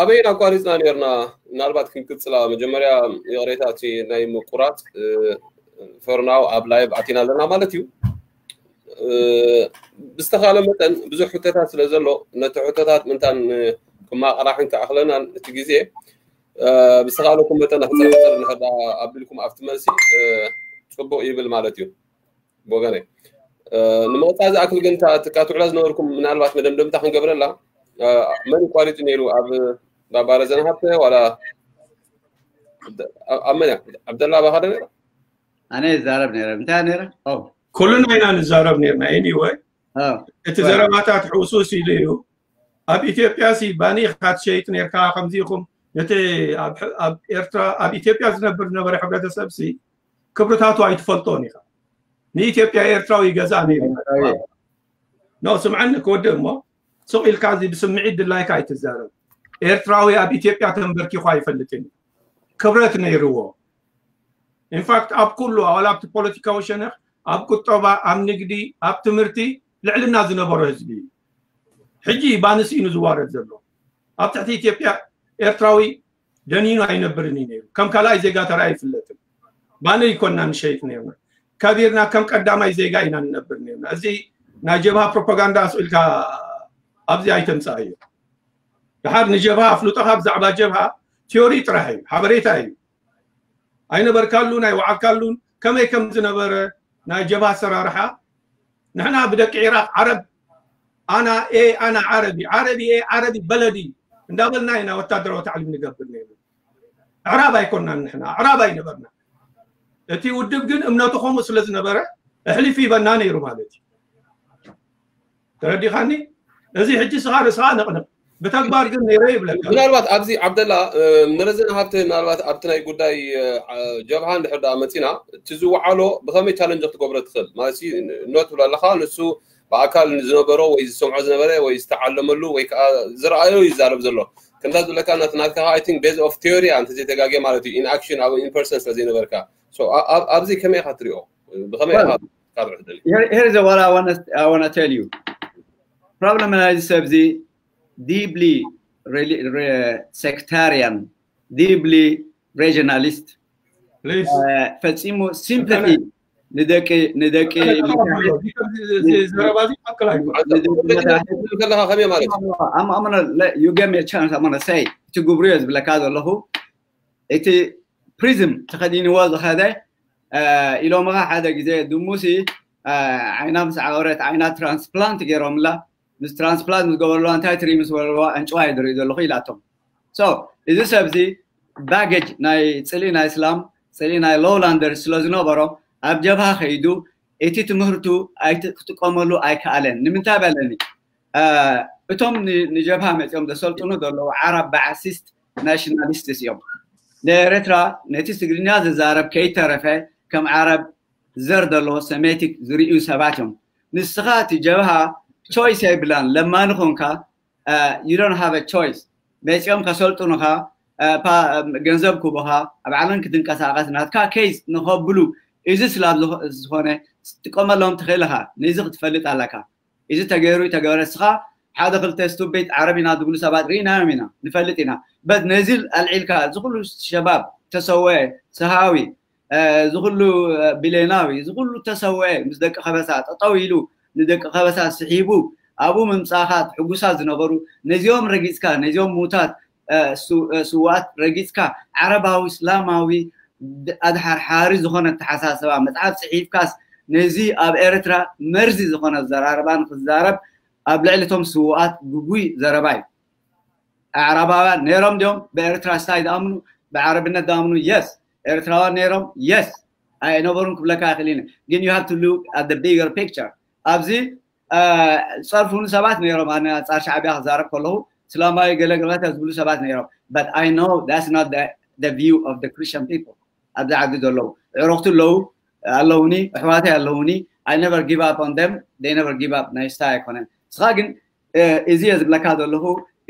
ኣበይን ኣቋሪፅና ነርና ምናልባት ክንቅፅላ መጀመርያ የቕሬታቲ ናይ ምቁራፅ ፈርናው ኣብ ላይቭ ኣቲና ኣለና ማለት እዩ ብዝተኻለ መጠን ብዙሕ ሕቶታት ስለ ዘሎ ነቲ ሕቶታት ምንታን ክማቕራሕን ክኣኽለናን እቲ ግዜ ብዝተኻለኩም መጠን ክፀርፅር ንኽዳ ኣቢልኩም ኣብቲ መልሲ ፅቡቅ ይብል ማለት እዩ ብወገነይ ንምቕፃ ዝኣክል ግን ትካትዕሎ ዝነበርኩም ምናልባት መደምደምታ ክንገብረላ መን ይቋሪፁ ነይሩ ኣብ ባባረ ዘናሃብተ ዋላ ኣብ መን እያ ዓብደላ ባኻደ ነይራ ኣነ ይዛረብ ነይረ እንታይ ነይረ ኩልና ኢና ንዛረብ ነርና ኤኒወይ እቲ ዘረባታት ሕውሱስ ኢሉ እዩ ኣብ ኢትዮጵያ ሲ ባኒኻ ትሸይጥ ነርካ ከምዚ ኢኹም ነቲ ኣብ ኤርትራ ኣብ ኢትዮጵያ ዝነብር ዝነበረ ሕብረተሰብ ሲ ክብርታቱ ኣይትፈልጦን ኢኻ ንኢትዮጵያ ኤርትራዊ ገዛእ ነይሩ ኖ ስምዐኒ ክወድእ እሞ ሱቕ ኢልካ እዚ ብስምዒት ድላይካ ኣይትዛረብ ኤርትራዊ ኣብ ኢትዮጵያ ተንበርኪኹ ኣይፈልጥን ክብረት ነይርዎ ኢንፋክት ኣብ ኩሉ ዋላ ኣብቲ ፖለቲካዊ ሸነኽ ኣብ ቁጠባ ኣብ ንግዲ ኣብ ትምህርቲ ልዕልና ዝነበሮ ህዝቢ እዩ። ሕጂ ባንስ ዝዋረድ ዘሎ። ኣብ ትሕቲ ኢትዮጵያ ኤርትራዊ ደኒኑ ኣይነብርን እዩ ነይሩ። ከም ካልኣይ ዜጋ ተረኣ ይፍለጥን ባነ ይኮንና ንሸይጥ ነርና ከቢርና ከም ቀዳማይ ዜጋ ኢና ንነብር ነርና እዚ ናይ ጀብሃ ፕሮፓጋንዳ ስኢልካ ኣብዚ ኣይተምፃእ እዩ ድሓር ንጀብሃ ኣፍሉጠኻ ብዛዕባ ጀብሃ ቴዎሪ ጥራሕ እዩ ሓበሬታ እዩ ኣይነበርካሉ ናይ ዋዓልካሉን ከመይ ከም ዝነበረ ናይ ጀብሃ ኣሰራርሓ ንሕና ብደቂ ኢራቅ ዓረብ ኣና ኤ ኣና ዓረቢ ዓረቢ ኤ ዓረቢ በለዲ እንዳበልና ኢና ወታደራዊ ታዕሊም ንገብር ነይሩ ኣዕራብ ኣይኮንናን ንሕና ኣዕራብ ኣይነበርና እቲ ውድብ ግን እምነቱ ከምኡ ስለ ዝነበረ ኣሕሊፉ ይበና ነይሩ ማለት እዩ ተረዲኻኒ እዚ ሕጂ ስኻ ርስኻ ነቕንቕ ብተግባር ግን ነይረ ይብለካ ምናልባት ኣብዚ ዓብደላ ንረዘና ሃብቲ ምናልባት ኣብቲ ናይ ጉዳይ ጀብሃ እንድሕር ዳ መፂና እቲ ዝወዓሎ ብከመይ ቻለንጅ ክትገብሮ ትኽእል ማለት ኖ ትብሎ ኣለካ ንሱ ብኣካል ዝነበሮ ወይ ዝሰምዖ ዝነበረ ወይ ዝተዓለመሉ ወይ ከዓ ዝረኣዮ ይዛረብ ዘሎ ከምታ ዝብለካ ናትካ ኣይ ቲንክ ቤዝ ኦፍ ቴዎሪ እንተ ዘይተጋገ ማለት እዩ ኢን ኣክሽን ኣብ ኢን ፐርሰን ስለ ዘይነበርካ ኣብዚ ከመይ ኢኻ ትሪኦ ብከመይ ኢኻ ካብዕ ትደሊ Here's what I want to I problem analysis of the deeply sectarian, deeply regionalist. Please. فلسيمو sympathy لذاك لذاك I'm I'm gonna let you give me a chance I'm gonna say to Gubrius بلاك هذا له إتي prism تخديني واضح هذا إلو ما هذا جزء دموسي عينام سعورة عينات ترانسبلانت جرام له ምስ ትራንስፕላንት ምስ ገበርዋ እንታይ ትርኢ ምስ በልዋ ዕንጭዋ ይድርኢ ዘለኹ ኢላቶም ሶ እዚ ሰብ እዚ ባጌጅ ናይ ፅሊ ናይ እስላም ፅሊ ናይ ሎውላንደር ስለ ዝነበሮ ኣብ ጀብሃ ከይዱ እቲ ትምህርቱ ክትጥቀመሉ ኣይከኣለን ንምንታይ በለኒ እቶም ንጀብሃ መፅኦም ዘሰልጥኑ ዘለዉ ዓረብ ባዓሲስት ናሽናሊስትስ እዮም ንኤርትራ ነቲ ትግርኛ ዝዛረብ ከይተረፈ ከም ዓረብ ዘር ዘለዎ ሰሜቲክ ዝርዩ ሰባት እዮም ንስኻ እቲ ጀብሃ ቾይስ የብላን ለማኒ ኮንካ ዩዶን ሃቭ ቾይስ መፂኦም ከሰልጥኑካ ገንዘብ ክቡኻ ኣብ ዓለም ክትንቀሳቀስ ናትካ ኬስ ንኸብሉ እዚ ስላብ ዝኾነ ትጥቀመሎም ትኽእል ኢኻ ነዚ ክትፈልጥ ኣለካ እዚ ተገይሩ ተገበረ ስኻ ሓደ ክልተ ስቱቤት ዓረብ ኢና ዝብሉ ሰባት ርኢናዮም ኢና ንፈልጥ ኢና በት ነዚ ኣልዒልካ እዚ ኩሉ ሸባብ ተሰወየ ሰሃዊ እዚ ኩሉ ቢሌናዊ እዚ ኩሉ ተሰወየ ምስ ደቂ ከበሳ ጠጠው ኢሉ ንደቂ ከበሳ ስሒቡ ኣብኡ ምምፃኻት ሕጉሳት ዝነበሩ ነዚኦም ረጊፅካ ነዚኦም ሙታት ስዋት ረጊፅካ ዓረባዊ እስላማዊ ኣድሓርሓሪ ዝኾነ ተሓሳስባ መፅሓፍ ፅሒፍካስ ነዚ ኣብ ኤርትራ መርዚ ዝኾነ ዘራረባ ንክዛረብ ኣብ ልዕሊ እቶም ስውኣት ጉጉይ ዘረባ እዩ ኣዕራባውያን ነይሮም ዲኦም ብኤርትራ ስታይ ዝኣምኑ ብዓረብነት ዝኣምኑ የስ ኤርትራውያን ነይሮም የስ ኣይነበሩን ክብለካ ይኽእል ኢና ግን ዩ ሃቭ ቱ ሉክ ኣት ቢገር ፒክቸር ኣብዚ ፀርፉኑ ሰባት ነይሮም ኣነ ፃር ሻዕብያ ክዛረብ ከለኹ እስላማዊ ገለገለተ ዝብሉ ሰባት ነይሮም በት ኣይ ኖ ዳስ ኖት the view of the Christian people ኣብዚ ዓዲ ዘለዉ ዕሩኽቲ ኣለዉ ኣለውኒ ኣሕዋተይ ኣለውኒ I never give up on them they never give up ናይ ስታይ ኣይኮነን ስኻ ግን እዚ እየ ዝብለካ ዘለኹ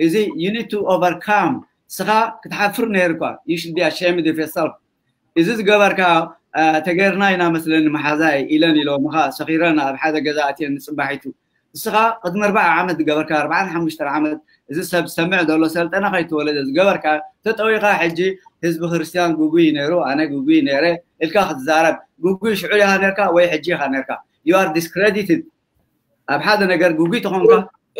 እዚ you need to overcome ስኻ ክትሓፍር ነይርካ you should be ashamed of yourself እዚ ዝገበርካ ተገርና ኢና መስለኒ መሓዛይ ኢለን ኢሎምኻ ሰኺረን ኣብ ሓደ ገዛ ኣትየን ንፅባሒቱ ንስኻ ቅድሚ ኣርባዓ ዓመት ዝገበርካ ኣርባዓን ሓሙሽተ ዓመት እዚ ሰብ ሰምዕ ዘሎ ሰልጠና ከይተወለደ ዝገበርካ ተጠዊኻ ሕጂ ህዝቢ ክርስቲያን ጉጉይ ነይሩ ኣነ ጉጉይ ነይረ ኢልካ ክትዛረብ ጉጉይ ሽዑ ኢኻ ነርካ ወይ ሕጂ ኢኻ ነርካ ዩ ኣር ዲስክሬዲትድ ኣብ ሓደ ነገር ጉጉይ ተኾንካ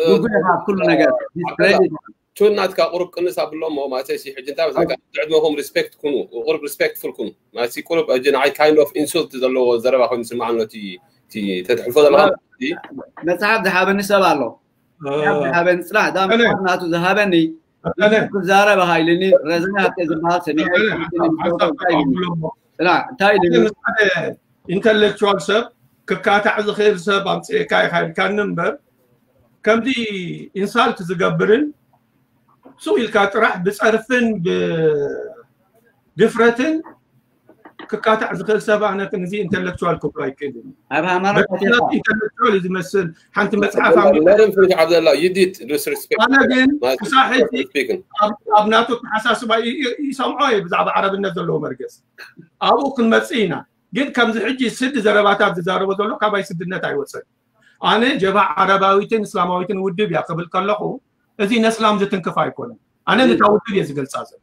ጉጉይ ኢኻ ኣብ ኩሉ ነገር ዲስክሬዲት توناتك قرب كنسا بلوم ما تسي حجنتا بس عندهم ريسبكت كونو وقرب ريسبكتفول كونو ما سي قرب اجناي كايند اوف انسولت زلو زربا خو نسمع عنه تي تي تدحفو زلما مصعب ذهبني سبالو ذهبن صلاح دام ناتو ذهبني زربا هايلني رزنا حتى زمال سني لا آه. تايد انتلكتوال سب. ككاتع الخير سب. امصيكاي خايل كان نمبر. كم دي انسالت زغبرن ኢልካ ጥራሕ ብፀርፍን ብድፍረትን ክካታዕ ዝኽእል ሰብ ኣነ እዚ ኢንተሌክቹዋል ክብሎ ኣይክእልን ኣብ ሃይማኖት ኢንተሌክቹዋል እዩ ዝመስል ሓንቲ መፅሓፍ ዓብደላ ዩዲት ኣነ ግን ክሳብ ሕጂ ኣብ ናቱ ተሓሳስባ ይሰምዖ እየ ብዛዕባ ዓረብነት ዘለዎ መርገፅ ኣብኡ ክንመፅእ ኢና ግን ከምዚ ሕጂ ስዲ ዘረባታት ዝዛረቦ ዘሎ ካባይ ስድነት ኣይወፅን ኣነ ጀባ ዓረባዊትን እስላማዊትን ውድብ እያ ክብል ከለኹ እዚ ነስላም ዝትንክፍ ኣይኮነን ኣነ ነታ ውድብ እየ ዝገልፃ ዘሎ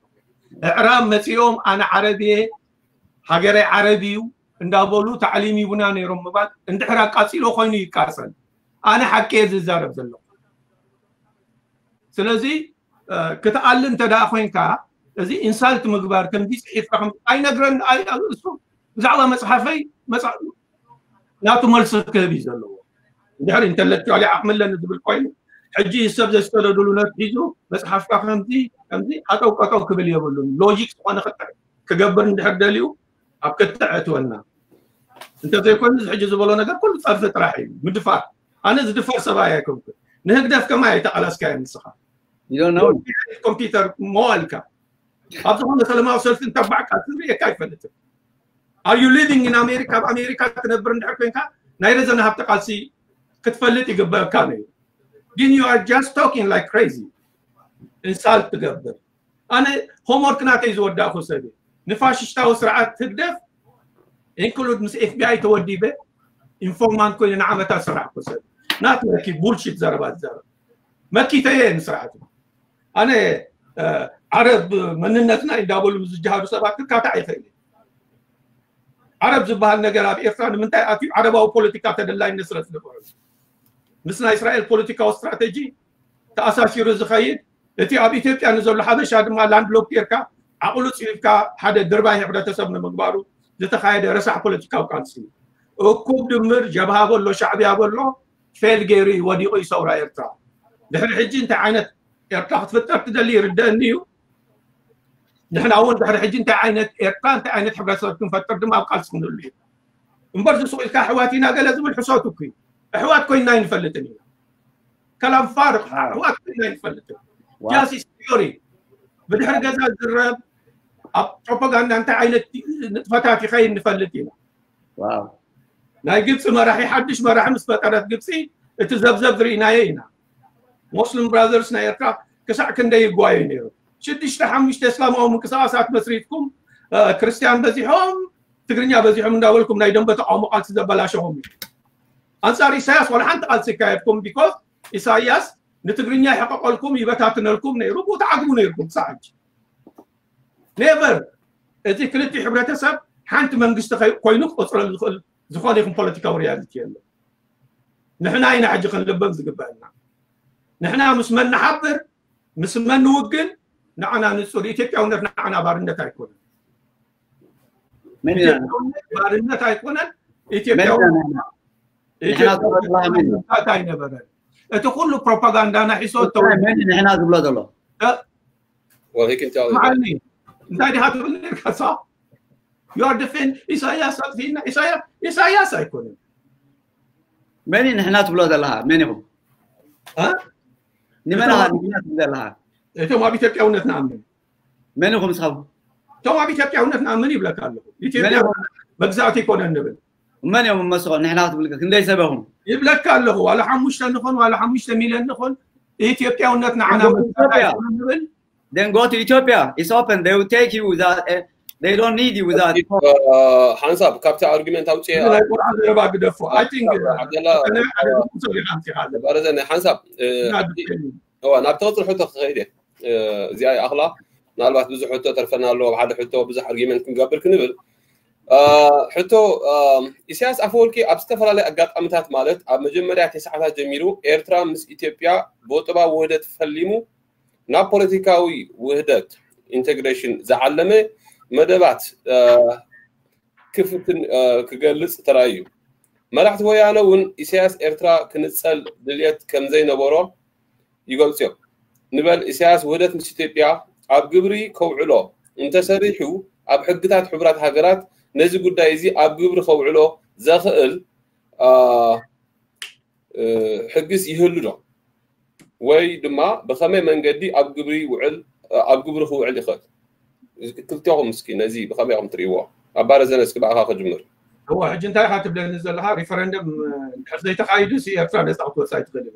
እዕራብ መፂኦም ኣነ ዓረብየ ሃገራይ ዓረብ እዩ እንዳበሉ ታዕሊም ይቡና ነይሮም ምባል እንድሕር ኣቃፂሎ ኮይኑ ይቃፀል ኣነ ሓቂ እየ ዝዛረብ ዘለኹ ስለዚ ክትኣሊ እንተደኣ ኮንካ እዚ ኢንሳልት ምግባር ከምዚ ፅሒፍካ ኣይነግረን እሱ ብዛዕባ መፅሓፈይ ናቱ መልሲ ክህብ እዩ ዘለዎ እንድሕር ኢንተሌክቹዋል ዓቕምለኒ ዝብል ኮይኑ ሕጂ ሰብ ዘስተደድሉ ነት ሒዙ መፅሓፍካ ከምዚ ከምዚ ኣጠው ቀጠው ክብል የብሉን ሎጂክ ዝኾነ ክገብር እንድሕር ደልዩ ኣብ ክትዕ እትወና እንተዘይኮይኑ ሕጂ ዝበሎ ነገር ኩሉ ፀርፊ ጥራሕ እዩ ምድፋር ኣነ ዝድፈር ሰብኣይ ኣይኮንኩን ንህግደፍ ከማ ኣይተቐለስካዮ ንስኻ ኮምፒተር መዋልካ ኣብ ዝኾነ ሰለማዊ ሰልፊ እንተባዕካ ትሪእካ ኣይፈልጥን are you living in ኣሜሪካ ኣብ ኣሜሪካ ትነብር እንድሕር ኮንካ ናይ ረዘና ሃብቲ ቃልሲ ክትፈልጥ ይግበአካ ነዩ ግን you are just talking like crazy. ኢንሳልት ትገብር ኣነ ሆምወርክ ናተይ ዝወዳእኩ ሰብ ንፋሽሽታዊ ስርዓት ትግደፍ። ኢንክሉድ ምስ ኤፍቢኣይ ተወዲበ። ኢንፎርማንት ኮይኑ ንዓመታት ስራሕኩ ሰብ ናት መኪ ቡልሽት ዘረባ ዝዘረብ መኪተየ ንስርዓቱ ኣነ ዓረብ መንነትና እንዳበሉ ዝጀሃዱ ሰባት ክካታዕ ይኽእል ዓረብ ዝበሃል ነገር ኣብ ኤርትራ ንምንታይ ኣትዩ ዓረባዊ ፖለቲካ ተደላይነት ስለ ዝነበረ ምስ ናይ እስራኤል ፖለቲካዊ ስትራቴጂ ተኣሳሲሩ ዝኸይድ እቲ ኣብ ኢትዮጵያ ንዘሎ ሓበሻ ድማ ላንድ ሎክ ጌርካ ዓቕሉ ፅሪፍካ ሓደ ድርባይ ሕብረተሰብ ንምግባሩ ዝተካየደ ረሳሕ ፖለቲካዊ ቃልሲ እዩ እኩብ ድምር ጀብሃ በሎ ሻዕብያ በሎ ፌል ገይሩ ወዲቑ ይሰውራ ኤርትራ ድሕሪ ሕጂ እንታይ ዓይነት ኤርትራ ክትፍጠር ትደሊ ይርድአኒ እዩ ንሕና እውን ድሕሪ ሕጂ እንታይ ዓይነት ኤርትራ እንታይ ዓይነት ሕብረተሰብ ክንፈጥር ድማ ኣብ ቃልሲ ክንህሉ እዩ እምበር ዝስቁ ኢልካ ኣሕዋት ኢና ገለ ዝብል ሕሶት እኩ ኣሕዋት احوات كوين ناين فلتني. كلام فارق آه. احوات كوين ناين فلتني. جاسي سيوري. بدحر جزا الزراب. أبروباغاندا أنت عيلة نتفتاتي خير نفلتنا واو. ناي جبسي ما راح يحدش ما راح مس فترات جبسي تزبزب ريناي هنا مسلم براذرز نايركا كسع كندي جواي نيرو شدش تحمش تسلم أو مكساسات مسريتكم آه، كريستيان بزيحهم. تقرنيا بزيحهم داولكم نايدم بتعمقات زبلاشهم ኣንፃር ኢሳያስ ወላ ሓንቲ ቃልሲ ይካየድኩም ቢኮዝ ኢሳያስ ንትግርኛ ይሕቀቀልኩም ይበታትነልኩም ነይሩ ብኡ ተዓግቡ ነይርኩም ክሳዕ ሕጂ ኔቨር እዚ ክልቲኡ ሕብረተሰብ ሓንቲ መንግስቲ ኮይኑ ክቆፅረሉ ዝኽእል ዝኾነ ይኹን ፖለቲካዊ ሪያሊቲ የሎ ንሕና ኢና ሕጂ ክንልበብ ዝግበአና ንሕና ምስ መን ንሓብር ምስ መን ንውግን ንዓና ንፁር ኢትዮጵያውነት ንዓና ባርነት ኣይኮነን ባርነት ኣይኮነን نحن الله منه. تاينا بدل اتو كله بروباغندا أنا حسو تو نحن هذا بلاد الله. وهيك أنت معني أنت هذا بلاد صح؟ يو ار ديفين ايساياس فينا ايساياس ايساياس يكون من نحن بلاد الله من هم ها؟ نمن هذا بلاد الله. أنتم ابي تبيعونتنا نعمل من هم صاحب تو ابي تبيعونتنا نعمل يبلك الله مجزاتي يكون النبل መን እዮም መስኮ ንሕና ክትብል ክንደይ ሰብ ኢኹም ይብለካ ኣለኹ ዋላ ሓሙሽተ ንኾን ዋላ ሓሙሽተ ሚልዮን ንኾን ኢትዮጵያውነት ንዓና ንብል then go to Ethiopia. It's open. They will take you that uh, they don't need you without ሓንሳብ ካብቲ ኣርጊመንት ኣውፅአ ናይ ቁርዓን ዘረባ ግደፎ ኣይ ቲንክ ዓብደላ ባረዘ ሓንሳብ ናብ ተቕፅል ሕቶ ክኸይድ እየ እዚኣ ኣኽላ ምናልባት ብዙሕ ሕቶ ተርፈና ኣሎ ብሓደ ሕቶ ብዙሕ ኣርጊመንት ክንገብር ክንብል ሕቶ ኢሳያስ ኣፈወርቂ ኣብ ዝተፈላለዩ ኣጋጣሚታት ማለት ኣብ መጀመርያ ተስዓታት ጀሚሩ ኤርትራ ምስ ኢትዮጵያ ብወጥባ ውህደት ፈሊሙ ናብ ፖለቲካዊ ውህደት ኢንቴግሬሽን ዝዓለመ መደባት ክፍትን ክገልፅ ተራእዩ። መራሕቲ ወያነ እውን ኢሳያስ ኤርትራ ክንፀል ድልየት ከም ዘይነበሮ እዮም። ንበል ኢሳያስ ውህደት ምስ ኢትዮጵያ ኣብ ግብሪ ከውዕሎ እንተሰሪሑ ኣብ ሕግታት ሕቡራት ሃገራት ነዚ ጉዳይ እዚ ኣብ ግብሪ ከውዕሎ ዘኽእል ሕግስ ይህሉ ዶ ወይ ድማ ብኸመይ መንገዲ ኣብ ግብሪ ውዕል ኣብ ግብሪ ክውዕል ይኽእል ክልቲኹም ምስኪ ነዚ ብኸመይ ከም ትርእይዎ ኣብ ባረዘነ እስኪ ባዕኻ ክጅምር هو ሕጂ እንታይ ኢኻ ትብለኒ ዘለካ ሪፈረንደም ድሕር ዘይተኻይዱ ኤርትራ ነፃ ክትወፃ ይትኽእል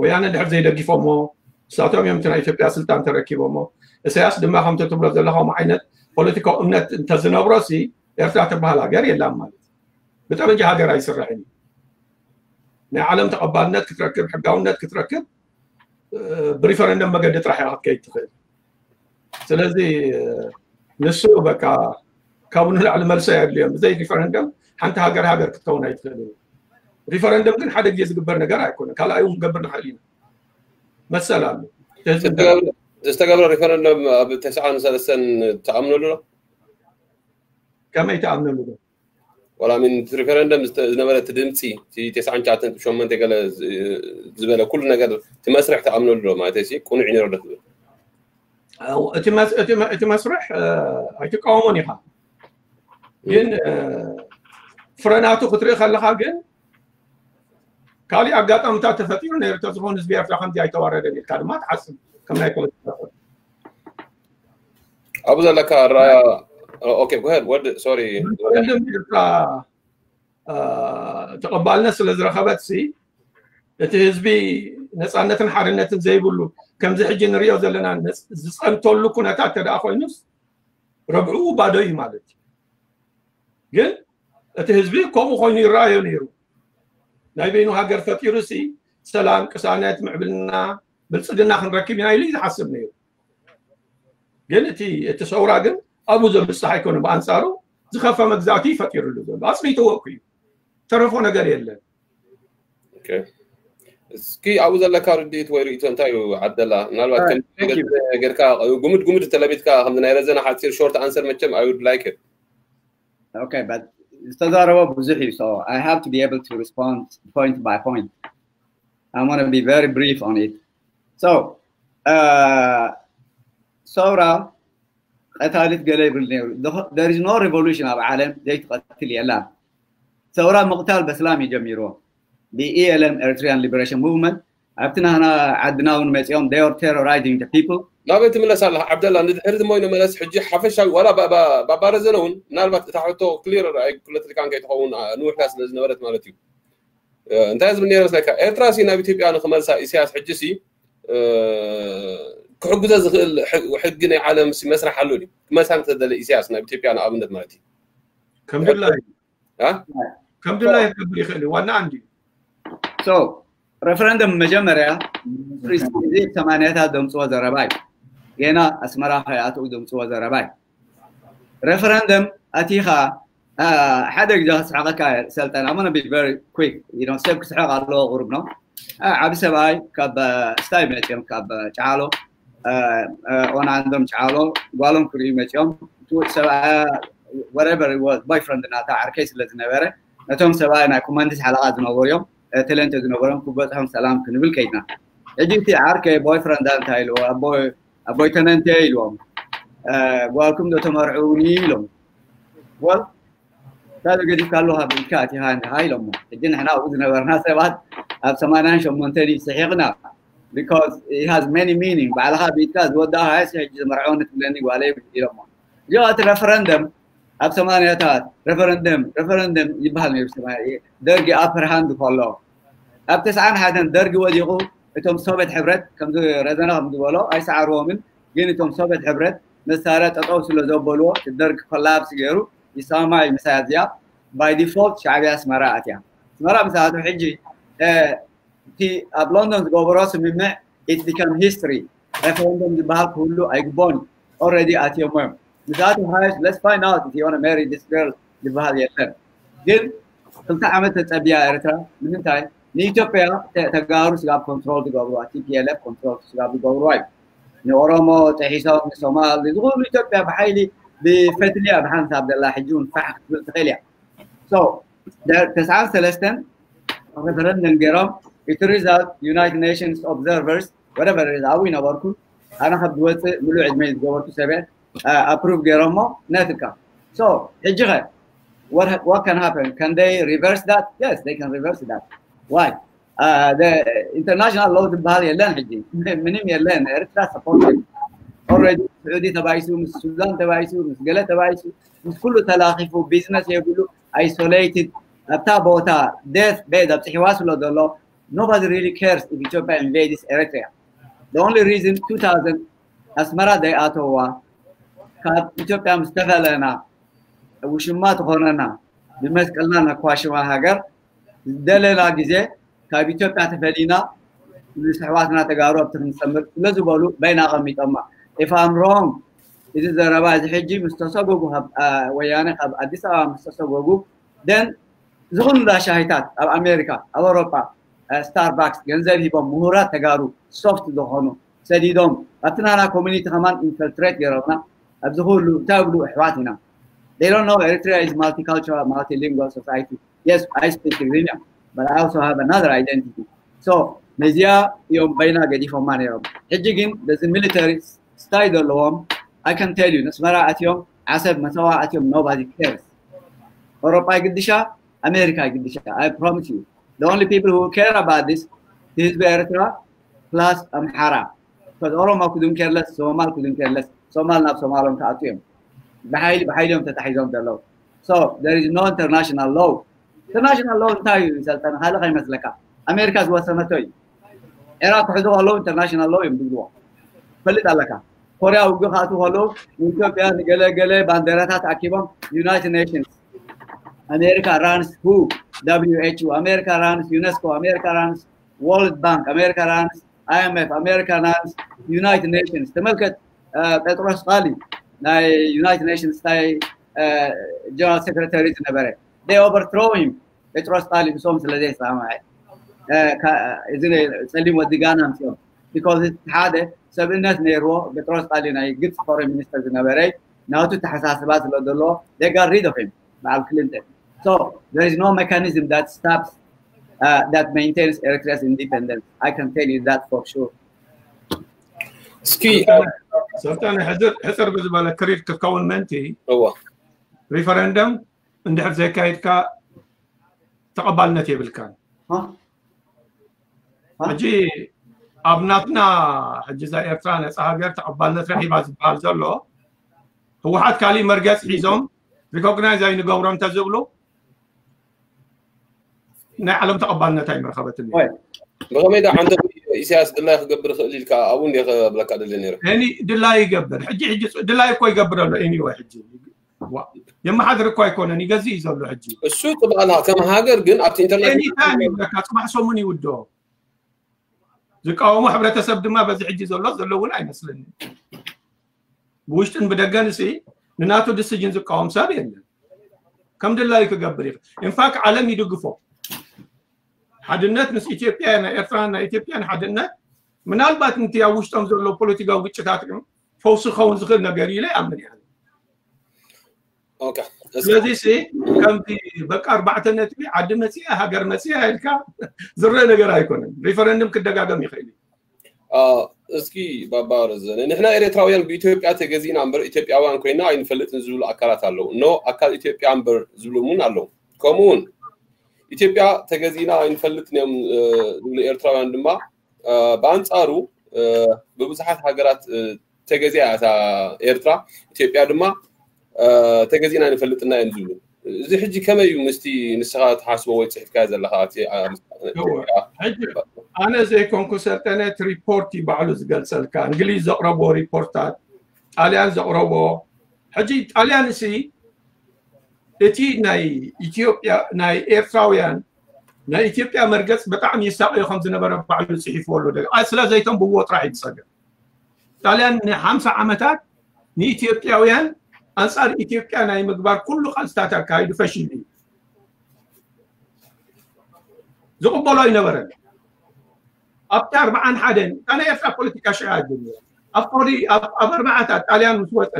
ወያነ ድሕር ዘይደጊፎሞ ንሳቶም እዮም እቲ ናይ ኢትዮጵያ ስልጣን ተረኪቦሞ እሳያስ ድማ ከምቲ ትብሎ ዘለኹም ዓይነት ፖለቲካዊ እምነት እንተዝነብሮ ሲ ኤርትራ ትበሃል ሃገር የላም ማለት ብጠመንጃ ሃገር ኣይስራሕን እዩ ናይ ዓለም ተቐባልነት ክትረክብ ሕጋውነት ክትረክብ ብሪፈረንደም መገዲ ጥራሕ ኢኻ ክትከይድ ትኽእል ስለዚ ንሱ በቃ ካብኡ ንላዕሊ መልሶ የድልዮም ብዘይ ሪፈረንደም ሓንቲ ሃገር ሃገር ክትከውን ኣይትኽእል እዩ ሪፈረንደም ግን ሓደ ግዜ ዝግበር ነገር ኣይኮነን ካልኣይ እውን ክንገብር ንኽእል ኢና መሰል ኣሎ ዝተገብረ ሪፈረንደም ኣብ ተስዓን ሰለስተን ተኣምነሉ ዶ ከመይ ተኣምነሉ ዶ ወላ ሚን ሪፈረንደም ዝነበረ እቲ ድምፂ እቲ ተስዓን ሸዓተን ሸመንተ ገለ ዝበለ ኩሉ ነገር እቲ መስርሕ ተኣምነሉ ዶ ማለት ሲ ቁኑዕ ነሮ ዶ ትብል እቲ መስርሕ ኣይትቃወሞን ኢኻ ግን ፍረናቱ ክትርኢ ከለካ ግን ካሊእ ኣጋጣሚታት ተፈጢሩ ነሩ ተዝኾን ህዝቢ ኤርትራ ከምዚ ኣይተዋረደን ኢልካ ድማ ትሓስብ ከም ናይ ፖለቲካ ኣብኡ ዘለካ ራያ ኦኬ ጎሄድ ወድ ሶሪ ኤርትራ ተቐባልነት ስለ ዝረኸበት ሲ እቲ ህዝቢ ነፃነትን ሓርነትን ዘይብሉ ከምዚ ሕጂ ንሪኦ ዘለና ዝፀንተሉ ኩነታት ተደኣ ኮይኑስ ረብዑ ባዶ እዩ ማለት እዩ ግን እቲ ህዝቢ ከምኡ ኮይኑ ይረኣዮ ነይሩ ናይ በይኑ ሃገር ፈጢሩ ሲ ሰላም ቅሳነት ምዕብልና ብልፅግና ክንረክብ ኢና ኢሉ እዩ ዝሓስብ ነይሩ ግን እቲ እቲ ሰውራ ግን ኣብኡ ዘብፅሕ ኣይኮነ ብኣንፃሩ ዝኸፈ መግዛእቲ ይፈጢሩሉ ዘሎ ኣፅሚትዎ እኮ እዩ ተረፎ ነገር የለን እስኪ ኣብኡ ዘለካ ርድኢት ወይ ርእቶ እንታይ እዩ ዓደላ ምናልባት ጌርካ ጉምድ ጉምድ ተለቢትካ ከምዚ ናይ ረዘና ሓፂር ሾርት ኣንሰር መቸም ኣይ ውድ ላይክ ኢት Okay, but ዝተዛረበ ብዙሕ እዩ so I have to be able to respond point by point. I want to be very brief on it. So, قتالت قليل there is no revolution على العالم زي تقتل يلا ثورة مقتال بسلام يجميروه the ELM Eritrean Liberation Movement. عبتنا هنا عدنا عدناون مسيوم they are terrorizing the people. لا بنت من الأسئلة عبد الله ندهرد موين من الأسئلة حجي حفشة. ولا بابا بابا رزلون نالبت تحتو كلير كل اللي كان قاعد يتقون نوح ناس لازم نبرت مالتيو أه، انت لازم نيرس لك. ارتراسي نبي تبي أنا خمسة إسياس حجسي أه، ክሕግዞ ዝኽእል ሕጊ ናይ ዓለም መስራሕ ኣሎ ድዩ ክመልሳ እንተደለ ኢሳያስ ናብ ኢትዮጵያ ንኣብነት ማለት እዩ ከምድላይ ከምድላይ ክገብር ይኽእል እዩ ዋና አንዲ ሶ ረፈረንደም መጀመርያ ሰማንያታት ደምፅዎ ዘረባ እዩ ገና ኣስመራ ከይኣትኡ ደምፅዎ ዘረባ እዩ ረፈረንደም ኣቲኻ ሓደ ግዜ ክስሕቀካ ሰልጠን ኣመነ ቢ ቨሪ ኩክ ሰብ ክስሕቅ ኣለዎ ቁርብ ነው ዓብ ሰብኣይ ካብ ስታይ መፅኦም ካብ ጫሎ ኦናንዶም ጫሎ ጓሎም ክርዩ መፅኦም ወረቨር ቦይፍረንድ ናታ ዓርከይ ስለ ዝነበረ ነቶም ሰብኣይ ናይ ኮማንዲስ ሓለቓ ዝነበሩ እዮም ተለንተ ዝነበሮም ክበፅሖም ሰላም ክንብል ከይድና ሕጂ እቲ ዓርከ ቦይፍረንዳ እንታይ ኢልዎ ኣቦይ ተነንተ ኢልዎም ጓልኩም ዶ ተመርዑኒ ኢሎም ወል ካዶ ገዲፍካ ኣለካ ብልካ እቲኻ እንድኻ ኢሎሞ ሕጂ ንሕና ኣብኡ ዝነበርና ሰባት ኣብ ሰማንያን ሸሞንተን ይስሒቕና because it has many meaning ባዕልኻ ብኢድካ ዝወዳእ ሃያስ ሕጂ ዝመርዖኒ ትብለኒ ጓለይ ኢሎሞ እዚኦ እቲ ረፈረንደም ኣብ ሰማንያታት ረፈረንደም ረፈረንደም ይበሃል ነይሩ ደርጊ ኣፐር ሃንድ ከሎ ኣብ ተስዓን ሓደን ደርጊ ወዲቑ እቶም ሶቪየት ሕብረት ከምዚ ረዘና ከም ዝበሎ ኣይሰዓርዎምን ግን እቶም ሶቪየት ሕብረት መሳርያ ጠጠው ስለ ዘበልዎ ደርግ ኮላፕስ ገይሩ ይሰማማዕ ምሳያ እዚኣ ባይ ዲፎልት ሻዕብያ ኣስመራ ኣትያ ኣስመራ ምስ ኣትዩ ሕጂ እቲ ኣብ ሎንዶን ዝገበሮ ስምምዕ ኢት ቢካም ሂስትሪ ሬፈረንደም ዝበሃል ክህሉ ኣይግቦን ኦልሬዲ ኣትዮም እዮም ምስ ኣትዩ ሃይስ ለስ ፋይንድ ኣውት እቲ ዮነ ሜሪ ዲስ ገርል ዝበሃል የለን ግን ክልተ ዓመት ተፀቢያ ኤርትራ ንምንታይ ንኢትዮጵያ ተጋሩ ስጋብ ኮንትሮል ትገብርዋ ቲፒኤልኤፍ ኮንትሮል ስጋብ ዝገብርዋ እዩ ንኦሮሞ ጥሒሶም ንሶማል ዝኩሉ ኢትዮጵያ ብሓይሊ ብፈትልያ ብሓንሳብ ዘላ ሕጂ እውን ፋሕ ክትብል ትኽእል እያ ሶ ተስዓን ሰለስተን referendum ገይሮም It turns out United Nations observers, whatever it is, our باركو أنا خد دوت ملوع عدمي جوارتو سبع approve جرامو ناتكا. So حجغة what what can happen? Can they reverse that? Yes, they can reverse that. Why? Uh, the international law the Bali حجي من يمي لين إرترا supported already السعودي تبايسو مس السودان the مس قلة تبايسو مس كله تلاخفوا بيزنس يقولوا isolated أبتا بوتا death بيدا of the law nobody really cares if Ethiopia invades Eritrea. The only reason 2000 ኣስመራ ዘይኣተዋ ካብ ኢትዮጵያ ምስ ተፈለና ውሽማ ትኾነና ብመስቀልና ነኳሽማ ሃገር ዝደለና ግዜ ካብ ኢትዮጵያ ተፈሊና ምስ ኣሕዋትና ተጋሩ ኣብቲ ክንሰምር ስለ ዝበሉ በይና ቀሚጦማ if I'm wrong እዚ ዘረባ እዚ ሕጂ ምስ ተሰጎጉ ወያነ ካብ ኣዲስ ኣበባ ምስ ተሰጎጉ ደን ዝኹኑ ዳሻሂታት ኣብ ኣሜሪካ ኣብ ኣውሮፓ ስታርባክስ ገንዘብ ሂቦም ምሁራት ተጋሩ ሶፍት ዝኾኑ ሰዲዶም ኣብቲ ናና ኮሚኒቲ ከማን ኢንፈልትሬት ገይሮምና ኣብዚ ኩሉ እንታይ ብሉ ኣሕዋት ኢና They don't know Eritrea is multicultural, multilingual society. Yes, I speak Tigrinya, but I also have another identity. So, ነዚያ እዮም በይና ገዲፎማ ነይሮም ሕጂ ግን በዚ ሚሊተሪ ስታይ ዘለዎም I can tell you ነስመራ ኣትዮም ዓሰብ መሰዋ ኣትዮም nobody cares ኣውሮፓ ይግድሻ ኣሜሪካ ይግድሻ I promise you The only people who care about this is Eritrea plus um, Amhara. Because Oromo couldn't care less, Somal couldn't care less. Somal not Somal on بحيل the law. So there is no international law. International law is انتهي سلطان هذا America. مسلكة. a زوا سنتوي. إيران تحدوها law international law يمدوها. فلت لك. كوريا وجهاتها law. وإثيوبيا قلة قلة باندراتها تعكيبهم United Nations. America runs who? WHO, America runs UNESCO, America runs World Bank, America runs IMF, America runs United Nations. The market, eh, Petros Ali, the United Nations uh, General Secretary, they overthrew him. Petros Ali, eh, because it had a seven years Petros Ali, a good foreign minister, now to the law, they got rid of him, Mal Clinton. So there is no mechanism that stops, uh, that maintains Eritrea's independence. I can tell you that for sure. سكي سلطان آه، حزر حزر بزبالة كريت تكون منتي. هو ريفرندم اندحب زي كايدكا تقبل يبل بالكان. ها؟ حجي ابناتنا حجي زي إرتران صحابير تقبلنا رحيبا باز زلو. هو حد كالي مرقس حيزوم. ريكوغنايز اي نغورم تزبلو ሪኮግናይዝ ኣይንገብሮም እንተዝብሉ ናይ ዓለም ተቐባልነት ኣይምረኸበትን ወይ ብኸመይ ዳ ሓንቲ ኢሳያስ ድላይ ክገብር ክእል ኢልካ ኣብኡ እንደ ክብለካ ደሊ ነይረ እኒ ድላይ ይገብር ሕጂ ሕጂ ድላይ እኮ ይገብር ኣሎ ኤኒወይ ሕጂ የመሓድር እኮ ኣይኮነን ይገዝእ እዩ ዘሎ ሕጂ እሱ ጥባና ከም ሃገር ግን ኣብቲ ኢንተርኔት ኤኒታይም ይብለካ ፅባሕ ሰሙን ይውድኦ ዝቃወሙ ሕብረተሰብ ድማ በዚ ሕጂ ዘሎ ዘሎ እውን ኣይመስለኒ ብውሽጥን ብደገን እሲ ንናቱ ድስጅን ዝቃወም ሰብ የለን ከም ድላይ ክገብር ይኽእል ኢንፋክት ዓለም ይድግፎ ሓድነት ምስ ኢትዮጵያ ናይ ኤርትራን ናይ ኢትዮጵያን ሓድነት ምናልባትንቲ ኣብ ውሽጦም ዘሎ ፖለቲካዊ ግጭታት ፈውሲ ክኸውን ዝኽእል ነገር ኢለ ይኣምን እያ ኦኬ ስለዚ ሲ ከምዚ በቃ ኣርባዕተ ነጥቢ ዓዲ መፅያ ሃገር መፅያ ኢልካ ዝርአ ነገር ኣይኮነን ሪፈረንድም ክደጋገም ይኽእል እዩ እስኪ ባባር ዘነ ንሕና ኤርትራውያን ብኢትዮጵያ ተገዚና እምበር ኢትዮጵያውያን ኮይና ኣይንፈልጥን ዝብሉ ኣካላት ኣለዉ ኖ ኣካል ኢትዮጵያ እምበር ዝብሉ እውን ኣለዉ ከምኡ እውን ኢትዮጵያ ተገዚና ኣይንፈልጥን እዮም ዝብሉ ኤርትራውያን ድማ ብኣንፃሩ ብብዙሓት ሃገራት ተገዚያ እታ ኤርትራ ኢትዮጵያ ድማ ተገዚና ንፈልጥና እዮም ዝብሉ እዚ ሕጂ ከመይ እዩ ምስቲ ንስኻ ተሓስቦ ወይ ፅሒፍካዮ ዘለካ ኣነ ዘይኮንኩ ሰልጠነት ሪፖርት ይባዕሉ ዝገልፀልካ እንግሊዝ ዘቕረቦ ሪፖርታት ጣልያን ዘቕረቦ ሕጂ ጣልያን እሲ እቲ ናይ ኢትዮጵያ ናይ ኤርትራውያን ናይ ኢትዮጵያ መርገፅ ብጣዕሚ ይሳቀዮ ከም ዝነበረ ባዕሉ ፅሒፍዎ ኣሎ ስለ ዘይተንብዎ ጥራሕ እዩ ዝፀገም ጣልያን ንሓምሳ ዓመታት ንኢትዮጵያውያን ኣንፃር ኢትዮጵያ ናይ ምግባር ኩሉ ቃልስታት ኣካይዱ ፈሽሉ እዩ ዝቕበሎ ኣይነበረን ኣብቲ ኣርባዓን ሓደን እታ ናይ ኤርትራ ፖለቲካ ሽዓ ጀሚሩ ኣብ ቆሪ ኣብ ኣርባዓታት ጣልያን ምስ ወፀ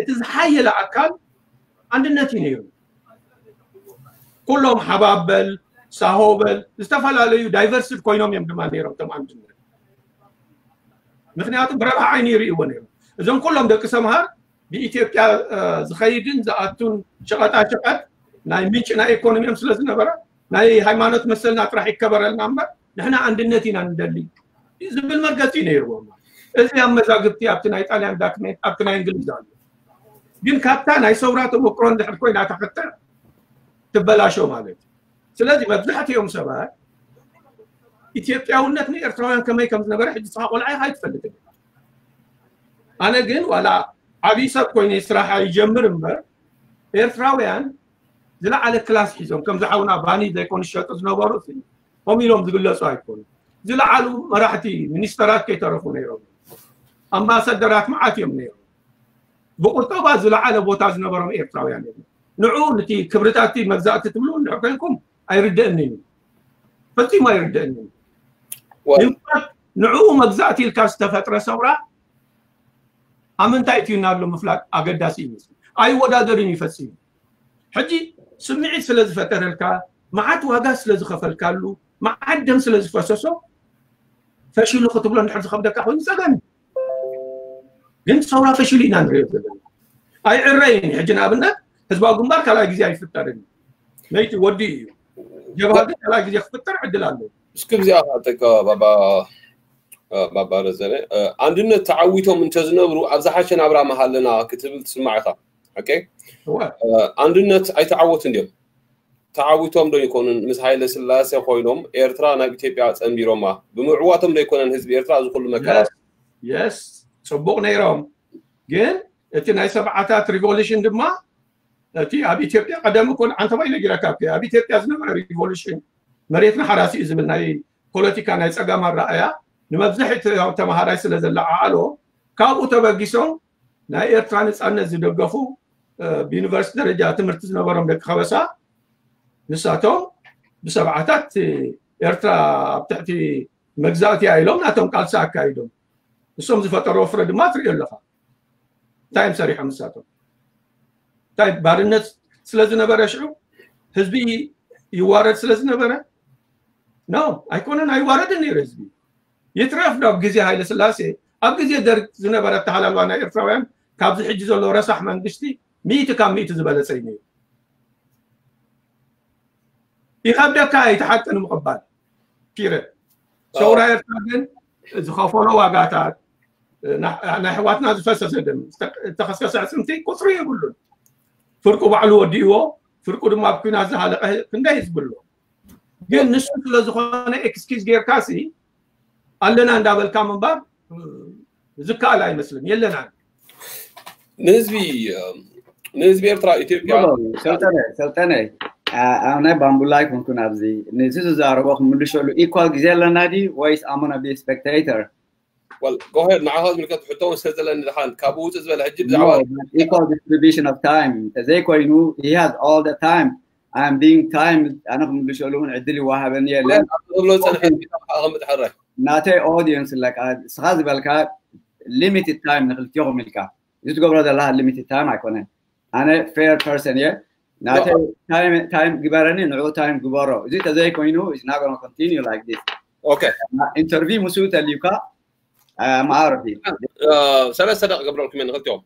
እቲ ዝሓየለ ኣካል አንድነት እዩ ነይሩ ኩሎም ሓባበል ሳሆበል ዝተፈላለዩ ዳይቨርስድ ኮይኖም እዮም ድማ ነይሮም እቶም አንድነት ምክንያቱም ብረብሓ ዓይኒ ይርእይዎ ነይሮም እዞም ኩሎም ደቂ ሰምሃር ብኢትዮጵያ ዝኸይድን ዝኣቱን ሸቐጣ ሸቐጥ ናይ ምንጭ ናይ ኢኮኖሚዮም ስለ ዝነበረ ናይ ሃይማኖት መሰልና ጥራሕ ይከበረልና እምበር ንሕና አንድነት ኢና ንደሊ ዝብል መርገፂ ነይርዎም እዚ ኣብ መዛግብቲ ኣብቲ ናይ ጣልያን ዳክሜንት ኣብቲ ናይ እንግሊዝ ኣሎ ግን ካብታ ናይ ሰውራ ተመክሮ እንድሕር ኮይና ተኸተል ትበላሾ ማለት እዩ ስለዚ መብዛሕትኦም ሰባት ኢትዮጵያውነት ንኤርትራውያን ከመይ ከም ዝነበረ ሕጂ ስኻ ቆልዓ ኢኻ ኣይትፈልጥን ኣነ ግን ዋላ ዓብይ ሰብ ኮይኑ ስራሕ ይጀምር እምበር ኤርትራውያን ዝለዓለ ክላስ ሒዞም ከም ዝሓውና ባኒ ዘይኮኑ ዝሸጡ ዝነበሩ ከምኡ ኢሎም ዝግለፁ ኣይኮኑ ዝለዓሉ መራሕቲ ሚኒስተራት ከይተረፉ ነይሮም ኣምባሳደራት መዓት እዮም ነይሮም ብቁጠባ ዝለዓለ ቦታ ዝነበሮም ኤርትራውያን እዮም ንዑ ነቲ ክብርታት መግዛእቲ ትብሉ ንዑ ኮይንኩም ኣይርድአኒ እዩ ፈፂሙ ኣይርድአኒ ንዕኡ መግዛእቲ ኢልካ ዝተፈጥረ ሰውራ ኣብ ምንታይ እትዩና ኣሎ ምፍላጥ ኣገዳሲ ይመስል ኣይወዳደርን ይፈፅም ሕጂ ስምዒት ስለ ዝፈጠረልካ መዓት ዋጋ ስለ ዝኸፈልካሉ መዓት ደም ስለ ዝፈሰሶ ፈሽሉ ክትብሎ እንድሕር ዝከብደካ ኮይኑ ፀገም ግን ሰውራ ፈሽሉ ኢና ንሪኦ ዘለና ኣይዕረይን ሕጂ ንኣብነት ህዝባዊ ግንባር ካልኣይ ግዜ ኣይፍጠርን ነይቲ ወዲ እዩ ጀብሃ ግን ካልኣይ ግዜ ክፍጠር ዕድል ኣለዎ እስኪ ብዚኣ ካጠቀ ባባ ባባ ረዘነ አንድነት ተዓዊቶም እንተዝነብሩ ኣብ ዝሓሸ ናብራ መሃለና ክትብል ትስማዕ ኢኻ ኦኬ አንድነት ኣይተዓወትን ድዮም ተዓዊቶም ዶ ይኮኑን ምስ ሃይለ ስላሴ ኮይኖም ኤርትራ ናብ ኢትዮጵያ ፀንቢሮማ ብምዕዋቶም ዶ ይኮነን ህዝቢ ኤርትራ እዚ ኩሉ መከራ የስ ፅቡቅ ነይሮም ግን እቲ ናይ ሰብዓታት ሪቮሉሽን ድማ እቲ ኣብ ኢትዮጵያ ቀደም ኮን አንተ ባይ ነጊረካ ኣብ ኢትዮጵያ ዝነበረ ሪቮሉሽን መሬትና ሓራሲ እዩ ዝብል ናይ ፖለቲካ ናይ ፀጋም ኣረኣያ ንመብዛሕቲ ተማሃራይ ስለ ዘለዓዓሎ ካብኡ ተበጊሶም ናይ ኤርትራ ነፃነት ዝደገፉ ብዩኒቨርሲቲ ደረጃ ትምህርቲ ዝነበሮም ደቂ ከበሳ ንሳቶም ብሰብዓታት ኤርትራ ኣብ ትሕቲ መግዛእቲ ኢሎም ናቶም ቃልሲ ኣካይዶም ንሶም ዝፈጠሮ ፍረ ድማ ትሪኦ ኣለካ እንታይ እዮም ሰሪሖም ንሳቶም እንታይ ባርነት ስለ ዝነበረ ሽዑ ህዝቢ ይዋረድ ስለ ዝነበረ ኖ ኣይኮነን ኣይዋረድን ነይሩ ህዝቢ ይትረፍ ዶ ኣብ ግዜ ሃይለ ስላሴ ኣብ ግዜ ደርግ ዝነበረ ኣተሓላልዋ ናይ ኤርትራውያን ካብዚ ሕጂ ዘሎ ረሳሕ መንግስቲ ሚእቲ ካብ ሚእቲ ዝበለፀ እዩ ነይሩ ይከብደካ ኣይተሓቅን ምቕባል ፒረ ሰውራ ኤርትራ ግን ዝኸፈሎ ዋጋታት ናይ ኣሕዋትና ዝፈሰሰ ደም ዝተኸስከሰ ዕፅምቲ ቁፅሪ የብሉን ፍርቁ ባዕሉ ወዲእዎ ፍርቁ ድማ ኣብ ኩናት ዝሃለቀ ክንደይ ዝብሎ ግን ንሱ ስለ ዝኾነ ኤክስኪዝ ጌርካሲ ኣለና እንዳበልካ ምንባር ዝከኣል ኣይመስልን የለና ንህዝቢ ንህዝቢ ኤርትራ ኢትዮጵያ ሰልጠነ ሰልጠነ ኣነ ባምቡላይ ኮንኩን ኣብዚ ነዚ ዝዛረቦ ክምልሸሉ ኢኳል ግዜ ኣለና ዲ ወይስ ኣሞና ቢ ስፔክታተር well go ahead ንዓኻ ዝምልከት ሕቶ ስለ ዘለኒ ድሓን ካብኡ ውፅእ ዝበለ ሕጂ ብዛዕባ equal distribution of time ተዘይኮይኑ he has all the time I'm being time ኣነ ክምልሸሉ እውን ዕድል ይዋሃበኒ የለን ዝብሎ ፀንሐ ከምጥ ሕራይ ናተይ ኦዲየንስ ለካ ስኻ ዝበልካ ሊሚትድ ታይም ንክልቲኹም ኢልካ እዚ ትገብሮ ዘለካ ሊሚትድ ታይም ኣይኮነን ኣነ ፌር ፐርሰን እየ Now time time gibarani and all time gibaro. Is it as I know it's not gonna continue like this. Okay. Interview مسويته اللي يقع ما اعرف سنة سنة قبل كمان غلطهم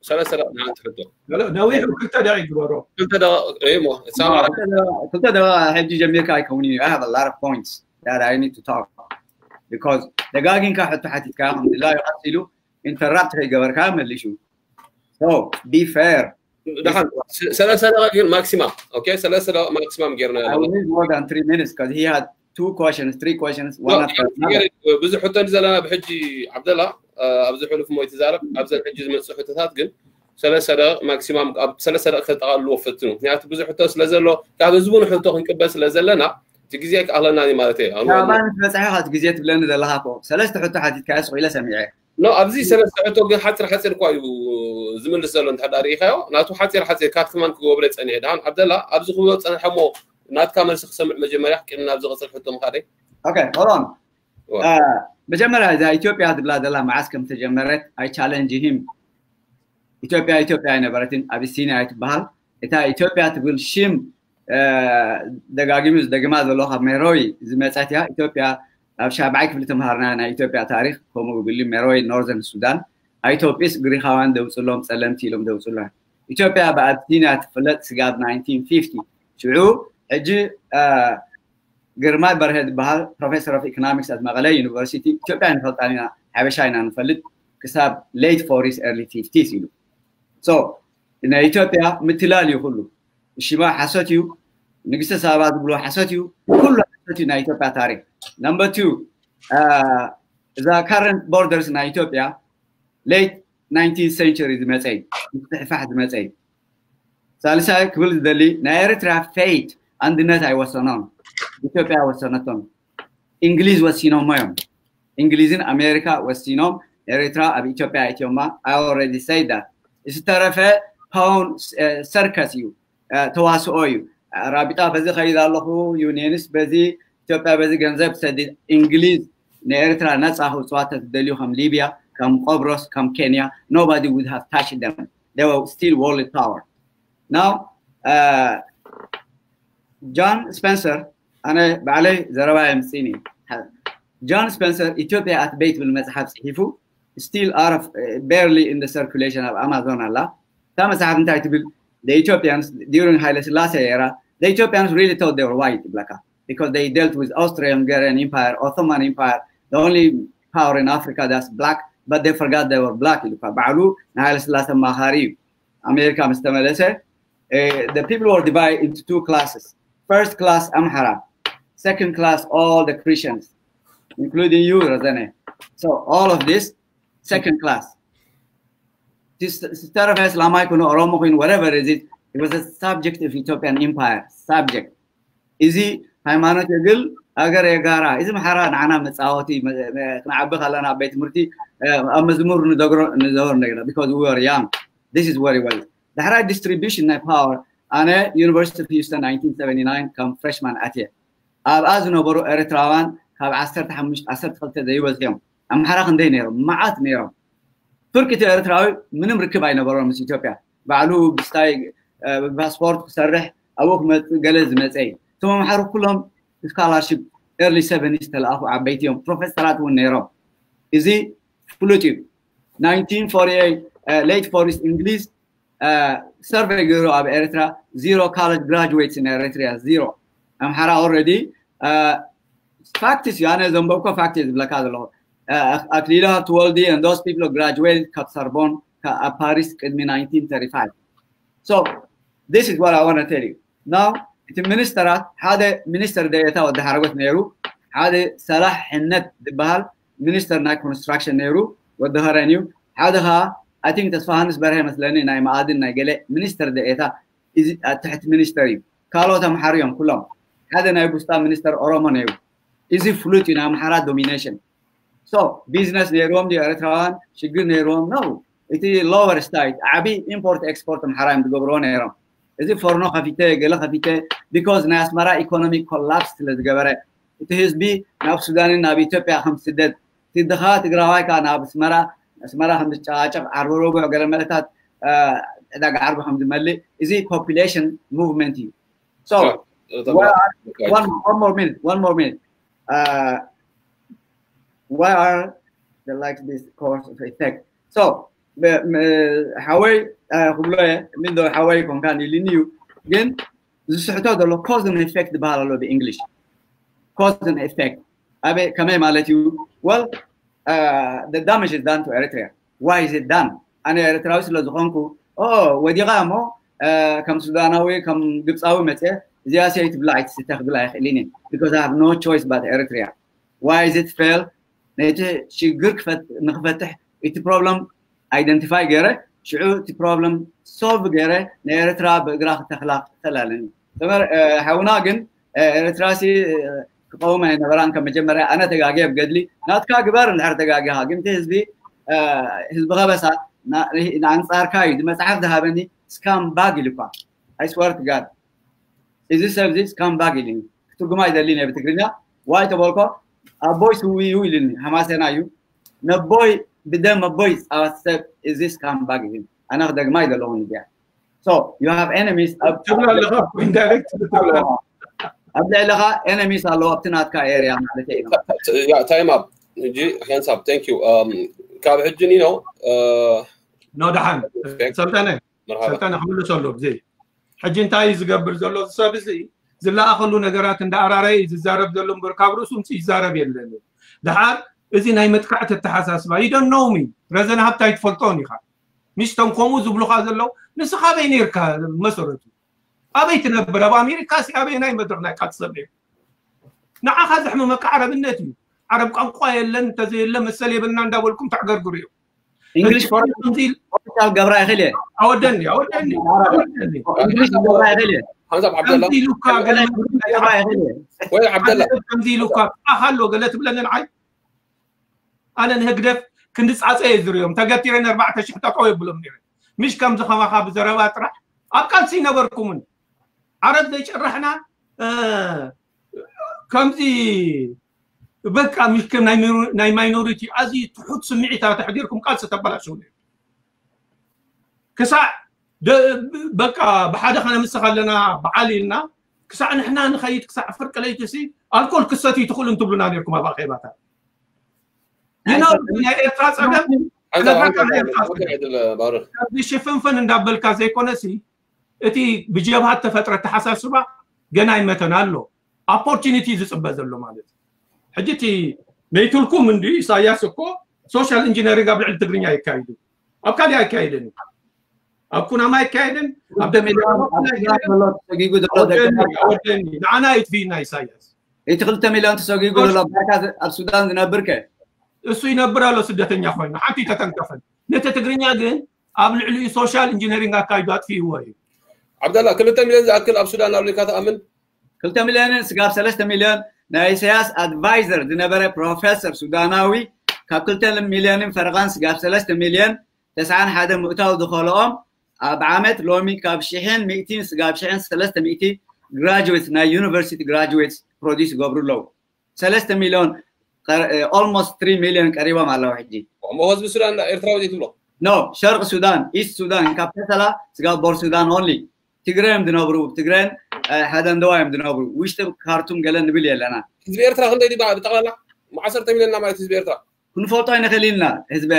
سنة سنة نعم تفضل لا لا وين كنت أنا جبارو كنت أنا أيوه سامع كنت أنا هجي جميل كاي كوني I have a lot of points that I need to talk because دقاقين كان حتى حتى كان لا لله انت الرابط هي قبر كامل اللي شو so be fair. ድሓን ሰለስተ ደቂቕ ግን ማክሲማም ኦኬ ሰለስተ ደቂቕ ማክሲማም ጌርና I will need more than three minutes because he had two questions, three questions, one after another. ብዙሕ ሕቶ ዘለና ብሕጂ ዓብደላ ኣብዚ ሕሉፍ ሞ ትዛረብ ኣብዘን ሕጂ ዝመፅእ ሕቶታት ግን ሰለስተ ደቂቕ ማክሲማም ኣብ ሰለስተ ደቂቕ ከጠቃልልዎ ፈትኑ ምክንያቱ ብዙሕ ሕቶ ስለ ዘሎ ካብ ህዝቡ ንሕቶ ክንቅበል ስለ ዘለና እቲ ግዜ ክኣክለናኒ ማለት እዩ ኣባን ትበፅሐ ካቲ ግዜ ትብለኒ ዘለካ ኮ ሰለስተ ሕቶ ሓቲትካ ስ ኢለ ሰሚዐ ኖ ኣብዚ ሰለስተ ሕቶ ግን ሓፂር ሓፂር እኳ እዩ ዝምልስ ዘሎ እንተሓዳ ርኢካዮ ናቱ ሓፂር ሓፂር ካትክማን ክገብረ ፀኒሐ ድሓን ዓብደላ ኣብዚ ክብሎ ፀንሐ ሞ ናትካ መልሲ ክሰምዕ መጀመርያ ቅድሚ ናብ ዝቕፅል ሕቶ ምካደይ ኦኬ ሆሎን መጀመርያ እዛ ኢትዮጵያ ትብላ ዘላ መዓዝ ከም ተጀመረት ኣይ ቻለንጅ ሂም ኢትዮጵያ ኢትዮጵያ ኣይነበረትን ኣቢሲንያ ትበሃል እታ ኢትዮጵያ ትብል ሽም ደጋጊሙ ዝደግማ ዘሎ ካብ ሜሮይ ዝመፀት እያ ኢትዮጵያ ኣብ ሻብዓይ ክፍሊ ተምሃርና ናይ ኢትዮጵያ ታሪክ ከምኡ ብሊ ሜሮይ ኖርዘርን ሱዳን ኣይቶጲስ ግሪካውያን ደውፅሎም ፀለምቲ ኢሎም ደውፅሎም ኢትዮጵያ ብኣቢሲንያ ትፍለጥ ስጋብ 1950 ሽዑ ሕጂ ግርማይ በርሀ ዝበሃል ፕሮፌሰር ኦፍ ኢኮኖሚክስ ኣት መቐለ ዩኒቨርሲቲ ኢትዮጵያ ንፈልጣን ኢና ሓበሻ ኢና ንፈልጥ ክሳብ ሌት ፎሪስ ኤርሊ ፊፍቲስ ኢሉ ሶ ናይ ኢትዮጵያ ምትላል እዩ ኩሉ ሽማ ሓሶት እዩ ንግስተ ሳባ ዝብሎ ሓሶት እዩ ኩሉ ሓሶት እዩ ናይ ኢትዮጵያ ታሪክ ነምበር ቱ እዛ ካረንት ቦርደርስ ናይ ኢትዮጵያ ሌት 19 ሴንቸሪ ዝመፀ እዩ ምትሕፋሕ ዝመፀ እዩ ሳልሳይ ክብል ዝደሊ ናይ ኤርትራ ፌይት አንድነት አይወሰነውም ኢትዮጵያ ወሰነቶም እንግሊዝ ወሲኖም እዮም እንግሊዝን አሜሪካ ወሲኖም ኤርትራ ኣብ ኢትዮጵያ እትዮማ አይ ኦልሬዲ ሰይ ዳት ዝተረፈ ፓውን ሰርከስ እዩ ተዋስኦ እዩ ራቢጣ በዚ ከይድ ኣለኹ ዩኒየንስ በዚ ኢትዮጵያ በዚ ገንዘብ ሰዲድ እንግሊዝ ንኤርትራ ነፃ ክውፅዋ ተትደልዩ ከም ሊብያ ከም ቆብሮስ ከም ኬንያ ኖባዲ ውድ ሃቭ ታች ደም they were still world power now uh, ጆን ስፔንሰር ኣነ ባዕለይ ዘረባ የምፅኒ ጆን ስፔንሰር ኢትዮጵያ ኣት ቤት ብል መፅሓፍ ፅሒፉ ስቲል ኣረፍ ቤርሊ ኢን ሰርኩሌሽን ኣብ ኣማዞን ኣላ እታ መፅሓፍ እንታይ ትብል the Ethiopians during Haile Selassie era, the Ethiopians really thought they were white, Blaka, because they dealt with Austro-Hungarian Empire, Ottoman Empire, the only power in Africa that's black, but they forgot they were black. بعلو Haile Selassie Mahari, America مستملسة. Uh, the people were divided into two classes. First class Amhara, second class all the Christians, including you, Razane. So all of this, second class. This Staraf Islamikun or Oromokin, whatever is it, it was a subject of Ethiopian empire, subject. Is he ሃይማኖት የግል ኣገር የጋራ እዚ ምሓራ ንዓና መፃወቲ ክንዓቢ ከለና ቤት ትምህርቲ ኣብ መዝሙር ንዘግሮ ንዘብር ነገና ቢካዝ ዊ ወር ያንግ ዲስ ኢዝ ቨሪ ዌል ዳሕራይ ዲስትሪቢሽን ናይ ፓወር ኣነ ዩኒቨርሲቲ ኦፍ ሂውስተን 1979 ከም ፍሬሽማን ኣትየ ኣብኣ ዝነበሩ ኤርትራውያን ካብ 15 ዘይበዝሖም ኣምሓራ ክንደይ ነይሮም መዓት ነይሮም ቱርክ እቲ ኤርትራዊ ምንም ርክብ ኣይነበሮም ምስ ኢትዮጵያ ባዕሉ ብስታይ ፓስፖርት ክሰርሕ ኣብኡ ክመፅእ ገለ ዝመፀ እዩ ثم محروا كلهم سكولارشيب ايرلي 70 تلاقوا عبيتهم بروفيسورات والنيرو ازي فلوتيب 1948 ليت فورست انجليز سيرفي جيرو اب اريترا زيرو كولج جراجويتس ان اريترا زيرو امحرا اوريدي فاكتس يعني زمبوكو فاكتس بلاك هذا لو اكليلا تولدي and those people graduated كاب سربون كاب باريس قدمي 1935 so this is what I want to tell you now እቲ ሚኒስተራት ሓደ ሚኒስተር ደየታ ወዲ ሓረጎት ነይሩ ሓደ ሰላሕ ሕነት ዝበሃል ሚኒስተር ናይ ኮንስትራክሽን ነይሩ ወዲ ኸረን እዩ ሓደ ከዓ ኣይ ቲንክ ተስፋሃንስ በርሀ መስለኒ ናይ ማኣድን ናይ ገለ ሚኒስተር ደኤታ ትሕቲ ሚኒስተር እዩ ካልኦት ኣምሓሩ እዮም ኩሎም ሓደ ናይ ቡስታ ሚኒስተር ኦሮሞ ነይሩ እዚ ፍሉጥ እዩ ናይ ኣምሓራ ዶሚኔሽን ሶ ቢዝነስ ነይርዎም ኤርትራውያን ሽግር ነይርዎም ነው እቲ ሎወር ስታይት ዓብይ ኢምፖርት ኤክስፖርት ኣምሓራ እዮም ዝገብርዎ ነይሮም ezi forno khafite gela khafite because Nasmara economy collapsed, collapse tile it is be now Sudan na bito pe ham sidet tidhat grawa ka na asmara asmara ham chaachab arboro go garb ham malle ezi population movement hi so why are, one one more minute one more minute uh, why are they like this course of effect so however qublaye midda waxaa weeye cause and effect baa la the english. Cause and effect. Abe I let you well uh, the damage is done to eritrea. Why is it done? Ane ኤርትራዊ ስለ ዝኾንኩ ወዲቓ እሞ ከም ሱዳናዊ ከም ግብፃዊ መፀ እዚኣ ሰይ ትብላ ኣይትስተ ክብል ኣይኽእልን እየ ቢካዝ ሃብ ኖ ቾይስ ባት ኤርትሪያ ዋይ ዝ ፌል ነቲ ሽግር it's እቲ problem. Identify, gare. ሽዑ እቲ ፕሮብለም ሶልቭ ገይረ ንኤርትራ ብእግራ ክተኽላ ክተላለን ሓውና ግን ኤርትራ ሲ ክቀውመ ነበራን ከም መጀመርያ ኣነ ተጋጊየ ብገድሊ ናትካ ግበር እንድሕር ተጋጊኻ ግን እቲ ህዝቢ ህዝቢ ኸበሳ ንኣንፃርካ እዩ መፅሓፍ ዝሃበኒ ስካም ባግ ኢሉ እኳ ኣይስወርት ጋድ እዚ ሰብ እዚ ስካም ባግ ኢሉኒ ክትርጉማ ይደሊኒ ብትግርኛ ዋይ ተበልኮ ኣቦይ ስውዩ ኢሉኒ ሓማሰና እዩ ነቦይ ብደም ኣቦይ ፃወት ሰብ እዚ ስካም ባግ ኢሉኒ ኣነ ክደግማ ይደለኹ ንቢያ So you have enemies ኣብ ልዕልኻ enemies ኣለዎ ኣብቲ ናትካ ኤርያ ማለት እዩ ታይም ኣፕ እጂ ሃንሳብ ታንክ ዩ ካብ ሕጂ ኒኖ ኖ ድሓን ሰልጠነ ሰልጠነ ክምልሰሉ ግዜ ሕጂ እንታይ እዩ ዝገብር ዘሎ ሰብ እዚ ዝለኣኸሉ ነገራት እንዳኣራረየ ዝዛረብ ዘሎ እምበር ካብ ርእሱ ምፅ ይዛረብ የለን ድሓር እዚ ናይ መጥካዕቲ ኣተሓሳስባ ይደኖውሚ ረዘና ሃብታይ ትፈልጦን ኢኻ ሚስቶም ከምኡ ዝብሉካ ዘለው ንስኻ ኣበይ ነርካ መሰረቱ ኣበይ ትነብር ኣብ ኣሜሪካ ሲ ኣበይ ናይ መድረክ ናይ ቃት ሰብ ንዓኻ ዘሕምመካ ዓረብነት እዩ ዓረብ ቋንቋ የለን እንተዘየለ መሰል የብልና እንዳበልኩም ተዕገርግሩ እዮም እንግሊሽ ፎርማል ገብራ ይኽእል እየ ኣወደኒ ኣወደኒ እንግሊሽ ገብራ ይኽእል እየ ሓንሳብ ዓብደላ ከምዚ ኢሉካ ገለ ገብራ ይኽእል እየ ወይ ዓብደላ ከምዚ ኢሉካ ኣነ ንህግደፍ ክንድፃፀ እየ ዝርዮም ተገቲረን ኣርባዕተ ሽሕ ጠጠው የብሎም ነረ ምሽ ከምዚ ከማኻ ብዘረባ ጥራሕ ኣብ ቃልሲ ነበርኩምን ዓረብ ዘይጨራሕና ከምዚ በቃ ምሽክም ናይ ማይኖሪቲ ኣዝዩ ትሑት ስምዒታት ኣሕዲርኩም ቃልሲ ተበላሸው ነሩ ክሳዕ በቃ ብሓደ ከነምስኽ ኣለና በዓል ኢልና ክሳዕ ንሕና ንኸይድ ክሳዕ ፍርቂ ለይትሲ ኣልኮል ክሰትዩ ትኽእሉ እንትብሉና ነርኩም ኣብ ኣኼባታት ናይ ኤርትራ ፀገም ሽፍንፍን እንዳበልካ ዘይኮነሲ እቲ ብጀብሃ ተፈጥረ ተሓሳስባ ገና ይመተና ኣሎ ኦፖርቹኒቲ ዝፅበ ዘሎ ማለት እዩ ሕጂ እቲ መይትልኩም እንዲ ኢሳያስ እኮ ሶሻል ኢንጂነሪንግ ኣብ ልዕሊ ትግርኛ ይካይዱ ኣብ ካሊእ ኣይካይድን ኣብ ኩናማ ኣይካየድን ኣብ ደሚወደኒ ንዓና ይትፊና ኢሳያስ እቲ ክልተ ሚልዮን ተሰጊጉ ዘሎ ባርካ ኣብ ሱዳን ዝነብር ከ እሱ ይነብር ኣሎ ስደተኛ ኮይኑ ሓንቲ ተተንከፈን ነቲ ትግርኛ ግን ኣብ ልዕሊኡ ሶሻል ኢንጂነሪንግ ኣካይዱ ኣጥፊእዎ እዩ ዓብደላ ክልተ ሚልዮን ዝኣክል ኣብ ሱዳን ኣብ ልካ ተኣምን ክልተ ሚልዮንን ስጋብ ሰለስተ ሚልዮን ናይ ኢሳያስ ኣድቫይዘር ዝነበረ ፕሮፌሰር ሱዳናዊ ካብ ክልተ ሚልዮንን ፈረቓን ስጋብ ሰለስተ ሚልዮን ተስዓን ሓደ ምእታው ዝኸልኦም ኣብ ዓመት ሎሚ ካብ ሽሕን ሚእቲን ስጋብ ሽሕን ሰለስተ ሚእቲ ግራጁዌት ናይ ዩኒቨርሲቲ ግራጁዌት ፕሮዲስ ይገብሩ ኣለዉ ሰለስተ ሚልዮን آه، almost 3 million قريبا مع واحد جي. ما هو حزب السودان؟ ارتراوي دي تبلو no شرق السودان ايست السودان كابيتالا سقال بور السودان اونلي تجرين دنابرو تجرين هذا آه، دوايم دنابرو وش تب خارطوم قال نبلي لنا حزب ارترا هند دي بقى ما معاصر تمين لنا ما حزب ارترا كن فوتاي نخلينا حزب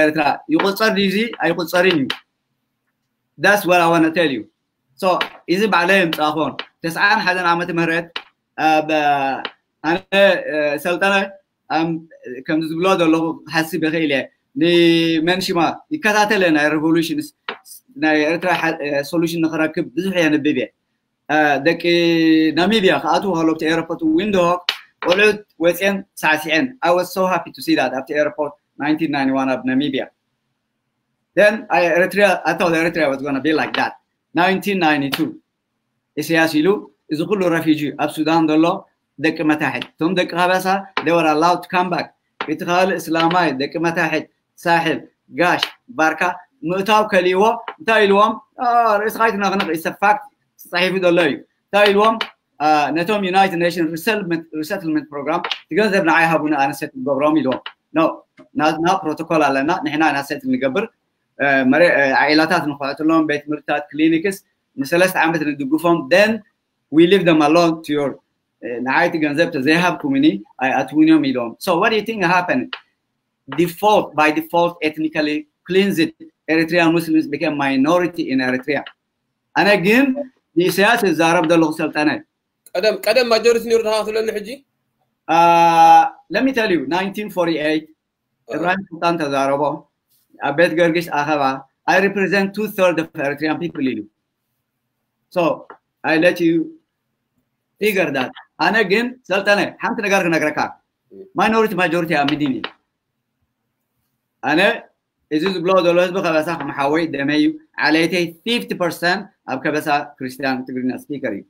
يقول صار ديزي اي يقصرين that's what I want to tell you. So إذا بعلم تأخون تسعان حدا عمت مرات آه، أنا سلطانة ከምዚ ዝብሎ ዘለኹ ሓስብ ይኽእል እየ ንመንሽማ ይከታተለ ናይ ሬቮሉሽን ናይ ኤርትራ ሶሉሽን ንክረክብ ብዙሕ እየ ንብብ እየ ደቂ ናሚብያ ክኣትዉ ከለብቲ ኤርፖርት ዊንድሆክ ቆልዑት ወፅአን ሳዕሲዐን I was so happy to see that after airport 1991 of Namibia. Then I Eritrea, I thought Eritrea was going to be like that. 1992 ኢሳያስ ኢሉ እዚ ኩሉ ረፊጂ ኣብ ሱዳን ዘሎ دك متاحد ثم دك هبسا دور الله allowed to بتخال إسلامي دك متاحد ساحل قاش بركة متاو كليوة تايلوام الوم آه رئيس خايت نغنق إسفاك صحيح في دولي تايلوام الوم آه نتوم يونايتد نيشن ريسلمنت ريسلمنت بروجرام تقدر نعيها بنا أنا سيت بروجرام الوم نو نا نا بروتوكول على نا نحن أنا سيت نقبر مري عائلاتات نخوات لهم بيت مرتات كلينيكس مثلث عمت ندقفهم then we leave them alone to your نهايه الجنزبتة they have community at Union Midom. So what do you think happened? Default by default ethnically cleansed Eritrean Muslims became minority in Eritrea. And again the سياسة زارب دلو سلطنة. قدم قدم majority نور هاتوا لنا حجي. let me tell you 1948 Ibrahim Sultan Tazarabo, Abed Gergis Ahava, I represent two thirds of Eritrean people in you. So I let you figure that. ኣነ ግን ሰልጠነ ሓንቲ ነገር ክነግረካ ማይኖሪቲ ማጆሪቲ ኣብ ምድን እዩ ኣነ እዚ ዝብሎ ዘሎ ህዝቢ ከበሳ ከምሓወይ ደመ እዩ ዓለይተይ 50 ፐርሰንት ኣብ ከበሳ ክርስቲያን ትግርኛ ስፒከር እዩ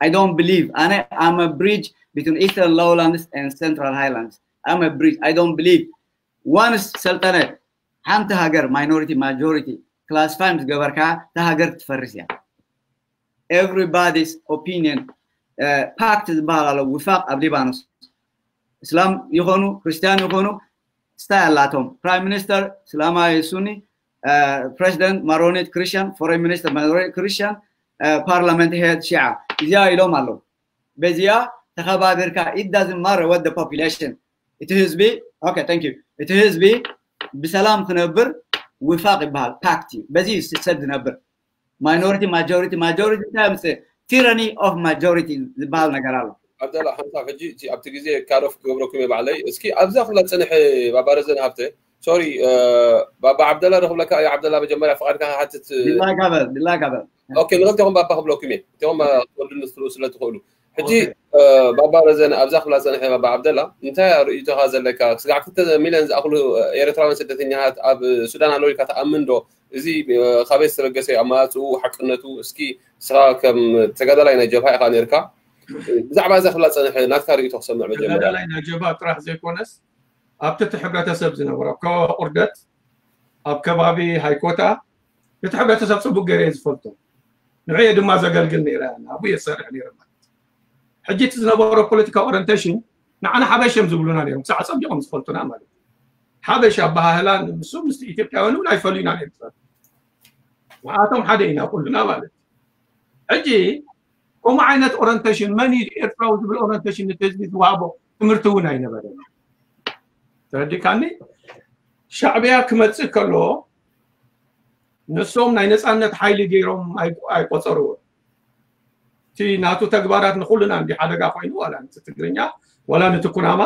I don't believe. I, am a bridge between Eastern Lowlands and Central Highlands. I'm a bridge. I don't believe. Once Sultanate, Hamta Hagar, minority, majority, class five, Gavarka, Tahagar Everybody's opinion ፓክት ዝበሃል ኣሎ ውፋቅ ኣብ ሊባኖስ እስላም ይኾኑ ክርስቲያን ይኾኑ ስታይ ኣላቶም ፕራይም ሚኒስተር እስላማዊ ሱኒ ፕሬዚደንት ማሮኔት ክርስቲያን ፎሬን ሚኒስተር ማሮኔት ክርስቲያን ፓርላመንት ሄድ ሽዓ እዚኣ ኢሎም ኣለዉ በዚኣ ተኸባቢርካ ኢት ዳዝን ማረ ወት ፖፑሌሽን እቲ ህዝቢ ኦኬ ታንክ ዩ እቲ ህዝቢ ብሰላም ክነብር ውፋቅ ይበሃል ፓክት እዩ በዚ ስሰድ ዝነብር ማይኖሪቲ ማጆሪቲ ማጆሪቲ እንታይ ምፅእ tyranny of majority ዝበሃል ነገር ኣሎ ኣብዛላ ሓንሳ ሕጂ እቲ ኣብቲ ግዜ ካሮፍ ክገብሮ ክበብ ኣለይ እስኪ ኣብዛ ኩላ ፀንሐ ባባረዘን ሃብተ ሶሪ ባባ ዓብደላ ረክብለካ እዩ ዓብደላ መጀመርያ ፍቃድካ ሓትት ብላጋበል ብላጋበል ኦኬ ንክልቲኹም ባባ ክብለኩም እየ እቲኹም ወድን ትክእሉ ስለትኽእሉ ሕጂ ባባ ረዘን ኣብዛ ክብላ ፀንሐ ባባ ዓብደላ እንታይ ርእቶካ ዘለካ ስጋዕ ክልተ ሚልዮን ዝኣክሉ ኤርትራውያን ስደተኛታት ኣብ ሱዳን ኣለዉ ኢልካ ተኣምን ዶ እዚ ካበይ ዝተረገሰ ኣማፅኡ ሓቅነቱ እስኪ ስኻ ከም ተጋዳላይ ናይ ጀብሃ ኢኻ ነርካ ብዛዕባ እዚ ክላ ፀንሐ ናትካ ርእቶ ክሰምዕ መጀመርያ ተጋዳላይ ናይ ጀብሃ ጥራሕ ዘይኮነስ ኣብ ትሕቲ ሕብረተሰብ ዝነበሮ ኣብ ከባቢ ቁርደት ኣብ ከባቢ ሃይኮታ እቲ ሕብረተሰብ ፅቡቅ ገይረ ዝፈልጦ ንዕየ ድማ ዘገልግል ነይረ ኣብየ ዝሰርሕ ነይረ ማለት ሕጂ እቲ ዝነበሮ ፖለቲካ ኦሪንቴሽን ንዓና ሓበሸም ዝብሉና ነይሮም ክሳዕ ፀቢቆም ዝፈልጡና ማለት እዩ ሓበሻ ኣባህላ ንሱ ምስ ኢትዮጵያውያን እውን ኣይፈሉዩና ነይሩ ንዓቶም ሓደ ኢና ኩሉና ማለት ሕጂ ከምኡ ዓይነት ኦሪንቴሽን መን ኤርትራዊ ዝብል ኦሪንቴሽን ነቲ ህዝቢ ዝወሃቦ ትምህርቲ እውን ኣይነበረን ተረዲካኒ ሻዕብያ ክመፅእ ከሎ ንሶም ናይ ነፃነት ሓይሊ ገይሮም ኣይቆፀርዎን እቲ ናቱ ተግባራት ንኩሉና እንዲ ሓደጋ ኮይኑ ዋላ ነቲ ትግርኛ ዋላ ነቲ ኩናማ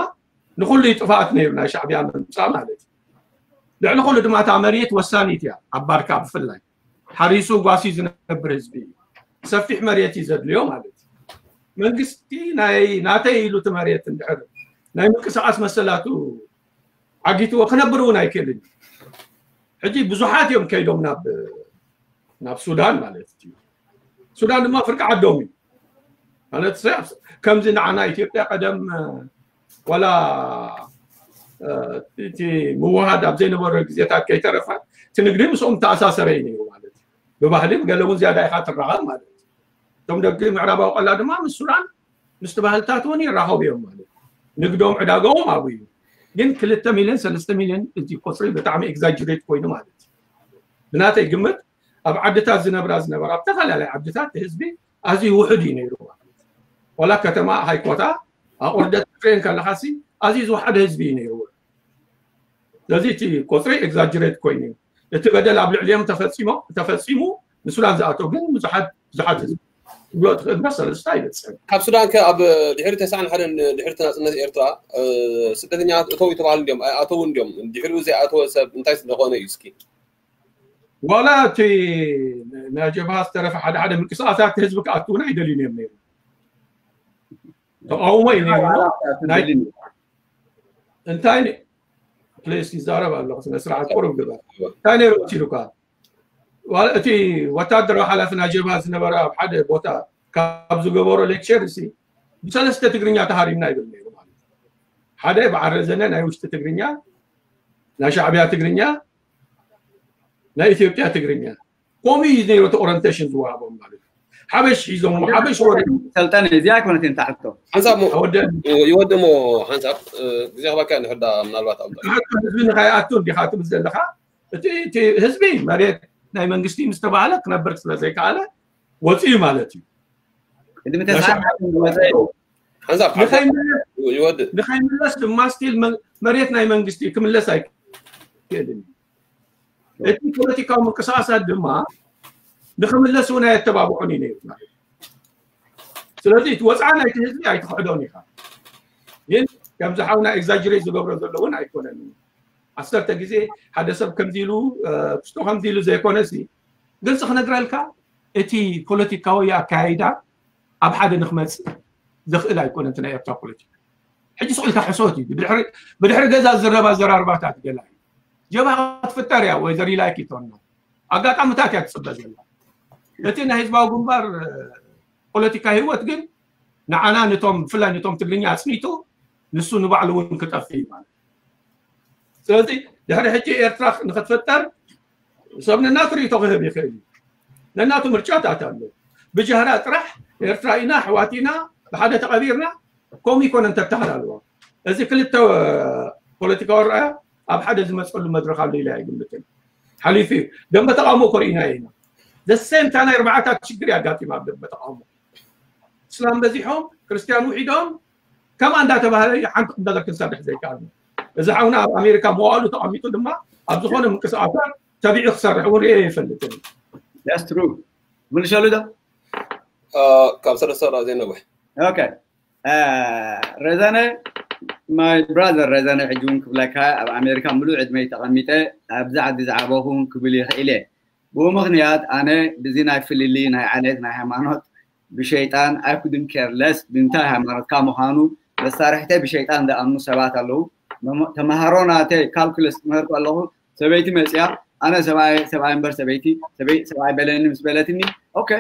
ንኩሉ ጥፋኣት ነይሩ ናይ ሻዕብያ ምምፃእ ማለት እዩ ልዕሊ ኩሉ ድማ እታ መሬት ወሳኒት እያ ኣብ ባርካ ብፍላይ ሓሪሱ ጓሲ ዝነብር ህዝቢ እዩ ሰፊሕ መሬት እዩ ዘድልዮ ማለት እዩ መንግስቲ ናይ ናተይ ኢሉ እቲ መሬት እንድሕር ናይ ምንቅስቃስ መሰላቱ ዓጊትዎ ክነብር እውን ኣይክእልን ሕጂ ብዙሓት እዮም ከይዶም ናብ ናብ ሱዳን ማለት እዩ ሱዳን ድማ ፍርቂ ዓዶም እዩ ማለት ከምዚ ንዓና ኢትዮጵያ ቀደም ወላ እቲ ምውሃድ ኣብ ዘይነበሮ ግዜታት ከይተረፈ እቲ ንግዲ ምስኦም ተኣሳሰረ እዩ ነይሩ ማለት እዩ ብባህሊ ገለ እውን ዝያዳ ኢካ ትራኸብ ማለት እዩ እቶም ደቂ ምዕራባዊ ቆላ ድማ ምስ ሱዳን ምስቲ ባህልታት እውን ይራኸቡ እዮም ማለት ንግዶም ዕዳጋኦም ኣብኡ እዩ ግን ክልተ ሚልዮን ሰለስተ ሚልዮን እዚ ቁፅሪ ብጣዕሚ ኤግዛጅሬት ኮይኑ ማለት እዩ ብናተይ ግምት ኣብ ዓድታት ዝነብራ ዝነበራ ኣብ ተፈላለዩ ዓድታት ህዝቢ ኣዝዩ ውሕድ እዩ ነይሩ ወላ ከተማ ሃይኮታ ኣብ ቁርደት ትሬን ከለካሲ ኣዝዩ ዝወሓደ ህዝቢ እዩ ነይሩ ስለዚ እቲ ቁፅሪ ኤግዛጅሬት ኮይኑ እዩ እቲ በደል ኣብ ልዕሊኦም ተፈፂሞ ተፈፂሙ ንሱዳን ዝኣተው ግን ብዙሓት ብዙሓት ህዝቢ ብሎ ትኽእል ማ ሰለስተ ኣይበፅሕን ካብ ሱዳን ከ ኣብ ድሕሪ ተስዓን ሓደን ድሕሪ ናፅነት ኤርትራ ስደተኛታት እተው ይተባሃሉ እንዲኦም ኣተው እንዲኦም ድሕሪኡ ዘይኣተወ ሰብ እንታይ ስለኾነ እዩ እስኪ ዋላ እቲ ናይ ጀብሃ ዝተረፈ ሓደ ሓደ ምንቅስቃሳት ህዝቢ ክኣቱ እውን ኣይደልዩን እዮም ነይሩ ተቃውሞ እዩ ነይሩ እንታይ ፕሌስ ይዛረብ ኣለኹ ስነ ስርዓት ቁርብ ግበር እንታይ ነይሩ እትኢሉካ እቲ ወታደራዊ ሓላፊ ናይ ጀብሃ ዝነበረ ኣብ ሓደ ቦታ ካብ ዝገበሮ ሌክቸር እሲ ብሰለስተ ትግርኛ ተሃሪምና ይብል ነይሩ ማለት ሓደ በዓረ ዘነ ናይ ውሽጢ ትግርኛ ናይ ሻዕብያ ትግርኛ ናይ ኢትዮጵያ ትግርኛ ከምኡ እዩ ነይሩ እቲ ኦሪንቴሽን ዝወሃቦም ማለት እዩ ሓበሽ ሒዞም ሓበሽ ወሪዱ سلطنة እዚኣ ኮነት እየ ታሕቶ ሓንሳብ ይወድ ሞ ሓንሳብ ግዜ ክባካ ንሕዳ ምናልባት ኣብ ህዝቢ ንኸይኣቱ እንዲኻ ትብል ዘለካ እቲ ህዝቢ መሬት ናይ መንግስቲ ምስ ተባሃለ ክነብር ስለ ዘይከኣለ ወፂኡ ማለት እዩ ቅድሚ ተስዓን ሓደን ዝወፀ ሓንሳብ ይወድእ ንኸይምለስ ድማ ስቲል መሬት ናይ መንግስቲ ክምለስ ኣይክእልን እቲ ፖለቲካዊ ምንቅስቃሳት ድማ ንክምለስ እውን ኣየተባብዑን እዩ ነይሩ ማለት ስለዚ እቲ ወፃኢ ናይቲ ህዝቢ ኣይትክሕዶን ኢኻ ግን ከምዚ ሓውና ኤግዛጅሬት ዝገብሮ ዘሎ እውን ኣይኮነን ዓሰርተ ግዜ ሓደ ሰብ ከምዚ ኢሉ ክስቶ ከምዚ ኢሉ ዘይኮነ ሲ ግልፂ ክነግረልካ እቲ ፖለቲካዊ ኣካያይዳ ኣብ ሓደ ንክመፅእ ዝኽእል ኣይኮነ እቲ ናይ ኤርትራ ፖለቲካ ሕጂ ስቁኢልካ ሕሶት እዩ ብድሕሪ ገዛ ዝረባ ዘራርባታት ገላ እዩ ጀብሃ ክትፍጠር እያ ወይዘሪ ላይኪቶን ነው ኣጋጣሚታት እያ ትፅበ ዘላ እቲ ናይ ህዝባዊ ግንባር ፖለቲካ ሂወት ግን ንዓና ነቶም ብፍላይ ነቶም ትግርኛ ኣፅኒቱ ንሱ ንባዕሉ እውን ክጠፍ እዩ ማለት ስለዚ ድሕሪ ሕጂ ኤርትራ ንክትፍጠር ሰብ ነናቱ ርእቶ ክህብ ይኽእል እዩ ነናቱ ምርጫታት ኣሎ ብጀህራ ጥራሕ ኤርትራ ኢና ኣሕዋቲና ብሓደ ተቐቢርና ከምኡ ይኮነ እንተተሃላልዎ እዚ ክልተ ፖለቲካዊ ረኣያ ኣብ ሓደ ዝመፀሉ መድረክ ኣሎ ኢለ ኣይግምትን ሓሊፉ እዩ ደንበ ተቃውሞ ኮርኢና ኢና ዘሴም ታ ናይ ኣርባዕታት ሽግር ያጋጢማ ኣብ ደንበ ተቃውሞ እስላም በዚሖም ክርስቲያን ውሒዶም ከማ እንዳተባሃለ ሓንቲ ቅበለ ክንሰርሕ ዘይከኣልና እዚ ሓውና ኣብ ኣሜሪካ መዋእሉ ተቐሚጡ ድማ ኣብ ዝኾነ ምንቅስቃሳት ተቢዑ ክሰርሕ እውን ርአ ይፈልጥን That's true. ምልሻሉ ዶ ካብ ሰለስተ ራ ዘይነውሕ ኦኬ ረዘነ ማይ ብራዘር ረዘነ ሕጂ እውን ክብለካ ኣብ ኣሜሪካ ሙሉእ ዕድመይ ተቐሚጠ ኣብዚ ዓዲ ዝዓበኹን ክብል ይኽእል እየ ብኡ ምክንያት ኣነ ብዚ ናይ ፍልሊ ናይ ዓለት ናይ ሃይማኖት ብሸይጣን ኣይ ኩድን ኬርለስ ብምንታይ ሃይማኖትካ ምዃኑ መሳርሕተይ ብሸይጣን ዝኣምኑ ሰባት ኣለዉ ተምሃሮ ናተይ ካልኩለስ ትምህርቲ ኣለኹ ሰበይቲ መፅያ ኣነ ሰብኣይ እምበር ሰበይቲ ሰብኣይ በለኒ ምስ በለትኒ ኦኬ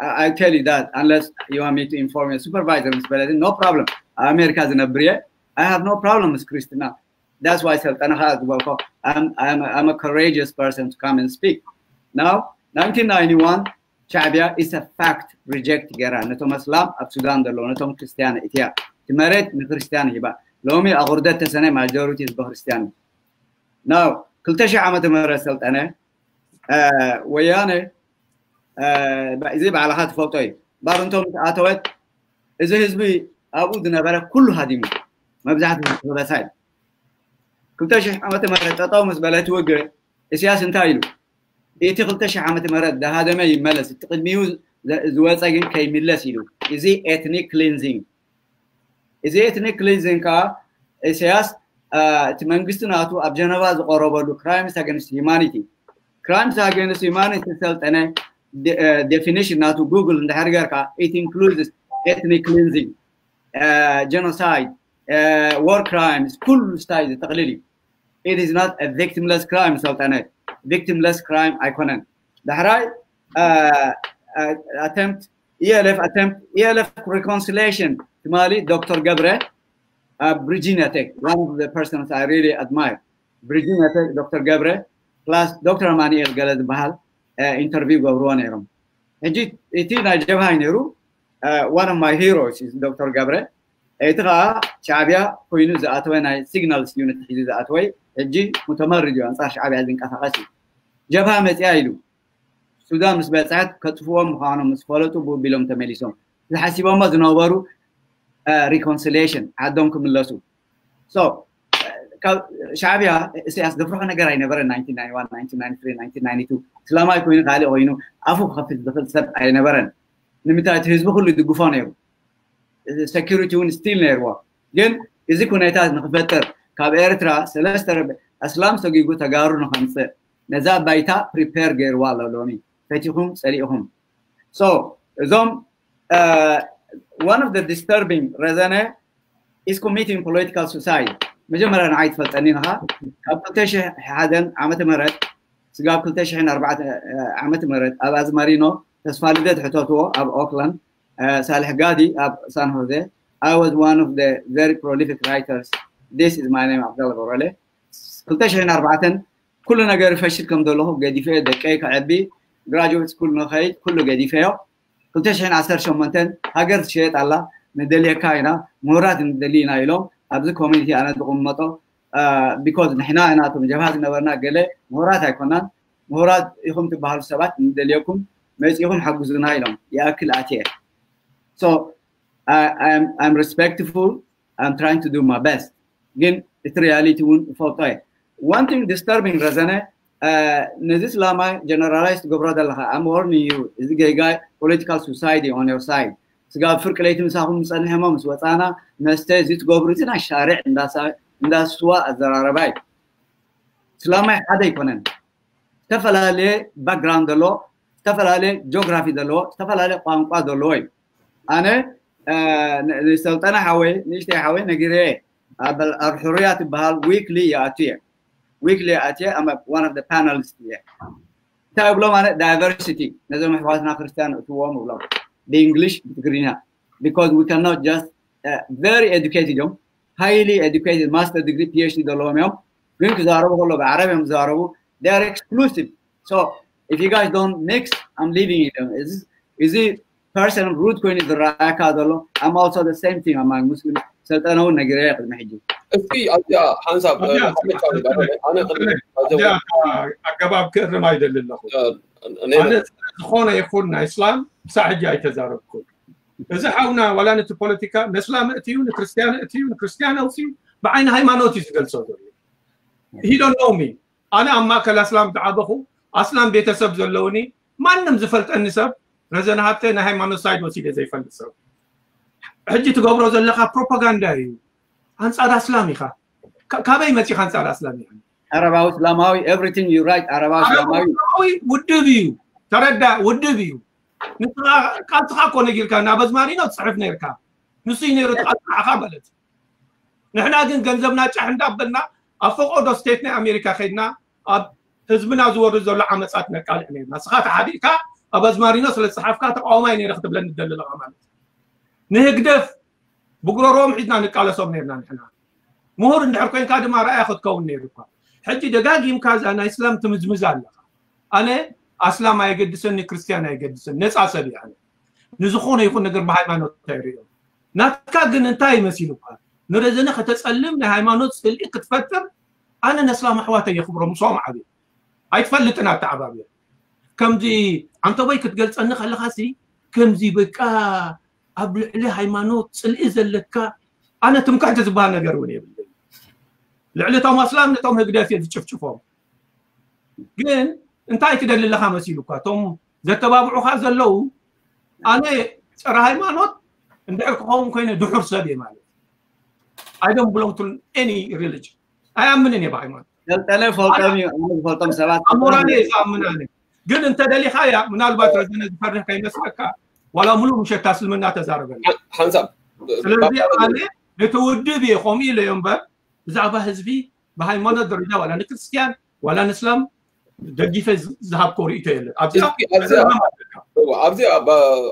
I tell you that unless you want me to inform your supervisor, Ms. Beledin, no problem. America is in a brie. I have no problem with Christina. That's why Sultana has welcome. I'm, I'm, a, I'm a courageous person to come and speak. Now, 1991 Chabia is a fact reject جرا نتوم اسلام لومي اغردت سنه ماجوريتي بخريستيان. ناو كل تشي شي عام رسلت أنا آه ويانا آه زي على هات فوتوي بعد أنتم اتوت اذا حزبي ابو دنبره كل هاديم مبزحت بسايد كلتا شي عام تمر تطاو مسبلات وجه اسياس انتايلو ቤቲ ክልተ ሽሕ ዓመት ምህረት ዝሃደመ ይመለስ እቲ ቅድሚኡ ዝወፀ ግን ከይምለስ ኢሉ እዚ ኤትኒክ ክሊንዚንግ እዚ ኤትኒክ ክሊንዚንግ ከዓ ኢሳያስ እቲ መንግስቲ ናቱ ኣብ ጀነቫ ዝቀረበሉ ክራይምስ ኣገንስት ሂማኒቲ ክራይምስ ኣገንስት ሂማኒቲ ዝሰልጠነ ዴፊኒሽን ናቱ ጉግል እንድሕር ጌርካ ኢት ኢንክሉድስ ኤትኒክ ክሊንዚንግ ጀኖሳይድ ወር ክራይምስ ኩሉ ስታይ ዝጠቅልል እዩ ኢት ኢዝ ናት ቪክቲምለስ ክራይም ሰልጠነ እዩ victimless crime iconic دحراي attempt ELF attempt ELF reconciliation تمالي دكتور جبره uh, Virginia Tech one of the persons I really admire Virginia Tech dr gabre plus دكتور ماني الجلد بحال interview جبروان يرم هجي تينا جبهة نيرو one of my heroes is دكتور جبره ايتغا شعبيا كوينو زاتوي ناي signals unit حيزي زاتوي هجي متمرد يو انصار شعبيا زين قفقسي ጀብሃ መፅያ ኢሉ ሱዳን ምስ በፅሐት ከፅፍዎም ምዃኖም ምስ ፈለጡ ብቢሎም ተመሊሶም ዝሓሲቦሞ ዝነበሩ ሪኮንሲሌሽን ዓዶም ክምለሱ ሶ ሻዕብያ እስያስ ዘፍርሖ ነገር ኣይነበረን 1991 1993 1992 እስላማይ ኮይኑ ካሊእ ኮይኑ ኣፉ ክከፍት ዝኽእል ሰብ ኣይነበረን ንምንታይ እቲ ህዝቢ ኩሉ ይድግፎ ነይሩ ሴኪሪቲ እውን ስቲል ነይርዎ ግን እዚ ኩነታት ንክፈጥር ካብ ኤርትራ ሰለስተ እስላም ሰጊጉ ተጋሩ ንከምፅእ ነዛ ባይታ ፕሪፔር ገይርዋ ኣሎ ሎሚ ፈቲኹም ፀሊእኹም ሶ እዞም one of the disturbing ረዘነ is committing political suicide መጀመርያ ንዓይ ትፈልጠኒ ኢኻ ካብ 2001 ዓመተ ምህረት ስጋብ 2004 ዓመተ ምህረት ኣብ ኣዝማሪኖ ተስፋ ልደት ሕተትዎ ኣብ ኦክላንድ ሳልሕ ጋዲ ኣብ ሳን ሆዜ I was one of the very prolific writers. This is my name, Abdullah Borale. 2004 ኩሉ ነገር ይፈሽል ከም ዘለኹ ገዲፈዮ ደቀይ ክዕቢ ግራጁዌት ስኩል ንኸይድ ኩሉ ገዲፈዮ 2018 ሃገር ትሸየጥ ኣላ ንደልየካ ኢና ምሁራት ንደሊ ኢና ኢሎም ኣብዚ ኮሚኒቲ ኣነ ዝቕመጦ ቢኮዝ ንሕና እናቶም ጀብሃ ዝነበርና ገለ ምሁራት ኣይኮናን ምሁራት ኢኹም ትበሃሉ ሰባት ንደልየኩም መፂኹም ሓጉዝና ኢሎም ይኣክል ኣትየ ሶ I'm respectful I'm trying to do my best ግን እቲ ሪያሊቲ እውን ይፈልጦ እየ one thing disturbing ረዘነ ነዚ ስላማይ ጀነራላይዝ ትገብሮ ዘለካ I'm warning you እዚ ገይጋይ political society on your side ስጋብ ፍርቂ ለይቲ ምሳኹም ዝፀንሐሞ ምስ ወፃና መስተ እዚ ትገብሩ እቲ ናይ ሻርዕ እንዳስዋ ኣዘራረባ እዩ ስላማይ ሓደ ኣይኮነን ዝተፈላለየ ባክግራውንድ ዘለዎ ዝተፈላለየ ጂኦግራፊ ዘለዎ ዝተፈላለየ ቋንቋ ዘለዎ እዩ ኣነ ንሰልጠነ ሓወይ ንእሽተይ ሓወይ ነጊረ ኣብ ሕሩያ ትበሃል ዊክሊ ይኣቱ እየ weekly I'm one of the panelists here. Tableau and diversity. The English, because we cannot just uh, very educated, highly educated, master degree, PhD, they are exclusive. So if you guys don't mix, I'm leaving you. Is, is it person root coin is the I'm also the same thing among Muslims. سألت أنا هو النقري يقدر ما في اشياء حنساب آه، أنا قباب كثر ما يدل له آه، انا خونا يكون إسلام ساعة جاي تزارب كل. إذا حاولنا ولا نت بوليتيكا نسلام اتيون كريستيان اتيو نكريستيان السيو بعين هايمانوت يتقل صدر هي دونت نو مي أنا أما كلا إسلام تعبخو إسلام بيتسب زلوني ما نم زفلت انسب رزنا حتى هايمانوت سايد وسيلة زي فلسفه ሕጂ ትገብሮ ዘለካ ፕሮፓጋንዳ እዩ ኣንፃር ኣስላም ኢኻ ካበይ መፂኻ ኣንፃር ኣስላም ኢኻ ዓረባዊ እስላማዊ ኤቭሪቲንግ ዩ ራይት ዓረባዊ እስላማዊ ውድብ እዩ ተረዳእ ውድብ እዩ ቃልትኻ ኮነ ጌርካ ናብ ኣዝማሪኖ ትፅሕፍ ነርካ ንሱ እዩ ነይሩ ተቃልትዓኻ ማለት ንሕና ግን ገንዘብና ጫሕ እንዳበልና ኣብ ፈቆዶ ስቴት ናይ ኣሜሪካ ከይድና ኣብ ህዝብና ዝወርድ ዘሎ ዓመፃት ነቃልዕ ነርና ንስኻ ተሓዲእካ ኣብ ኣዝማሪኖ ስለ ዝፅሓፍካ ተቃዋማይ ነይረ ክትብለኒ ትደልለኻ ማለት ንህግደፍ ብጉረሮም ሒዝና ንቃለሶም ነርና ንሕና ምሁር እንድሕር ኮንካ ድማ ረኣያ ክትከውን ነይሩካ ሕጂ ደጋጊምካ እዛ ናይ እስላም ትምዝምዝ ኣለካ ኣነ ኣስላም ኣይገድሰኒ ክርስቲያን ኣይገድሰን ነፃ ሰብ እያ ንዝኾነ ይኹን ነገር ብሃይማኖት ይርዮ ናትካ ግን እንታይ ይመሲሉካ ንረዘነ ከተፀልም ናይ ሃይማኖት ስእሊ ክትፈጥር ኣነ ነስላም ኣሕዋተ የኽብሮ ምሶም ዓብዩ ኣይትፈልጥን ኣተዓባብ እያ ከምዚ ዓንተበይ ክትገልፀኒ ከለካ ሲ ከምዚ በቃ ኣብ ልዕሊ ሃይማኖት ፅልኢ ዘለካ ኣነ ትምካሕቲ ዝበሃል ነገር እውን የብለይ ልዕሊ እቶም ኣስላም ነቶም ህግደፍ እየ ዝጭፍጭፎም ግን እንታይ ትደሊ ኣለካ መሲሉካ እቶም ዘተባብዑካ ዘለው ኣነ ፀረ ሃይማኖት እንድሕር ክኸውን ኮይነ ድሑር ሰብ እየ ማለት I don't belong to any religion. ኣይኣምንን እየ ብሃይማኖት ገልጠለ ፈልጦም እዩ ዝፈልጦም ሰባት ኣሞራለ ዝኣምን ኣነ ግን እንተደሊካ እያ ምናልባት ረዘነ ዝፈርሕ ከይመስለካ ዋላ ሙሉእ ምሸት እስልምና ተዛረበና ሓንሳብ ስለዚ ኣነ ነቲ ውድብ እየ ከምኡ ኢለ ዮ እምበር ብዛዕባ ህዝቢ ብሃይማኖት ደረጃ ዋላ ንክርስቲያን ዋላ ንእስላም ደጊፈ ዝሃብኮ ርእቶ የለን ኣብዚ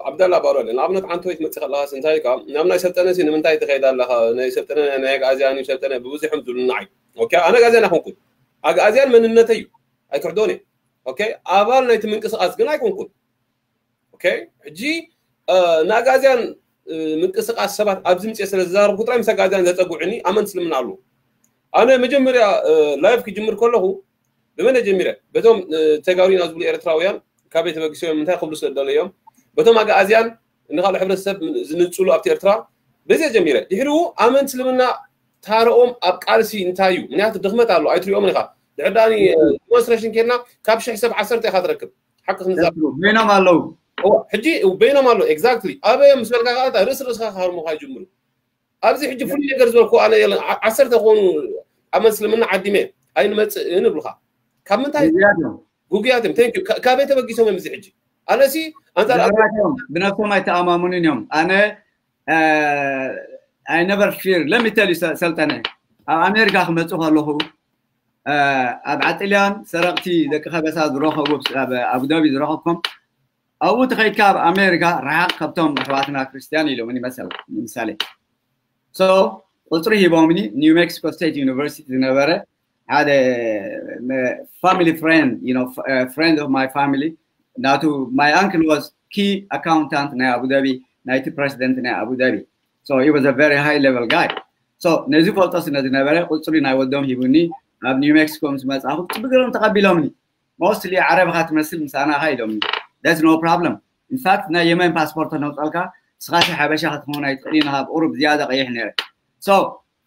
ዓብዳላ ባሮለ ንኣብነት ሓንቲ ወይ ትመፅእ ከለካ እንታይ ኢልካ ናብ ናይ ሰልጠነ ሲ ንምንታይ ትኸይድ ኣለካ ናይ ሰልጠነ ናይ ጋዝያን እዩ ሰልጠነ ብብዙሕም ዝብሉና እዩ ኦኬ ኣነ ጋዝያን ኣይኮንኩን ኣጋዝያን መንነተይ እዩ ኣይክርዶን እየ ኦኬ ኣባል ናይቲ ምንቅስቃስ ግን ኣይኮንኩን ኦኬ ሕጂ ንኣጋዝያን ምንቅስቃስ ሰባት ኣብዚ ምፅአ ስለ ዝዛረብኩ ጥራይ ምስ ኣጋዝያን ዘፀጉዕኒ ኣመን ስልምና ኣለዎ ኣነ መጀመርያ ላይፍ ክጅምር ከለኹ ብመነ ጀሚረ በቶም ተጋሩና ዝብሉ ኤርትራውያን ካበይ ተበጊሶም እንታይ ክብሉ ስለ ደለዮም በቶም ኣጋእዝያን ንካልእ ሕብረተሰብ ዝንፅሉ ኣብቲ ኤርትራ በዚያ ጀሚረ ድሕሪኡ ኣመን እስልምና ታርኦም ኣብ ቃልሲ እንታይ እዩ ምክንያቱ ድኽመት ኣሎ ኣይትሪኦም ኢኻ ድሕዳኒ ዲሞንስትሬሽን ኬድና ካብ ሽሕ ሰብ ዓሰርተ ኢኻ ትረክብ ሓቂ ክንዛብ በይኖም ኣለው ሕጂ በይኖም ኣሎ ኤግዛክትሊ ኣበዮም ምስ በልካ ከዓ ርእሲ ርእስካ ካርሙካ ይጅምሩ ኣብዚ ሕጂ ፍሉይ ነገር ዝበልኩ ኣነ ዓሰርተ ዝኾኑ ኣመን እስልምና ዓዲመ ኣይንመፅእ ንብሉካ ካብ ምንታይ ጉግያት እዮም ቴንክ ካበይ ተበጊሶም እዮም እዚ ሕጂ ኣነሲ ኣንፃር ብነፍሶም ኣይተኣማሙንን እዮም ኣነ ኣይ ነቨር ፊር ለሚተል ሰልጠነ ኣብ ኣሜሪካ ክመፁ ከለኹ ኣብ ዓጥልያን ሰረቕቲ ደቂ ከበሳ ዝረኸቡ ኣብ ኣቡዳቢ ዝረኸብኩም أو تخيكار أمريكا راح قبتهم اخواتنا كريستياني لو مني مثلا مثالي سو قلتري هي بومني نيو مكسيكو ستيت يونيفرسيتي نبرة. هذا family friend you know a friend of my family. Now to my uncle was key accountant in Abu Dhabi night president in Abu Dhabi. So he was a very high level guy. So نزي فولتاس نزي نبرة. قلتري نايودهم هيبوني نيو مكسيكو مسمع اخو تبقى لهم تقبلهم mostly عرب هات مثل مسانا هاي لهم ኢሎምኒ ዳስ ኖ ፕሮብለም ኢንፋክት ናይ የመን ፓስፖርት ነውፀልካ ስኻሲ ሓበሻ ክትኾን ኣይትኽእሊን ካብ ቁሩብ ዝያዳ ቀይሕ ነይረ ሶ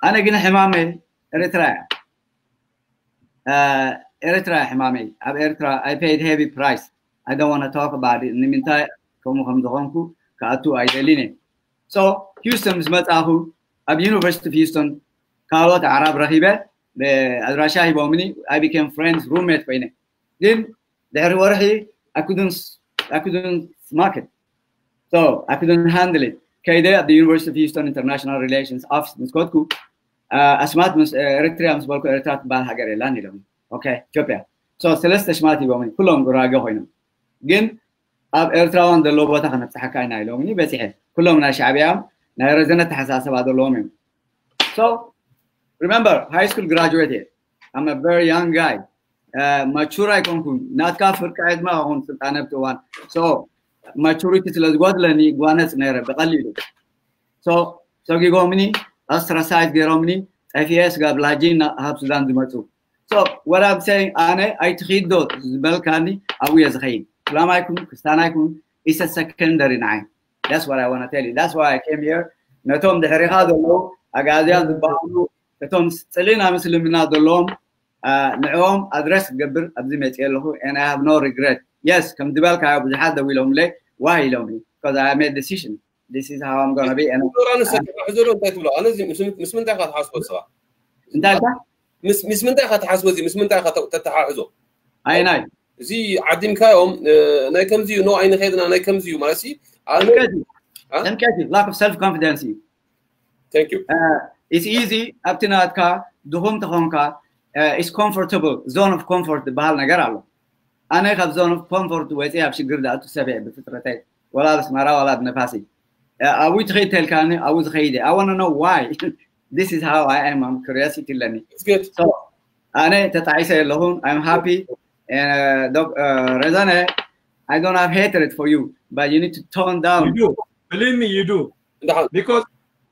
ኣነ ግን ሕማመ ኤርትራ እያ uh, Eritrea ሕማመይ ኣብ ኤርትራ I paid heavy price I don't want to talk about it ንምንታይ ከምኡ ከም ዝኾንኩ ክኣቱ ኣይደሊን እየ so Houston ምስ መፃኹ ኣብ ዩኒቨርሲቲ ኦፍ Houston ካልኦት ዓራብ ረኺበ ኣድራሻ ሂቦምኒ I became friends roommate ኮይነ ግን ድሕሪ ወርሒ I couldn't I couldn't smoke it so I couldn't handle it ከይደ ኣብ the University of Houston International Relations Office ምስ ኮትኩ ኣስማት ምስ ኤርትራ ምስ በልኩ ኤርትራ ትበሃል ሃገር የላን ኢሎም ኦኬ ኢትዮጵያ ሶ ሰለስተ ሽማት ሂቦምኒ ኩሎም ጉራጌ ኮይኖም ግን ኣብ ኤርትራውያን ዘለዎ ቦታ ከነብፅሐካ ኢና ኢሎምኒ በፂሐ ኩሎም ናይ ሻዕብያ ናይ ረዘነት ተሓሳሰባ ዘለዎም እዮም ሶ ሪመምበር ሃይ ስኩል ግራጁዌት እየ ኣም ቨሪ ያንግ ጋይ ማቹር ኣይኮንኩን ናትካ ፍርቂ ዕድመ ኹን ስልጣነ ብቲ እዋን ሶ ማቹሪቲ ስለ ዝጎድለኒ ጓነፅ ነይረ ብቐሊሉ ሶ ሰጊጎምኒ ኣስትራሳይዝ ገይሮምኒ ጠፊየ ስጋብ ላጂ ሃብ ሱዳን ዝመፁ ሶ what I'm saying ኣነ ኣይትኺዶ ዝበልካኒ ኣብኡ እየ ዝኸይድ ፍላማይኩም ክስታናይኩም is a secondary ንዓይ that's what I want to tell you that's why I came here ነቶም ድሕሪኻ ዘለዉ ኣጋዝያን ዝበሃሉ እቶም ፅሊና ምስልምና ዘለዎም نعوم أدرس قبل أبدي ما يتكلمه and I have no regret. Yes كم دبالك يا أبو جحاد دوي لهم لي why لهم because I made decision. This is how I'm gonna be and أنا سكت حضور أنت تقول أنا مس مس من تأخذ حاسبه صراحة أنت مس مس من تأخذ حاسبه زي مس من تأخذ تتحاسبه أي ناي زي عديم كايوم ناي كم زيو نو أين خيدنا ناي كم زيو مالسي أنا كاتي lack of self confidence thank you. uh, it's easy أبتنا أتكا دهم تهم is comfortable zone of comfort ዝበሃል ነገር ኣሎ ኣነ ካብ zone of comfort ወፂእ ኣብ ሽግር ዝኣቱ ሰብ እየ ብፍጥረተይ ወላ ብስመራ ወላ ብነፋሲ ኣብኡ ትኸይድ ተልካኒ ኣብኡ ዝኸይድ I want to know why this is how I am I'm curiosity ኣለኒ so ኣነ ተጣዒሰ ኣለኹን I'm happy and uh, doc, uh, Rezane I don't have hatred for you but you need to tone down You do. Believe me, you do. Because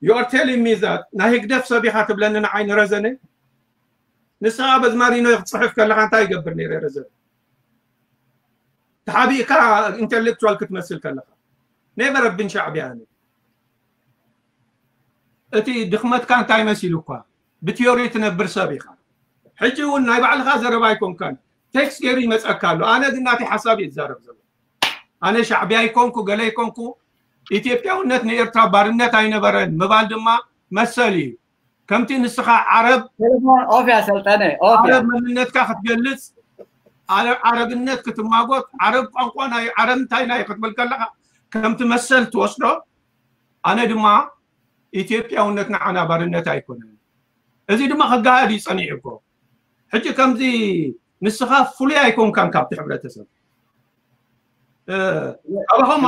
you are telling me that ናይ ህግደፍ ሰቢኻ ትብለኒ ንዓይኒ ረዘነ ንስኻ በዝማሪኖ ክትፅሕፍ ከለካ እንታይ ይገብር ነይረ ረዘነ ተሓቢእካ ኢንተሌክቹዋል ክትመስል ከለካ ነይበ ረብን ሻዕብያ ኣነ እቲ ድኽመትካ እንታይ መሲሉ እኳ ብትዮሪ ትነብር ሰብ ኢኻ ሕጂ እውን ናይ ባዕልኻ ዘረባ ኣይኮንካን ቴክስ ገይሩ ይመፀካ ኣሎ ኣነ ግን ናተይ ሓሳብ እየ ዝዛረብ ዘሎ ኣነ ሻዕብያ ይኮንኩ ገለ ይኮንኩ ኢትዮጵያውነት ንኤርትራ ባርነት ኣይነበረን ምባል ድማ መሰል እዩ كمتي نسخة عرب اوف يا سلطانة اوف عرب من النت كتجلس عرب النت كنت ما قلت عرب قنقونا عرب تاينا كتبل كلها كم تمثل توصله أنا دما إثيوبيا ونتنا عنا بارنت أيكون إذا دما خجالي صنيعكم حتى كم زي نسخة فلي أيكون كان كابت حبلة تسلم ኣባኹም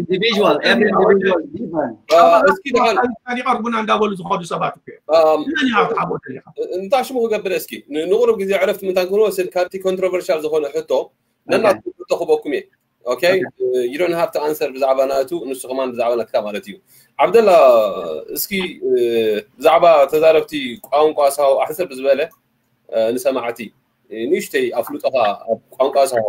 individual every individual is different እስኪ ድሓን ይቀርቡና እንዳበሉ ዝኸዱ ሰባት እኮ እዮም መን ኢኻ ክትሓቦ ደሊኻ እንታይ ሽሙ ክገብር እስኪ ንቁሩብ ግዜ ዕረፍቲ ምንታይ ክንወስድ ካብቲ ኮንትሮቨርሻል ዝኾነ ሕቶ ነናት ሕቶ ክበኩም እየ ኦኬ you don't have to answer ብዛዕባ ናቱ ንሱ ከማን ብዛዕባ ናትካ ማለት እዩ ዓብደላ እስኪ ብዛዕባ ተዛረብቲ ቋንቋ ሳሆ ኣሕሰብ ዝበለ ንሰማዕቲ ንእሽተይ ኣፍሉጠኻ ኣብ ቋንቋ ሳሆ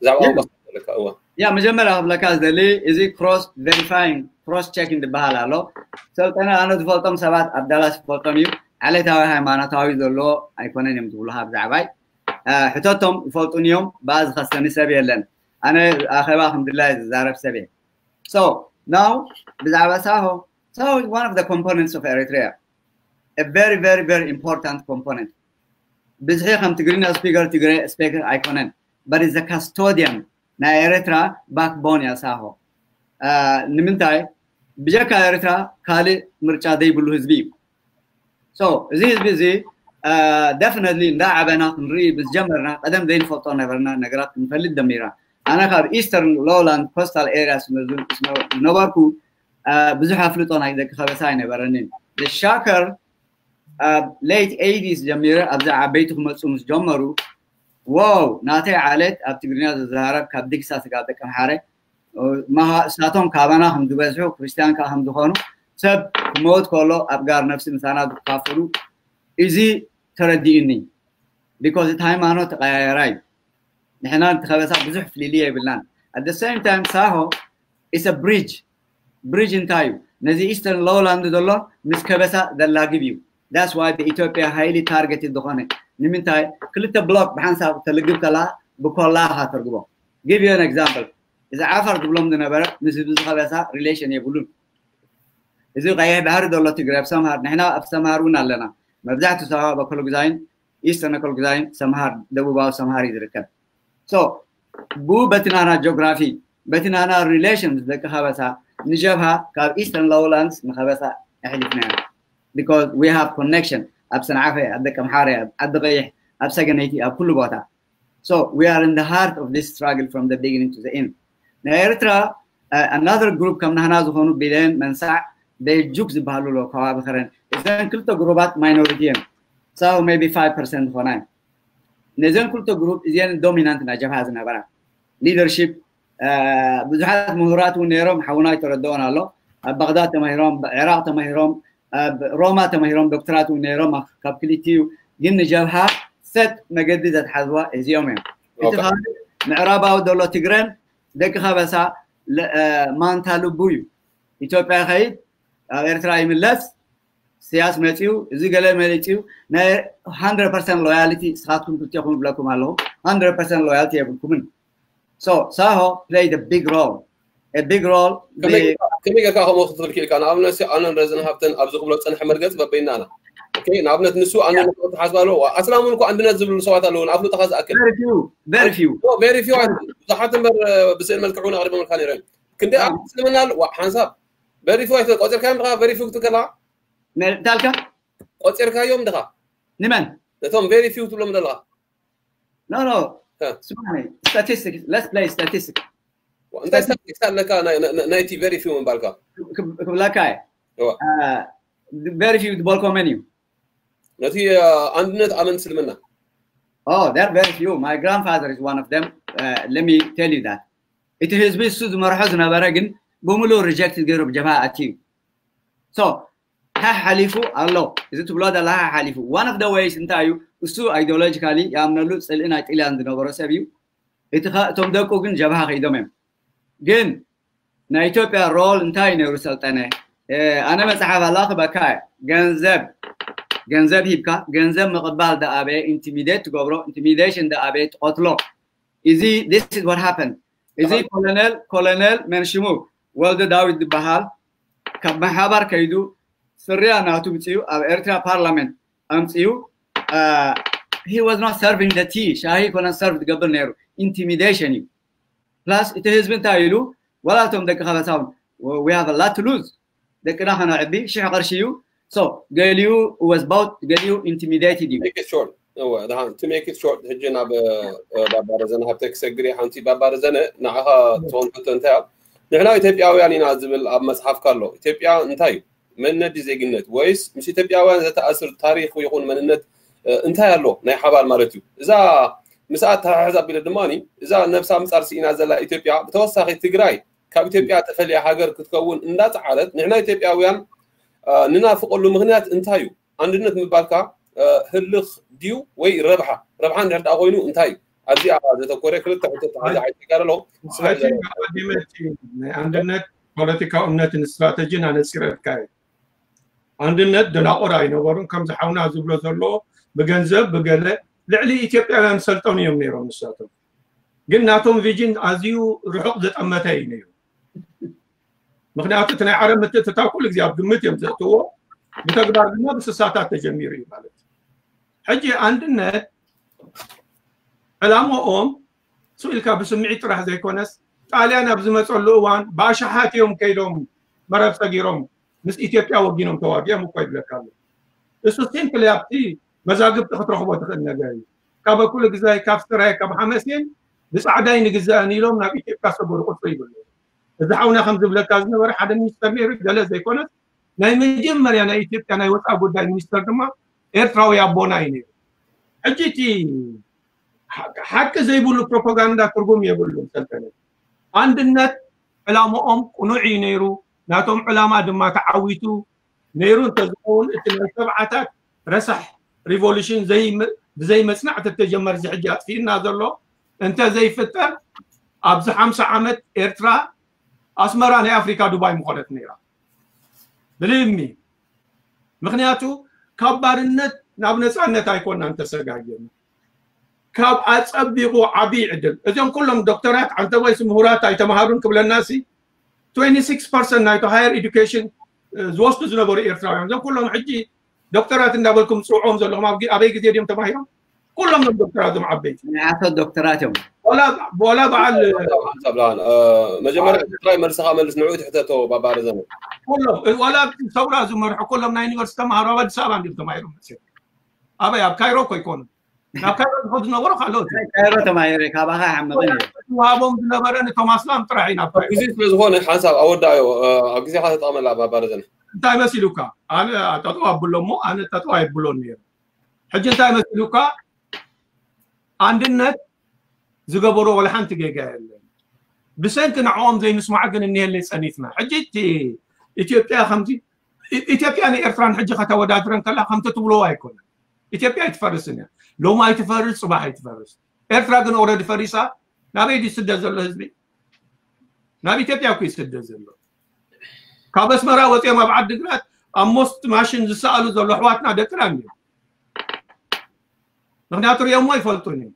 زعما هو لك هو يا مجمرة قبل كذا لي إزي كروس فيريفاين كروس تشيكينج بحالا لو سلت أنا أنا تفلتم سبعة عبد الله تفلتم يو. على تاوي هاي معنا تاوي ذلو أيكون أنا متقولها بزعباي. آه، حتاتهم يفلتون يوم بعض خاصني سبي لنا. أنا آخر واحد الحمد لله زارف سبي so now بزعبا ساهو. So it's one of the components of Eritrea. A very very very important component. بزحي خم تقرين speaker تقرين speaker أيكونن but is a custodian. Na Eritrea backbone ya saho. Ah, uh, nimintai bijaka Eritrea kali mircha day bulu hizbi. So zi hizbi zi uh, definitely نداعبنا نريد بس جمرنا قدم ذي الفوتو نبرنا نقرات نفلد دميرا أنا خار إيسترن لولاند كوستال إيرياس نباركو بزح أفلتون هيدا كخبساي نبرنين الشاكر ليت 80s جميرة أبزع عبيتهم مصوم جمرو واو ناتي علت أبتغرنا الزهرة كاب ديك ساس قاد كم حارة ما ساتهم كابنا هم دبزو كريستيان كهم دخانو سب موت كله أبقار نفس إنسانا كافرو. إزي ترديني because the time أنا تغيراي نحنا نتخبص بزح في ليلية بالله at the same time ساهو is a bridge. Bridge in time نزي eastern lowland دولار مسكبسة دلاقي بيو. That's why the Ethiopia highly targeted دخانة نمنتاي كلتا بلوك بحن ساب تلقب كلا بكل ها ترجمه. Give you an example. إذا عفر دبلوم دنا برا مثل بس خلاصها relation يقولون. إذا غاية بحر دولة تجرب سمهر نحنا أفسمهرونا لنا. مبدعته سوا بكل جزاين إيستنا كل جزاين سمهر دبوا باو سمهر يدركن. So بو بتنانا geography بتنانا relations ذكر خبسها نجابها كاب إيستن لولاندز نخبسها إحنا because we have connection ab sancafe ab kamxare ab daqayx ab saganayti ab kullu bota so we are in the heart of this struggle from the beginning to the end now eritra another group kam nahana zhonu bilen mansa they juk Balu lo kawab kharen izan kulto groupat minority so maybe 5% honan نزل كل جروب زين دومينانت نجف هذا نبرة leadership بزحات مهورات ونيرم حوناي تردونا له بغداد تمهرم عراق تمهرم روما تمهيرون دكتورات ونيروما كابكليتيو ين جبهة ست مجددة حذوة إزيومين معرابا ودولة تجرين دك خبسا مانتا لبويو إثيوبيا خيد ኤርትራ ይምለስ ስያስ መፂኡ ماتيو نا 100% ሃንድረድ ساتكم ሎያልቲ بلاكم على 100% ሃንድረድ ፐርሰንት ሎያልቲ so ሶ played a big role. a big role. كمية كا هم خطر كيل كان عملنا سي أنا نرزن هفتن أرزق بلوت أنا حمرجت ببيننا أنا أوكي نعملنا تنسو أنا نقطة حسب له أصلا منكو عندنا زبل سوات له نعملو تخز أكل very few very few. very few زحات مر بسير ملكعون غريبا من خان يرن كنت أحسن وحنساب very few أكتر كام دخا very few تكلا تالكا قصير كا دخا نمن لتهم very few تقول لهم لا no no سمعني statistics let's play statistics. እንታይ ስታቲስቲክስ ኣለካ ናይቲ ቬሪ ፊው ምባልካ ክብለካ very few ትበልኮም መን እዩ ነቲ አንድነት ኣመንቲ እስልምና Oh, they're very few. My grandfather is one of them. Uh, let me tell you that. እቲ ህዝቢ እሱ ዝመርሖ ዝነበረ ግን ብምሉእ ሪጀክት ገይሩ ብጀብሃ ኣትዩ ሶ ሀ ሓሊፉ ኣሎ እዚ ትብሎ ዘለካ ሓሊፉ ዋን ኦፍ ደ ወይስ እንታይ እዩ እሱ ኣይዲዮሎጂካሊ ይኣምነሉ ፅልኢ ናይ ጢልያን ዝነበሮ ሰብ እዩ እቲ እቶም ደቁ ግን ጀብሃ ከይዶም እዮም ግን ናይ ኢትዮጵያ ሮል እንታይ ነይሩ ሰልጠነ ኣነ መፅሓፍ ኣላ ክበካ ገንዘብ ገንዘብ ሂብካ ገንዘብ ምቕባል ደኣበየ ኢንቲሚዴት ትገብሮ ኢንቲሚዴሽን ደኣበየ ትቆትሎ እዚ this is what happened እዚ ኮሎኔል ኮሎኔል መንሽሙ ወልደ ዳዊት ዝበሃል ካብ ማሕበር ከይዱ ስርያ ናቱ ምፅኡ ኣብ ኤርትራ ፓርላመንት ኣምፅኡ he was not serving the tea ሻሂ ኮነን ሰርቭ ትገብር ነይሩ ኢንቲሚዴሽን እዩ ፕላስ እቲ ህዝቢ እንታይ ኢሉ ወላቶም ደቂ ከበሳውን we have a lot to lose ደቅና ከነዕቢ ሽሕ ቅርሺ እዩ so ገሊኡ was about ገሊኡ intimidated እዩ make it short to make it short ሕጂ ናብ ባባረዘነ ሃብተ ክሰግር ሓንቲ ባባረዘነ ንዓኻ ትኾንቶ እንታይ ንሕና ኢትዮጵያውያን ኢና ዝብል ኣብ መፅሓፍካ ኣሎ ኢትዮጵያ እንታይ እዩ መንነት ዜግነት ወይስ ምስ ኢትዮጵያውያን ዘተኣስር ታሪክ ይኹን መንነት እንታይ ኣሎ ናይ ሓባር ማለት እዩ እዛ ምስኣት ተሓሕዝ ኣቢለ ድማኒ እዛ ነብሳ ምፃር ስኢና ዘላ ኢትዮጵያ ብተወሳኺ ትግራይ ካብ ኢትዮጵያ ተፈልየ ሃገር ክትከውን እንዳፀዓለት ንሕና ኢትዮጵያውያን ንናፍቀሉ ምክንያት እንታይ እዩ አንድነት ምባልካ ህልኽ ድዩ ወይ ረብሓ ረብሓ እንድሕር ዳ ኮይኑ እንታይ እዩ ኣብዚኣ ዘተኮረ ክልተ ሕቶት ሓደ ዓይትጋር ኣሎ ናይ አንድነት ፖለቲካዊ እምነትን ስትራተጂን ኣነፂረትካ እየ አንድነት ደናቆር ኣይነበሩን ከምዚ ሓውና ዝብሎ ዘሎ ብገንዘብ ብገለ ልዕሊ ኢትዮጵያውያን ሰልጠኑ እዮም ነይሮም ንሳቶም ግን ናቶም ቪጅን ኣዝዩ ርሑቕ ዘጠመተ እዩ ነይሩ ምክንያቱ እቲ ናይ ዓረብ ምትእትታው ኩሉ ግዜ ኣብ ግምት እዮም ዘእትዎ ብተግባር ድማ ብስሳታት ተጀሚሩ እዩ ማለት እዩ ሕጂ አንድነት ዕላምኦም ስኢልካ ብስምዒት ጥራሕ ዘይኮነስ ጣልያን ኣብ ዝመፀሉ እዋን ብኣሸሓት እዮም ከይዶም መረብ ፀጊሮም ምስ ኢትዮጵያ ወጊኖም ተዋጊኦም እኮ ይብለካ ኣሎ እሱ ሲምፕሊ ኣብቲ መዛግብቲ ክትረክቦ ትኽእል ነገር እዩ ካብ ኩሉ ግዜ ካብ ትግራይ ካብ ሓመሴን ብፃዕዳይ ንግዛእን ኢሎም ናብ ኢትዮጵያ ሰገሩ ቁፅሪ ይብሉ እዚ ሓውና ከም ዝብለካ ዝነበረ ሓደ ሚኒስተር ነይሩ ገለ ዘይኮነስ ናይ መጀመርያ ናይ ኢትዮጵያ ናይ ወፃኢ ጉዳይ ሚኒስተር ድማ ኤርትራዊ ኣቦና እዩ ነይሩ ሕጂ እቲ ሓቂ ዘይብሉ ፕሮፓጋንዳ ትርጉም የብሉን ሰልጠነ አንድነት ዕላምኦም ቁኑዕ እዩ ነይሩ ናቶም ዕላማ ድማ ተዓዊቱ ነይሩ እንተዝኸውን እቲ ናይ ሰብዓታት ረሳሕ ريفولوشن زي زي مصنع سمعت تجمر زحجات في نازلو انت زي فتر ابز 50 عمت إرترا اسمرا ناي افريكا دبي مخدت نيرا. بليمي مخنياتو كبارنت ناب نصانت آيكون انت سغاجينا كاب اصبيقو عبي عدل إذن كلهم دكتورات انت ويس مهورات اي تمهارون قبل الناس 26% نايتو هاير اديوكيشن زوست زنبوري ارتراويان كلهم حجي ዶክተራት እንዳበልኩም ፅውዖም ዘለኹም ኣበይ ግዜ ድዮም ተማሂሮም ኩሎም ዶም ዶክተራት ዞም ዓበይቲ ናይ ዓሰርተ ዶክተራት እዮም ولا بعل مجمرة تراي مرسخة ملس نعود حتى بارزنا كلهم ولا ثورة زمر كلهم ناين يونيفرسيتي تمهارو ود سابا ندير تمايرو أبا يا كايرو كوي كون ናብ ካይሮ ዝኸዱ ዝነበሩ ካልኦት ካይሮ ተማሂረ ካባኻ ሓመቐን ዋሃቦም ዝነበረ ንቶማስ ላም ጥራሕ ኢና ግዜ ስለ ዝኾነ ሓንሳብ ኣወዳዮ ኣብ ግዜኻ ተጠቐመላ ባባረዘነ እንታይ መሲሉካ ኣነ ጠጠው ኣብሎ እሞ ኣነ ጠጠው ኣይብሎን ነይሩ ሕጂ እንታይ መሲሉካ አንድነት ዝገበሮ ወላ ሓንቲ ጌጋ የለን ብሰንኪ ንዕኦም ዘይምስማዕ ግን እኒሄለይ ፀኒትና ሕጂ እቲ ኢትዮጵያ ከምዚ ኢትዮጵያ ንኤርትራን ሕጂ ከተወዳድረን ከላ ከምቲ ትብልዎ ኣይኮነን ኢትዮጵያ ኣይትፈርስን እያ ሎማ ኣይትፈርስ ፅባሕ ኣይትፈርስ ኤርትራ ግን ኦረዲ ፈሪሳ ናበይ ድ ይስደድ ዘሎ ህዝቢ ናብ ኢትዮጵያ እኮ ይስደድ ዘሎ ካብ ኣስመራ ወፂኦም ኣብ ዓዲግራት ኣብ ሞስት ማሽን ዝሰኣሉ ዘሎ ኣሕዋትና ደቅና እኒዮ ምክንያቱ ሪኦሞ ኣይፈልጡን እዮም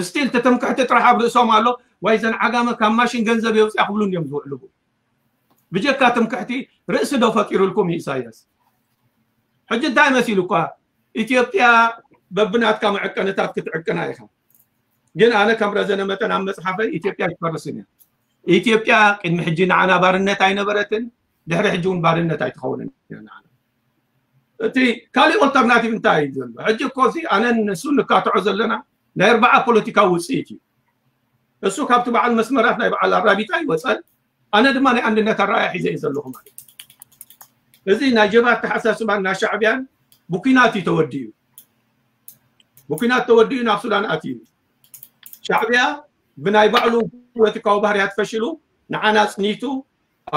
እስቲል ተተምክሕቲ ጥራሕ ኣብ ርእሶም ኣሎ ዋይ ዘን ዓጋመ ካብ ማሽን ገንዘብ የውፅያ ክብሉን እዮም ዝውዕልቡ ብጀካ ትምክሕቲ ርእሲ ዶ ፈጢሩልኩም ኢሳያስ ሕጂ እንታይ መሲሉ እኳ ኢትዮጵያ በብናትካ መዕቀነታት ክትዕቅና ኢኻ ግን ኣነ ከም ረዘነ መጠን ኣብ መፅሓፈይ ኢትዮጵያ ይትፈርስን እያ ኢትዮጵያ ቅድሚ ሕጂ ንዓና ባርነት ኣይነበረትን ድሕሪ ሕጂ እውን ባርነት ኣይትኸውንን እያ ንዓና እቲ ካሊእ ኦልተርናቲቭ እንታይ እዩ ዘሎ ሕጂ እኮ እዚ ኣነ ንሱ ንካትዖ ዘለና ናይ ኣርባዓ ፖለቲካዊ ውፅኢት እዩ እሱ ካብቲ በዓል መስመራት ናይ በዓል ኣራቢጣ ይወፀን ኣነ ድማ ናይ አንድነት ኣረኣያ ሒዘ እዩ ዘለኹ ማለት እዚ ናይ ጀባት ተሓሳስባን ናይ ሻዕብያን ብኩናት እዩ ተወዲኡ ብኩናት ተወዲኡ ናብ ሱዳን ኣትዩ ሻዕብያ ብናይ ባዕሉ ፖለቲካዊ ባህርያት ፈሽሉ ንዓና ፅኒቱ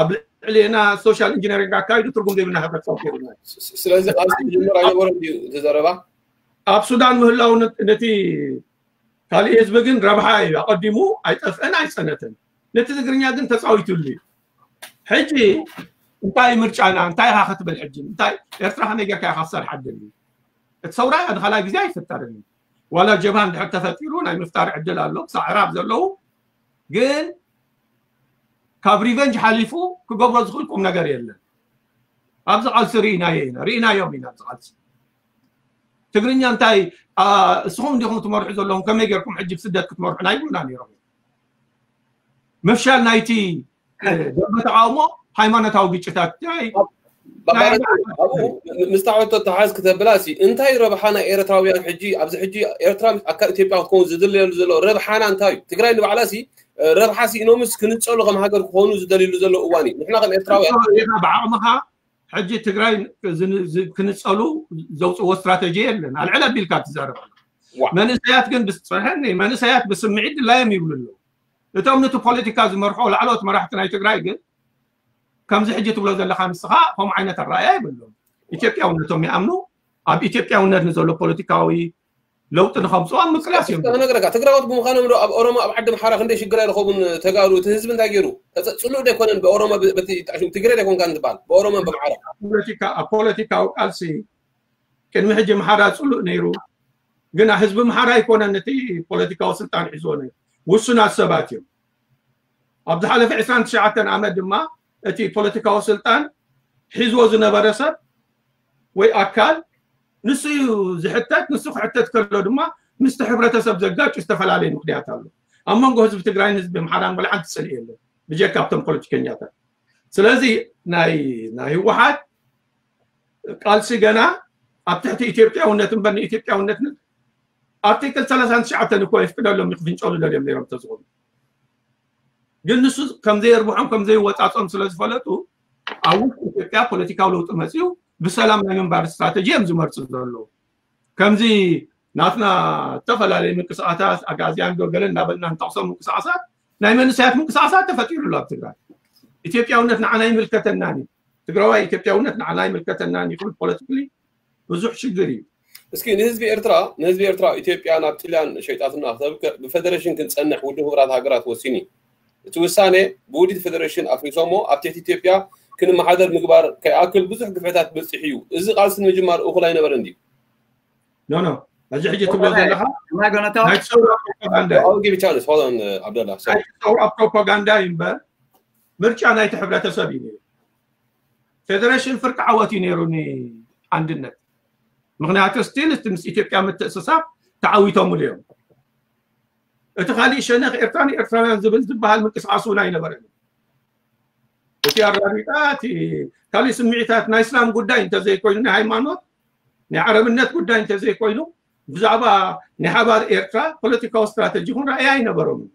ኣብ ልዕሊና ሶሻል ኢንጂነሪንግ ኣካይዱ ትርጉም ዘይብና ሕብረተሰብ ገይሩና ስለዚ ቃልሲ ጅምር ኣይነበረ ተዘረባ ኣብ ሱዳን ምህላው ነቲ ካሊእ ህዝቢ ግን ረብሓ እዩ ኣቀዲሙ ኣይጠፍአን ኣይፀነትን ነቲ ትግርኛ ግን ተፃዊቱሉ እዩ ሕጂ እንታይ ምርጫና እንታይ ኢኻ ክትብል ሕጂ እንታይ ኤርትራ ከመይ ጌርካ ኢኻ ክሰርሕ ኣደሊ እቲ ሰውራይ ኣድ ካልኣይ ግዜ ኣይፍጠርን ዋላ ጀብሃን ድሕር ተፈጢሩ ናይ ምፍጣር ዕድል ኣሎ ክሳብ ዕራብ ዘለው ግን ካብ ሪቨንጅ ሓሊፉ ክገብሮ ዝኽእል ቁም ነገር የለን ኣብዚ ቃልሲ ርኢናዮ ኢና ርኢናዮም ኢና ኣብዚ ቃልሲ ትግርኛ እንታይ እስኹም እንዲኹም ትመርሑ ዘለኹም ከመይ ጌርኩም ሕጂ ብስደት ክትመርሑና ይብሉና ነይሮም ምፍሻል ናይቲ ደንበ ተቃውሞ ሃይማኖታዊ ግጭታት ምስ ታዕወቶ ተሓዝ ክተብላሲ እንታይ ረብሓ ናይ ኤርትራውያን ሕጂ ኣብዚ ሕጂ ኤርትራ ኣካል ኢትዮጵያ ክትከውን ዝድልየሉ ዘሎ ረብሓና እንታይ እዩ ትግራይ ንባዕላሲ ረብሓሲ ኢኖምስ ክንፀሉ ከም ሃገር ክኾኑ ዝደልይሉ ዘሎ እዋን እዩ ንሕና ከም ኤርትራውያን ብዓቕምኻ ሕጂ ትግራይ ክንፀሉ ዘውፅዎ ስትራቴጂ የለን ኣልዕል ኣቢልካ ትዛረብ መንእሰያት ግን ብፅሕኒ መንእሰያት ብስምዒት ድላዮም ይብሉ ኣለዉ እቶም ነቲ ፖለቲካ ዝመርሖ ላዕለዎት መራሕቲ ናይ ትግራይ ግን ከምዚ ሕጂ ትብሎ ዘለካ ንስኻ ከምኡ ዓይነት ኣረኣያ ይብሎም ኢትዮጵያውነቶም ይኣምኑ ኣብ ኢትዮጵያውነት ንዘሎ ፖለቲካዊ ለውጢ ንከምፅኡ ኣብ ምቅላስ እዮም ነገረካ ትግራዎት ብምዃኖም ዶ ኣብ ኦሮሞ ኣብ ዓዲ ምሓራ ክንደይ ሽግር ኣይረኸቡን ተጋሩ እቲ ህዝቢ እንታይ ገይሩ ፅሉእ ደይኮነን ብኦሮሞ ትግረ ደይኮንካ እንትበሃል ብኦሮሞን ብምሓራ ኣብ ፖለቲካዊ ቃልሲ ቅድሚ ሕጂ ምሓራ ፅሉእ ነይሩ ግን ህዝቢ ምሓራ ኣይኮነን ነቲ ፖለቲካዊ ስልጣን ሒዝዎ ነይሩ ውሱናት ሰባት እዮም ኣብ ዝሓለፈ 29 ዓመት ድማ እቲ ፖለቲካዊ ስልጣን ሒዝዎ ዝነበረ ሰብ ወይ ኣካል ንሱ እዩ ዝሕተት ንሱ ክሕተት ከሎ ድማ ምስቲ ሕብረተሰብ ዘጋጭ ዝተፈላለዩ ምክንያት ኣሎ ኣብ መንጎ ህዝቢ ትግራይን ህዝቢ ኣምሓራን ወላ ሓንቲ ፅልኢ የለን ብጀካ ኣብቶም ፖለቲከኛታት ስለዚ ናይ ናይ ህወሓት ቃልሲ ገና ኣብ ትሕቲ ኢትዮጵያውነት እምበር ንኢትዮጵያውነት ኣርቲክል 39 እኮ ይፍቅደሎም ይክፍንጨሉ ደልዮም ነይሮም ተዝኾኑ ግን ንሱ ከምዘየርብሖም ከምዘይወፃፆም ስለ ዝፈለጡ ኣብ ውሽጢ ኢትዮጵያ ፖለቲካዊ ለውጢ መፅኡ ብሰላም ናይ ምንባር ስትራቴጂ እዮም ዝመርፁ ዘለዉ ከምዚ ናትና ዝተፈላለዩ ምንቅስቃሳት ኣጋዝያን ዶ ገለ እናበልና ንጠቕሶም ምንቅስቃሳት ናይ መንእሰያት ምንቅስቃሳት ተፈጢሩሉ ኣብ ትግራይ ኢትዮጵያውነት ንዓና ይምልከተናን እዩ ትግራዋይ ኢትዮጵያውነት ንዓና ይምልከተናን ይኽእል ፖለቲካሊ ብዙሕ ሽግር እዩ እስኪ ንህዝቢ ኤርትራ ንህዝቢ ኤርትራ ኢትዮጵያ ናብ ጢልያን ሸይጣትና ብፌደሬሽን ክንፀንሕ ውድብ ህቡራት ሃገራት ወሲኒ እቲ ውሳኔ ብውዲት ፌደሬሽን ኣፍሪሶሞ ኣብ ትሕቲ ኢትዮጵያ ክንመሓደር ምግባር ከይኣክል ብዙሕ ግፍዕታት በፂሑ እዩ እዚ ቃልሲ ንምጅማር እኹል ኣይነበረን ድዩ ኖ ኖ እዚ ሕጂ ትብሎ ዘለካ ናይ ፀውራ ፕሮፓጋንዳ ዓብደላ ናይ ፀውራ ፕሮፓጋንዳ እዩ እምበር ምርጫ ናይቲ ሕብረተሰብ እዩ ነይሩ ፌደሬሽን ፍርቂ ዓወት እዩ ነይሩ ንኣንድነት ምክንያቱ ስቲል እቲ ምስ ኢትዮጵያ ምትእስሳብ ተዓዊቶምሉ እዮም እቲ ካሊእ ሸነኽ ኤርትራን ኤርትራውያን ዝብል ዝበሃል ምንቅስቃስ እውን ኣይነበረን እቲ ኣራቢጣ እቲ ካሊእ ስምዒታት ናይ እስላም ጉዳይ እንተዘይኮይኑ ናይ ሃይማኖት ናይ ዓረብነት ጉዳይ እንተዘይኮይኑ ብዛዕባ ናይ ሓባር ኤርትራ ፖለቲካዊ ስትራተጂ እውን ረኣይ ኣይነበሮምን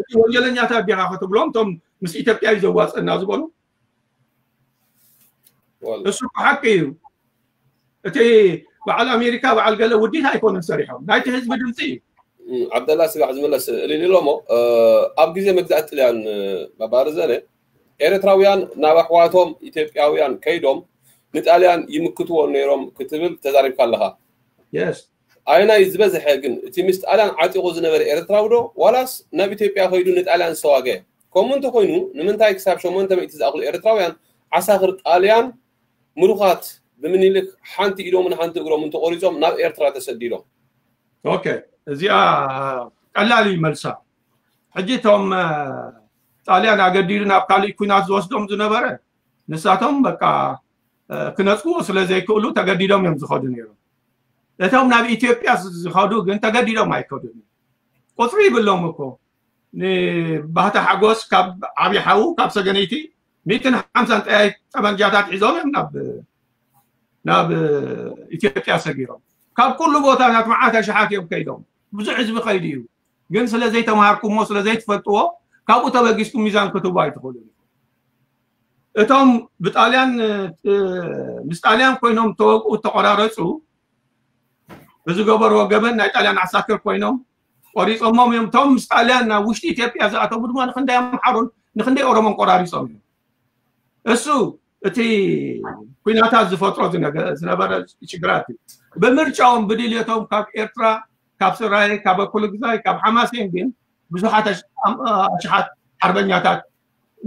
እቲ ወንጀለኛታት ዲኻ ክትብሎም እቶም ምስ ኢትዮጵያ እዩ ዘዋፅአና ዝበሉ እሱ ሓቂ እዩ እቲ በዓል ኣሜሪካ በዓል ገለ ውዲት ኣይኮነን ሰሪሖም ናይቲ ህዝቢ ድምፂ እዩ ዓብደላ ስጋዕ ዝመለስ እልል ሞ ኣብ ግዜ መግዛእ ጥልያን መባርዘነ ኤርትራውያን ናብ ኣሕዋቶም ኢትዮጵያውያን ከይዶም ንጣልያን ይምክትዎ ነይሮም ክትብል ተዛሪብካ ኣለካ ኣይናይ ዝበዝሐ ግን እቲ ምስ ጣልያን ዓጢቑ ዝነበረ ኤርትራዊ ዶ ዋላስ ናብ ኢትዮጵያ ከይዱ ንጣልያን ዝተዋግአ ከምኡ እንተኮይኑ ንምንታይ ክሳብ 8 ሚእቲ ዝኣኽሉ ኤርትራውያን ዓሳኽር ጣልያን ምሩኻት ብምኒልክ ሓንቲ ኢዶምን ሓንቲ እግሮም እንተቆሪፆም ናብ ኤርትራ ተሰዲዶም ኦኬ እዚኣ ቀላል እዩ መልሳ ሕጂ እቶም ጣልያን ኣገዲዱ ናብ ካሊእ ኩናት ዝወስዶም ዝነበረ ንሳቶም በቃ ክነፅዎ ስለ ዘይክእሉ ተገዲዶም እዮም ዝኸዱ ነይሮም እቶም ናብ ኢትዮጵያ ዝኸዱ ግን ተገዲዶም ኣይከዱን ቁፅሪ ይብሎም እኮ ንባህቲ ሓጎስ ካብ ዓብዪ ሓዉ ካብ ሰገነይቲ ሚእትን ሓምሳን ጠያይ ጠመንጃታት ሒዞም እዮም ናብ ናብ ኢትዮጵያ ሰጊሮም ካብ ኩሉ ቦታ ናት መዓት ኣሽሓት እዮም ከይዶም ብዙሕ ህዝቢ ከይዱ እዩ ግን ስለ ዘይተምሃርኩሞ ስለ ዘይትፈልጥዎ ካብኡ ተበጊስኩም ሚዛን ክትቡ ኣይትኽእሉን እቶም ብጣልያን ምስ ጣልያን ኮይኖም ተወቅኡ ተቆራረፁ ብዝገበርዎ ገበን ናይ ጣልያን ዓሳክር ኮይኖም ቆሪፆሞም እዮም እቶም ምስ ጣልያን ናብ ውሽጢ ኢትዮጵያ ዝኣተዉ ድማ ንክንደይ ኣምሓሩን ንክንደይ ኦሮሞን ቆራሪፆም እዮም እሱ እቲ ኩናታት ዝፈጥሮ ዝነበረ ሽግራት እዩ ብምርጫኦም ብድልየቶም ካብ ኤርትራ ካብ ስራይ ካብ እኩል ግዛይ ካብ ሓማሴን ግን ብዙሓት ኣሽሓት ሓርበኛታት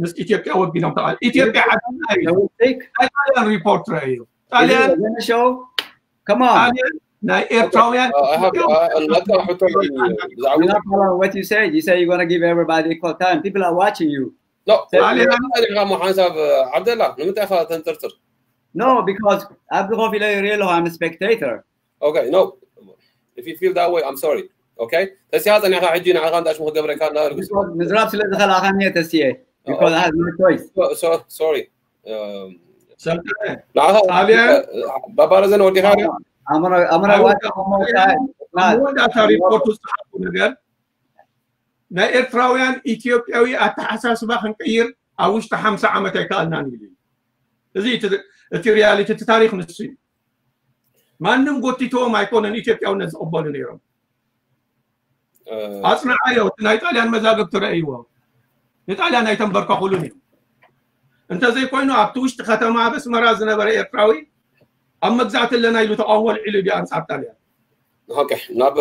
ምስ ኢትዮጵያ ወጊኖም ተቃል ኢትዮጵያ ዓድና እዩ ናይ ጣልያን ሪፖርት ረአዩ ጣልያን ናይ ኤርትራውያን what No, no, because Abdurrahman Rielo, I'm a spectator. Okay, no. If you feel that way, I'm sorry. Okay? تسيات أنا قاعد يجينا على غانداش مو قبل كان نار نزراب سلا دخل اغاني تسيه آه. because I have no choice. So, sorry. بابارزن ودي حاجة أمر آمر واحد مو آه. تعال مو ده تعريف كورتوس حقنا ናይ ኤርትራውያን ኢትዮጵያዊ ኣተሓሳስባ ክንቅይር ኣብ ውሽጢ ሓምሳ ዓመት ኣይከኣልናን ኢሉ እዚ እቲ ሪያሊቲ እቲ ታሪክ ንሱ እዩ ማንም ጎቲቶዎም ኣይኮነን ኢትዮጵያውነት ዝቕበሉ ነይሮም ኣፅንዓዮ እቲ ናይ ጣልያን መዛግብቲ ረእይዎ ንጣልያን ኣይተንበርከኹሉን እዮም እንተዘይኮይኑ ኣብቲ ውሽጢ ከተማ በስመራ ዝነበረ ኤርትራዊ ኣብ መግዛእቲ ኣለና ኢሉ ተቃውሞ ልዒሉ ድዩ ኣንፃር ጣልያን ኦኬ ናብ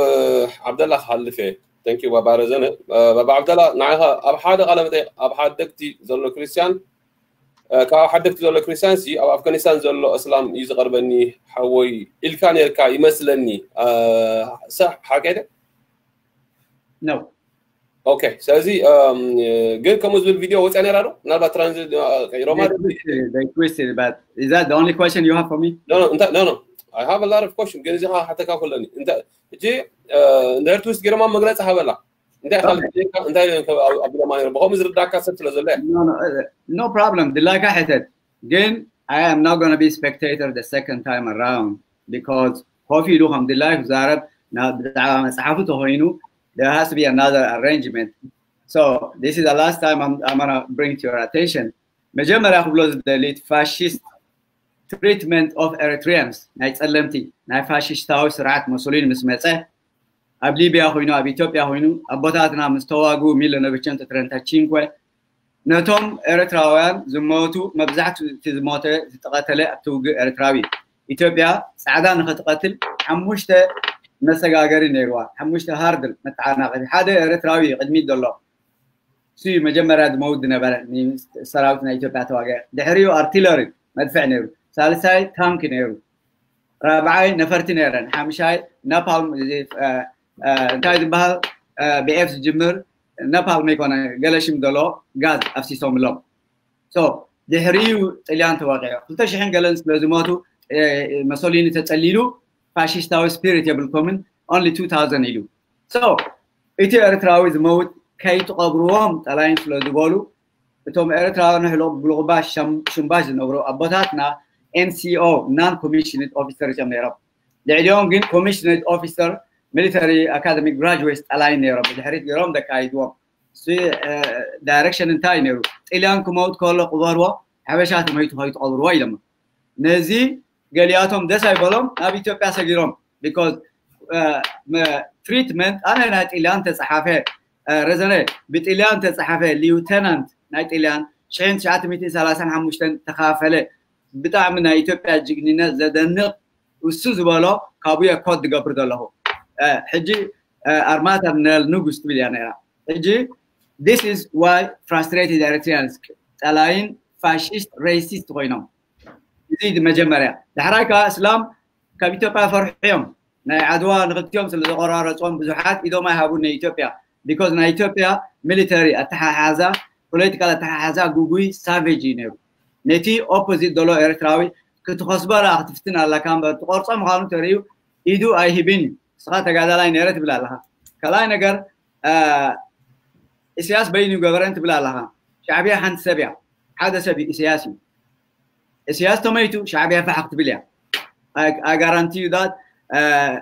ዓብደላ ክሃልፍ እየ ثانك يو بابا رزنا بابا عبد الله نعها أب حدا قال متي أب حدكتي زلو كريستيان. Uh, كاب حدكتي زلو كريستيان سي اب أفغانستان زلو إسلام يزغربني حوي الكان يركا يمسلني uh, صح حكيت نو أوكي سأزي um, غير كم زول فيديو وات أنا رادو نربا ترانز روما؟ The question but is that the only question you have for me? No no no no. I have a lot of questions. غير زي حتى كاكلني. انت No problem. The like I said, again, I am not going to be spectator the second time around because there has to be another arrangement. So, this is the last time I'm, going to bring to your attention. Majemara Hublos, the lead fascist ትሪትመንት ኦፍ ኤሪትሪያንስ ናይ ፀለምቲ ናይ ፋሽስታዊ ስርዓት መሶሊን ምስ መፀ ኣብ ሊብያ ኮይኑ ኣብ ኢትዮጵያ ኮይኑ ኣቦታትና ምስ ተዋግኡ ሚሊዮን ነብቸን ትረንታቺንኮ ነቶም ኤርትራውያን ዝሞቱ መብዛሕትኡ እቲ ዝሞተ ዝተቐተለ ኣብቲ ውግእ ኤርትራዊ ኢትዮጵያ ፃዕዳ ንክትቀትል ሓሙሽተ መሰጋገሪ ነይርዋ ሓሙሽተ ሃርድል መተዓናቀፊ ሓደ ኤርትራዊ ቅድሚት ዘሎ እሱ እዩ መጀመርያ ዝመውት ዝነበረ ሰራዊት ናይ ኢትዮጵያ ተዋግአ ድሕሪኡ ኣርቲለሪ መድፍዕ ነይሩ ሳልሳይ ታንክ ነይሩ ራብዓይ ነፈርቲ ነይረን ሓምሻይ ነፓልም እንታይ ዝበሃል ብኤፍ ዝጅምር ነፓልም ይኮነ ገለሽም ዘሎ ጋዝ ኣፍሲሶምሎም ሶ ድሕሪኡ ጥልያን ተዋቂዑ ክልተ ሽሕን ገለን ስለ ዝሞቱ መሶሊኒ ተፀሊሉ ፋሽስታዊ ስፒሪት የብልኮምን ኦንሊ 2000 ኢሉ ሶ እቲ ኤርትራዊ ዝመውት ከይትቐብርዎም ጠላይን ስለ ዝበሉ እቶም ኤርትራውያን ንሕሎ ብልቑባ ሽምባሽ ዝነብሩ ኣቦታትና ኤንሲኦ ናን ኮሚሽንድ ኦፊሰር እዮም ነይሮም ልዕሊኦም ግን ኮሚሽንድ ኦፊሰር ሚሊተሪ ኣካደሚክ ግራጅዌት ጠላይ ነይሮም ብድሕሪት ገይሮም ዘካይድዎም ዳይሬክሽን እንታይ ነይሩ ጢልያን ክመውት ከሎ ቅበርዎ ሓበሻ ተመይቱ ከይትቀብርዎ ኢሎም ነዚ ገሊኣቶም ደስ ኣይበሎም ናብ ኢትዮጵያ ሰጊሮም ቢካዝ ትሪትመንት ኣነ ናይ ጢልያን ተፀሓፈ ረዘነ ብጢልያን ተፀሓፈ ሊውተናንት ናይ ጢልያን 1935 ተካፈለ ብጣዕሚ ናይ ኢትዮጵያ ጅግንነት ዘደንቕ እሱ ዝበሎ ካብኡ ኮድ ዝገብር ዘለኹ ሕጂ ኣርማታ ንጉስ ትብል እያ ነራ ሕጂ this is why frustrated Eritreans ጠላይን ፋሽስት ሬሲስት ኮይኖም እዚ መጀመርያ ዳሕራይ ከዓ እስላም ካብ ኢትዮጵያ ፈርሑ እዮም ናይ ዓድዋ ንክልቲኦም ስለ ዘቆራረፆም ብዙሓት ኢዶም ኣይሃቡን ናይ ኢትዮጵያ ቢኮዝ ናይ ኢትዮጵያ ሚሊተሪ ኣተሓሓዛ ፖለቲካል ኣተሓሓዛ ጉጉይ ሳቬጅ እዩ ነይሩ ነቲ ኦፖዚት ዘሎ ኤርትራዊ ክትኸስበራ ክትፍትን ኣለካ እምበር ትቆርፆ ምዃኑ ተርእዩ ኢዱ ኣይሂብን እዩ ንስኻ ተጋዳላይ ነረ ትብል ኣለካ ካልኣይ ነገር ኢሳያስ በይኑ ገበረን ትብል ኣለካ ሻዕብያ ሓንቲ ሰብ እያ ሓደ ሰብ ኢሳያስ እዩ ኢሳያስ ተመይቱ ሻዕብያ ፋሕ ክትብል እያ I guarantee you that uh,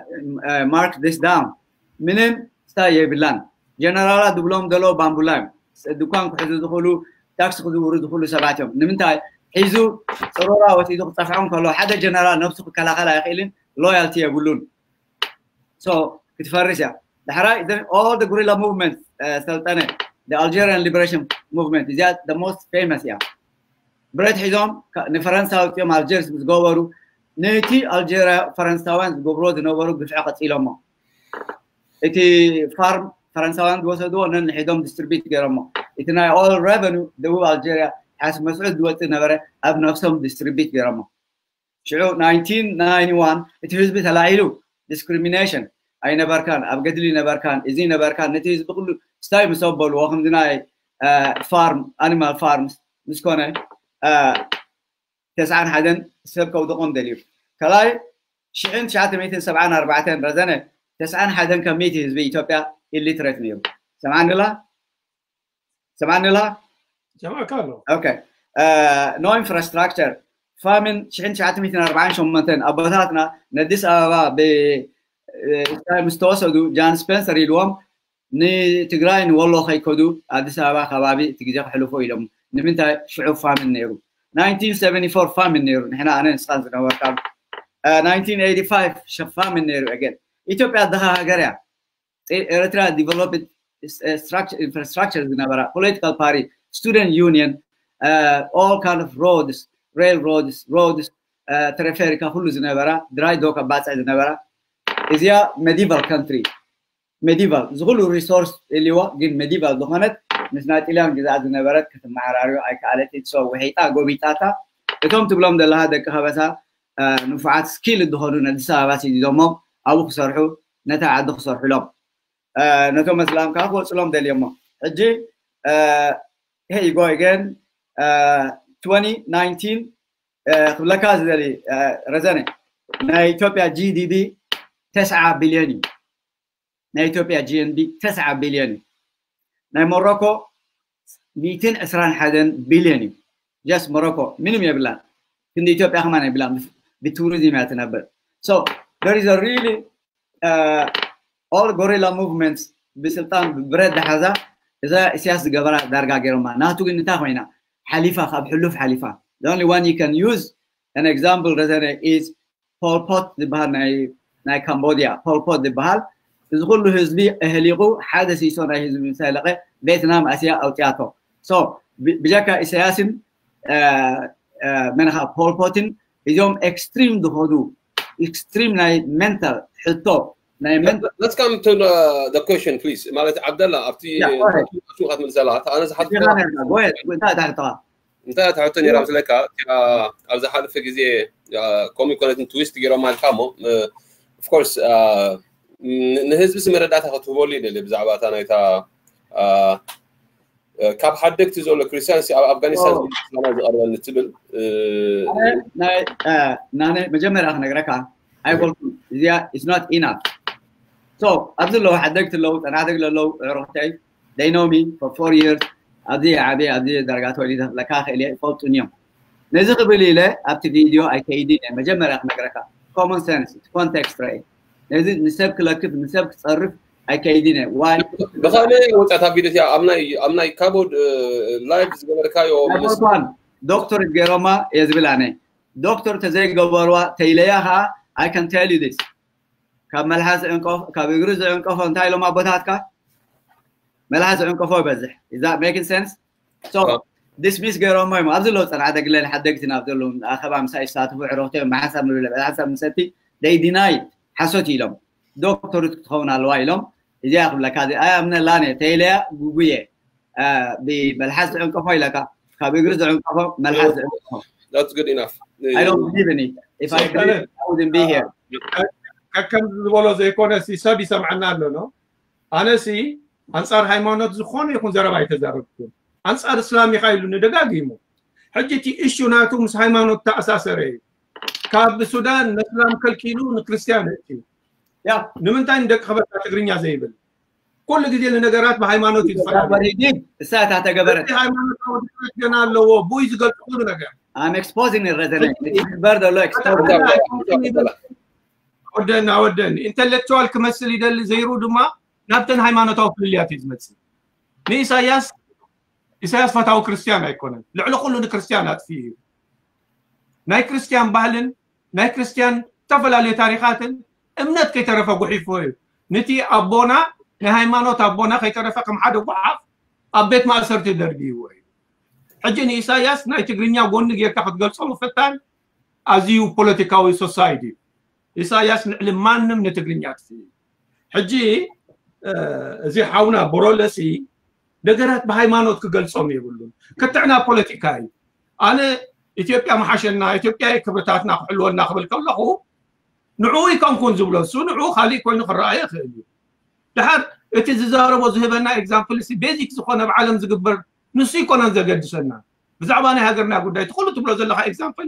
uh, mark this down ምንም ስታይ የብላን ጀነራላት ዝብሎም ዘሎ ባምቡላ እዮም ድኳን ክሕዙ ዝኽእሉ ታክሲ ክዝውሩ ዝኽእሉ ሰባት እዮም ንምንታይ ሒዙ ፅሩራ ወሲዱ ክፀፍዖም ከሎ ሓደ ጀነራል ነብሱ ክከላኸል ኣይኽእልን ሎያልቲ የብሉን ሶ ክትፈርስ እያ ዳሕራይ all the guerrilla movement ሰልጠነ the Algerian liberation movement እዚኣ the most famous እያ ብረት ሒዞም ንፈረንሳዊ ወፂኦም ኣልጀርስ ምስ ገበሩ ነቲ ኣልጀርያ ፈረንሳውያን ዝገብሮ ዝነበሩ ግፍዒ ቀፂሎሞ እቲ ፋርም ፈረንሳውያን ዝወሰድዎ ነንሒዶም ዲስትሪቢት ገይሮሞ እቲ ናይ ኦል ረቨኑ ደቡብ ኣልጀርያ ሓስ መስዑድ ዝወፅእ ነበረ ኣብ ነፍሶም ዲስትሪቢት ገይሮሞ ሽዑ 1991 እቲ ህዝቢ ተላዒሉ ዲስክሪሚኔሽን ኣይነበርካን ኣብ ገድሊ ነበርካን እዚ ነበርካን ነቲ ህዝቢ ኩሉ ስታይ ምስ ኣበልዎ ከምዚ ናይ ፋርም ኣኒማል ፋርምስ ምስ ኮነ ተስዓን ሓደን ሰብ ከውድቆም ደልዩ ካልኣይ ሽሕን ትሽዓተ ሚእትን ሰብዓን ኣርባዕተን ረዘነ ተስዓን ሓደን ካብ ሚእቲ ህዝቢ ኢትዮጵያ ኢሊትሬት ነይሩ ሰምዓኒላ ሰምዓኒላ ሰማዕካ ኣሎ ኦኬ ኖ ኢንፍራስትራክቸር ፋሚን ሽሕን ትሽዓተ ሚእትን ኣርባዓን ሸሞንተን ኣቦታትና ነዲስ ኣበባ ምስ ተወሰዱ ጃን ስፔንሰር ኢልዎም ንትግራይ ንወሎ ከይከዱ ኣዲስ ኣበባ ከባቢ እቲ ግዜ ክሕልፎ ኢሎም ንምንታይ ሽዑ ፋሚን ነይሩ 1974 ፋሚን ነይሩ ንሕና ኣነ ንስኻን ዝነበርካሉ 1985 ፋሚን ነይሩ again ኢትዮጵያ ድኻ ሃገር እያ ኤርትራ ዲቨሎፕድ ኢንፍራስትራክቸር ዝነበራ ፖለቲካል ፓርቲ student union, uh, all kind of roads, railroads, roads, ترافيريكا كله زنبرة دراي دوكا باتس زنبرة إذا medieval country. Medieval. زغلو resource اللي هو جن medieval دخانت نسنات إلهم جزاء زنبرة كتب معراريو أي كالت إتسو وحيطا قوبيتاتا إتهم تبلوم دلها دكها بسا نفعات سكيل دخانونا دسا باسي دي دومم أبو خسرحو نتا عد خسرحو لهم نتو مسلام كاكو سلام دل يمم حجي here you go again. Uh, 2019 قبل uh, لك هذا uh, رزاني نايتوبيا جي دي بي 9 بليون. نايتوبيا جي ان بي 9 بليون. ناي موروكو 221 بليون. جاس موروكو منهم يبلان كنت اثيوبيا كمان يبلان بالتوريزم يتنبر so there is a really uh, all gorilla movements بسلطان بريد هذا إذا سياسة جبرة درجة جرما ناتو إن تاخوينا حليفة خب حلف حليفة. The only one you can use an example رزنا is Pol Pot the بحر ناي ناي كامبوديا Pol Pot the بحر تقول له هزلي أهليقو حادث يسون راي هزلي مسالقة فيتنام أسيا أو تياتو. So بجاكا سياسة آه، آه، منها Pol Potin. اليوم extreme دهودو extreme ناي mental حطوب Let's come to the, the question please ማለት ዓብደላ ኣብቲ ሹ ክትምልሰላ ኣነ ዝሓትካ እንታይ ታሕተኻ እንታይ ትሕቶ ነራ ምስለካ ኣብ ዝሓለፈ ግዜ ከምኡ ኮነትን ትዊስት ገይሮም ማልካ ሞ ኦፍኮርስ ንህዝቢ ሲ መረዳእታ ክትህበሉ ይደሊ ብዛዕባ እታ ናይታ ካብ ሓደግቲ ዘሎ ክርስቲያን ኣብ ኣፍጋኒስታን ዝቀርበኒ ትብል ናነ መጀመርያ ክነግረካ ኣይኮልኩም እዚኣ ኢስ ኖት ኢናፍ So, أبدو لو حدقت لو أنا حدقت لو عرفتي they know me for four years. أبدي عبي أبدي درجات وليدة. لكاخ إلي فوت نيوم نزق بليلة أبتي فيديو أي كيدين مجمع رقم نقرأك common sense context right نزق نسب كلاكب نسب تصرف أي كيدين واي بخانة وقتها فيديو يا أمناي أمناي كابود لايف زغبر كايو دكتور جيروما يزبلاني دكتور تزي قبروا تيليها I can tell you this. ካብ መልሓስ ዕንቆፍ ካብ እግሪ ዝዕንቀፎ እንታይ ኢሎም ኣቦታትካ መልሓስ ዕንቀፎ ይበዝሕ is that making sense so ዲስሚስ ገይሮሞ እዮም ኣብ ዘለዎ ፀንዓ ደግለን ሓደግትን ኣብ ዘለዉ ኣኸባ ምሳ ይሳተፉ ዕረክቶዮም ብሓሳብ ንብለ ሓሳብ ምሰቲ ደይ ዲናይ ሓሶት ኢሎም ዶክተር ክትኸውን ኣለዋ ኢሎም እዚኣ ክብለካ ኣያ እምነላነ ተይለያ ጉጉየ ብመልሓስ ዝዕንቀፎ ኢለካ ካብ እግሪ ዝዕንቀፎ መልሓስ ዝዕንቀፎ That's good enough. I don't believe in it. If I believe, I wouldn't be here. ከም ዝበሎ ዘይኮነ ሰብ ይሰምዓና ኣሎ ኖ ኣነ ሲ ኣንፃር ሃይማኖት ዝኾነ ይኹን ዘረባ ኣይተዛረብኩን ኣንፃር እስላም ኢኻ ኢሉ ንደጋጊሙ ሕጂ እቲ እሹ ናቱ ምስ ሃይማኖት ተኣሳሰረ እዩ ካብ ሱዳን ንእስላም ከልኪሉ ንክርስቲያን እትዩ ንምንታይ ንደቂ ከበታ ትግርኛ ዘይብል ኩሉ ግዜ ንነገራት ብሃይማኖት እዩ እሳታ ተገበረት ሃይማኖታዊ ድክረት ገና ኣለዎ ብይ ዝገልፁ ኩሉ ነገር I'm exposing the resonance. ግበር ዘሎ ወደን ኣወደን ኢንተሌክቹዋል ክመስል ይደሊ ዘይሩ ድማ ናብተን ሃይማኖታዊ ፍልልያት እዩ ዝመፅእ ንኢሳያስ ኢሳያስ ፈታዊ ክርስቲያን ኣይኮነን ልዕሊ ኩሉ ንክርስቲያን ኣጥፊ እዩ ናይ ክርስቲያን ባህልን ናይ ክርስቲያን ዝተፈላለዩ ታሪካትን እምነት ከይተረፈ ጉሒፎ እዩ ነቲ ኣቦና ናይ ሃይማኖት ኣቦና ከይተረፈ ከም ሓደ ጉሓፍ ኣብ ቤት ማእሰርቲ ደርጊይዎ እዩ ሕጂ ንኢሳያስ ናይ ትግርኛ ጎኒ ጌርካ ክትገልፆ ምፍታን ኣዝዩ ፖለቲካዊ ሶሳይቲ እዩ ኢሳያስ ልዕሊ ማንም ንትግርኛ ጥፊ ሕጂ እዚ ሓውና ብሮለሲ ነገራት ብሃይማኖት ክገልፆም የብሉን ክትዕና ፖለቲካ እዩ ኣነ ኢትዮጵያ መሓሸና ኢትዮጵያ ክብርታትና ክሕልወና ክብል ከለኹ ንዕኡ ይከንኩን ዝብሎ እሱ ንዕኡ ካሊእ ኮይኑ ክረኣየ ይኽእል እዩ ድሓር እቲ ዝዛረቦ ዝህበና ኤግዛምፕል ቤዚክ ዝኾነ ብዓለም ዝግበር ንሱ ይኮነን ዘገድሰና ብዛዕባ ናይ ሃገርና ጉዳይ ትኩሉ ትብሎ ዘለካ ኤግዛምፕል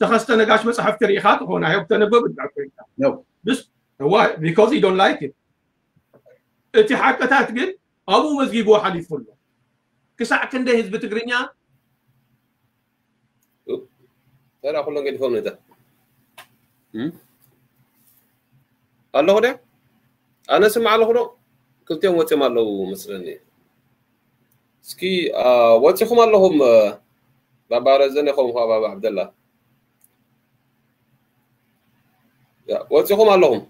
ተኸስተ ነጋሽ መፅሓፍቲ ርኢኻ ትኾን ኣዮም ተነበብ ድዕ ኮይንካ ቢካዝ ዩ ዶንት ላይክ እቲ ሓቀታት ግን ኣብኡ መዝጊብዎ ሓሊፉ ኣሎ ክሳዕ ክንደይ ህዝቢ ትግርኛ ተራ ኩሎም ገዲፎም ነታ ኣለኹ ደ ኣነ ስምዕ ኣለኹ ዶ ክልቲኦም ወፂኦም ኣለዉ መስለኒ እስኪ ወፂኹም ኣለኹም ባባረዘን ኢኹም ኳ ባባ ዓብደላ Yeah. What's your home alone?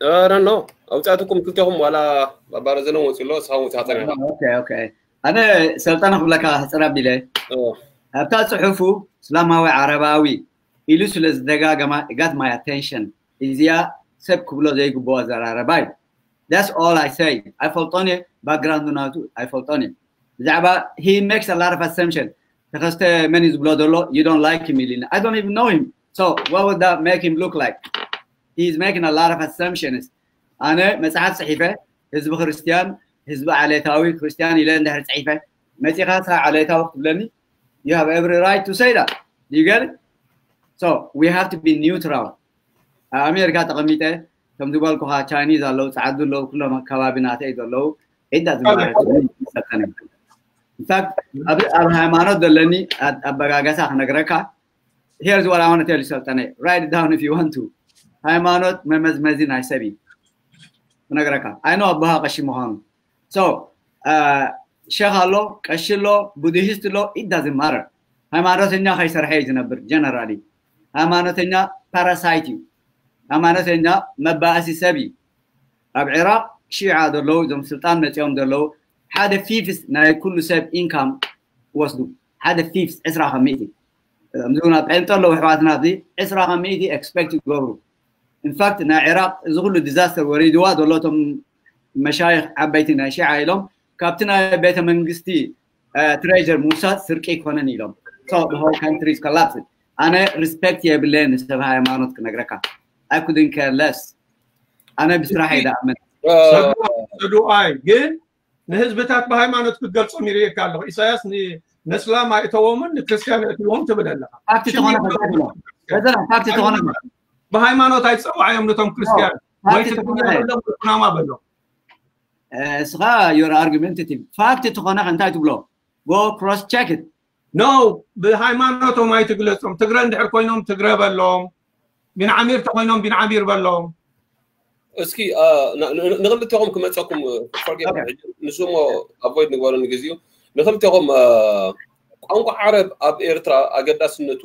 لا لا know. اوتاتكم كلتهم ولا بارزنهم وسلوس هاو تعطينا آه، أوكي أوكي أنا سلطان أقول لك حصرا بلي هبتا صحفو سلاماوي عرباوي إلو سلس دقاقة ما قد ما attention إزيا سب كبلو زي قبوة زرارة باي That's all I say. ኣይፈልጦን እየ ባክግራውንዱ ናቱ ኣይፈልጦን እየ ብዛዕባ he makes a lot of assumption ተኸስተ መን እዩ ዝብሎ ዘሎ you don't like him ኢልና I don't even know him so what would that make him look like he's making a lot of assumptions ኣነ መፅሓፍ ፅሒፈ ህዝቢ ክርስቲያን ህዝቢ ዓሌታዊ ክርስቲያን ኢለ እንድሕር ፅሒፈ መፂኻ ሳ ዓሌታዊ ክትብለኒ you have every right to say that do you get it so we have to be neutral ኣሜሪካ ተቐሚጠ ከም ዝበልኩኻ ቻይኒዝ ኣለዉ ፀዓዱ ኣለዉ ኩሎም ከባቢናተይ ዘለዉ ኢንፋክት ኣብ ሃይማኖት ዘለኒ ኣበጋገሳ ክነግረካ here's what I want to tell you ሰልጠነ write it down if you want to ሃይማኖት መመዝመዚ ናይ ሰብ እዩ ክነግረካ ኣይኖ ኣቦሃ ቀሺ ምዃኑ so ሸክ ኣሎ ቀሺ ኣሎ ቡድሂስት ኣሎ it doesn't matter ሃይማኖተኛ ከይሰርሐ እዩ ዝነብር ጀነራሊ ሃይማኖተኛ ፓራሳይት እዩ أما نتنا مباسي سبي أب عراق شيعة درلو زم سلطان متيوم درلو هذا فيفس نا كل سب إنكم وصدو هذا فيفس عسرة خميتي مزونا بعين طلوا حواتنا دي عسرة خميتي expect to in fact نا عراق زغلو disaster وريدوا دولتهم مشايخ عبيتنا شيعة إلهم كابتنا بيت منقستي تريجر موساد سرقي كونن إلهم so the whole country is collapsing. أنا respect يا بالله نسبها يا مانوت I couldn't care less ኣነ ብስራሕ እየ ዝኣምን ሰዱኣይ ግን ንህዝብታት ብሃይማኖት ክገልፆም ይርየካ ኣለኹ ኢሳያስ ንእስላም ኣይእተዎምን ንክርስቲያን እትዎም ትብል ኣለካ ፓርቲ ተኾነ ፓርቲ ተኾነ ብሃይማኖት ኣይፀዋዕዮም ነቶም ክርስቲያን ወይ ትግኛሎም ኩናማ በሎ እስኻ ዮር ኣርጊመንታቲቭ ፋክቲ ተኾነ እንታይ ትብሎ ጎ ክሮስ ቸክ ኖ ብሃይማኖቶም ኣይትግለፆም ትግረ እንድሕር ኮይኖም ትግረ በሎም ቢንዓሚር ተኮይኖም ቢንዓሚር በሎም እስኪ ንክልተኹም ክመፀኩም ንስሞ ኣቮይድ ንግበሮ ንግዚኡ ንክልተኹም ቋንቋ ዓረብ ኣብ ኤርትራ ኣገዳስነቱ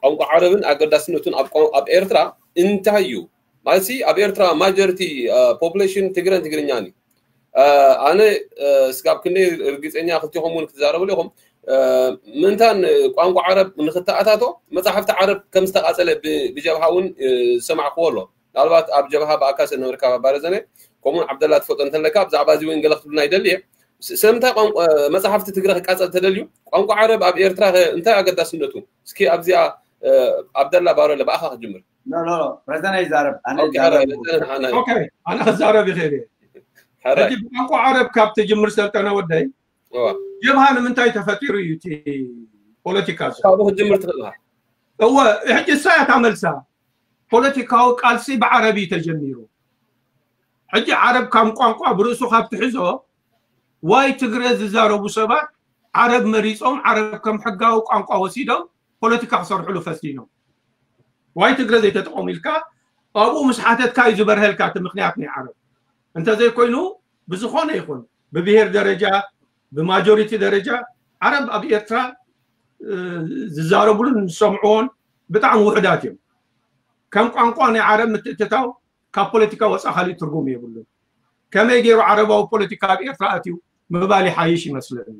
ቋንቋ ዓረብን ኣገዳስነቱን ኣብ ኤርትራ እንታይ እዩ ማለት ኣብ ኤርትራ ማጆሪቲ ፖፑሌሽን ትግረን ትግርኛን እዩ ኣነ ስካብ ክንደይ ርግፀኛ ክልቲኹም እውን ክትዛረብሉ ኢኹም ምንታን ቋንቋ ዓረብ ንክተኣታቶ መፅሓፍቲ ዓረብ ከም ዝተቃፀለ ብጀብሃ እውን ሰማዕክዎ ኣሎ ምናልባት ኣብ ጀብሃ ብኣካል ስነብርካ ባረዘነ ከምኡውን ዓብደላ ትፈልጦ እንተለካ ብዛዕባ እዚ እውን ገለ ክትብልና ይደሊ ስለምንታይ መፅሓፍቲ ትግረ ክቃፀል ተደልዩ ቋንቋ ዓረብ ኣብ ኤርትራ እንታይ ኣገዳስነቱ እስኪ ኣብዚኣ ዓብደላ ባሮለ ብኣኻ ክጅምር ረዘና ይዛረብ ኣነ ክዛረብ ይኽእል እየ ሕጂ ብቋንቋ ዓረብ ካብ ትጅምር ሰልጠነ ወደይ ጀብሃ ንምንታይ ተፈጢሩ እዩ እቲ ፖለቲካ ካብኡ ክጅምር ትኽእል እወ ሕጂ እሳ እያ ታመልሳ ፖለቲካዊ ቃልሲ ብዓረቢ ተጀሚሩ ሕጂ ዓረብ ከም ቋንቋ ብርእሱ ካብ ትሕዞ ዋይ ትግረ ዝዛረቡ ሰባት ዓረብ መሪፆም ዓረብ ከም ሕጋዊ ቋንቋ ወሲዶም ፖለቲካ ክሰርሕሉ ፈሲኖም ዋይ ትግረ ዘይተጠቀሙ ኢልካ ኣብኡ ምስ ሓተትካ እዩ ዝበርሀልካ እቲ ምክንያት ናይ ዓረብ እንተዘይኮይኑ ብዝኾነ ይኹን ብብሄር ደረጃ ብማጆሪቲ ደረጃ ዓረብ ኣብ ኤርትራ ዝዛረብሉን ዝሰምዕዎን ብጣዕሚ ውሕዳት እዮም ከም ቋንቋ ናይ ዓረብ ምትእትታው ካብ ፖለቲካ ወፃእ ካሊእ ትርጉም የብሉን ከመይ ገይሩ ዓረባዊ ፖለቲካ ኣብ ኤርትራ ኣትዩ ምባል ይሓይሽ ይመስለኒ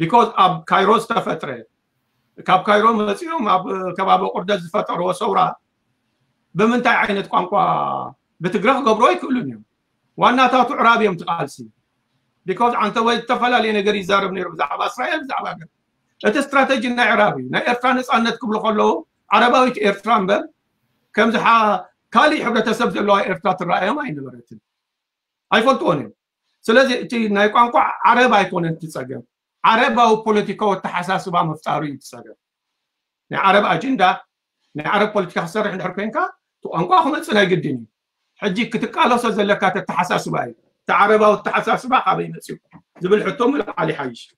ቢኮዝ ኣብ ካይሮ ዝተፈጥረ ካብ ካይሮ መፂኦም ኣብ ከባቢ ቁርደት ዝፈጠርዎ ሰውራ ብምንታይ ዓይነት ቋንቋ ብትግረ ክገብሮ ኣይክእሉን እዮም ዋናታቱ ዕራብ እዮም ትቃልሲ ቢኮዝ ዓንተ ወይ ዝተፈላለየ ነገር ይዛረብ ነይሩ ብዛዕባ እስራኤል ብዛዕባ ገር እቲ ስትራቴጂ ናይ ዕራብ እዩ ናይ ኤርትራ ነፃነት ክብሉ ከለዉ ዓረባዊት ኤርትራ እምበር ከምዚ ካሊእ ሕብረተሰብ ዘለዋ ኤርትራ ትረኣዮም ኣይነበረትን ኣይፈልጥዎን እዮም ስለዚ እቲ ናይ ቋንቋ ዓረብ ኣይኮነን ትፀገም ዓረባዊ ፖለቲካዊ ኣተሓሳስባ ምፍጣሩ እዩ ትፀገም ናይ ዓረብ ኣጀንዳ ናይ ዓረብ ፖለቲካ ክሰርሕ እንድሕር ኮንካ እቲ ቋንቋ ክመፅእ ናይ ግድን እዩ ሕጂ ክትቃለሶ ዘለካ ተተሓሳስባ እዩ تعرب أو تحسس بها قبيمته زبل حطهم علي حيش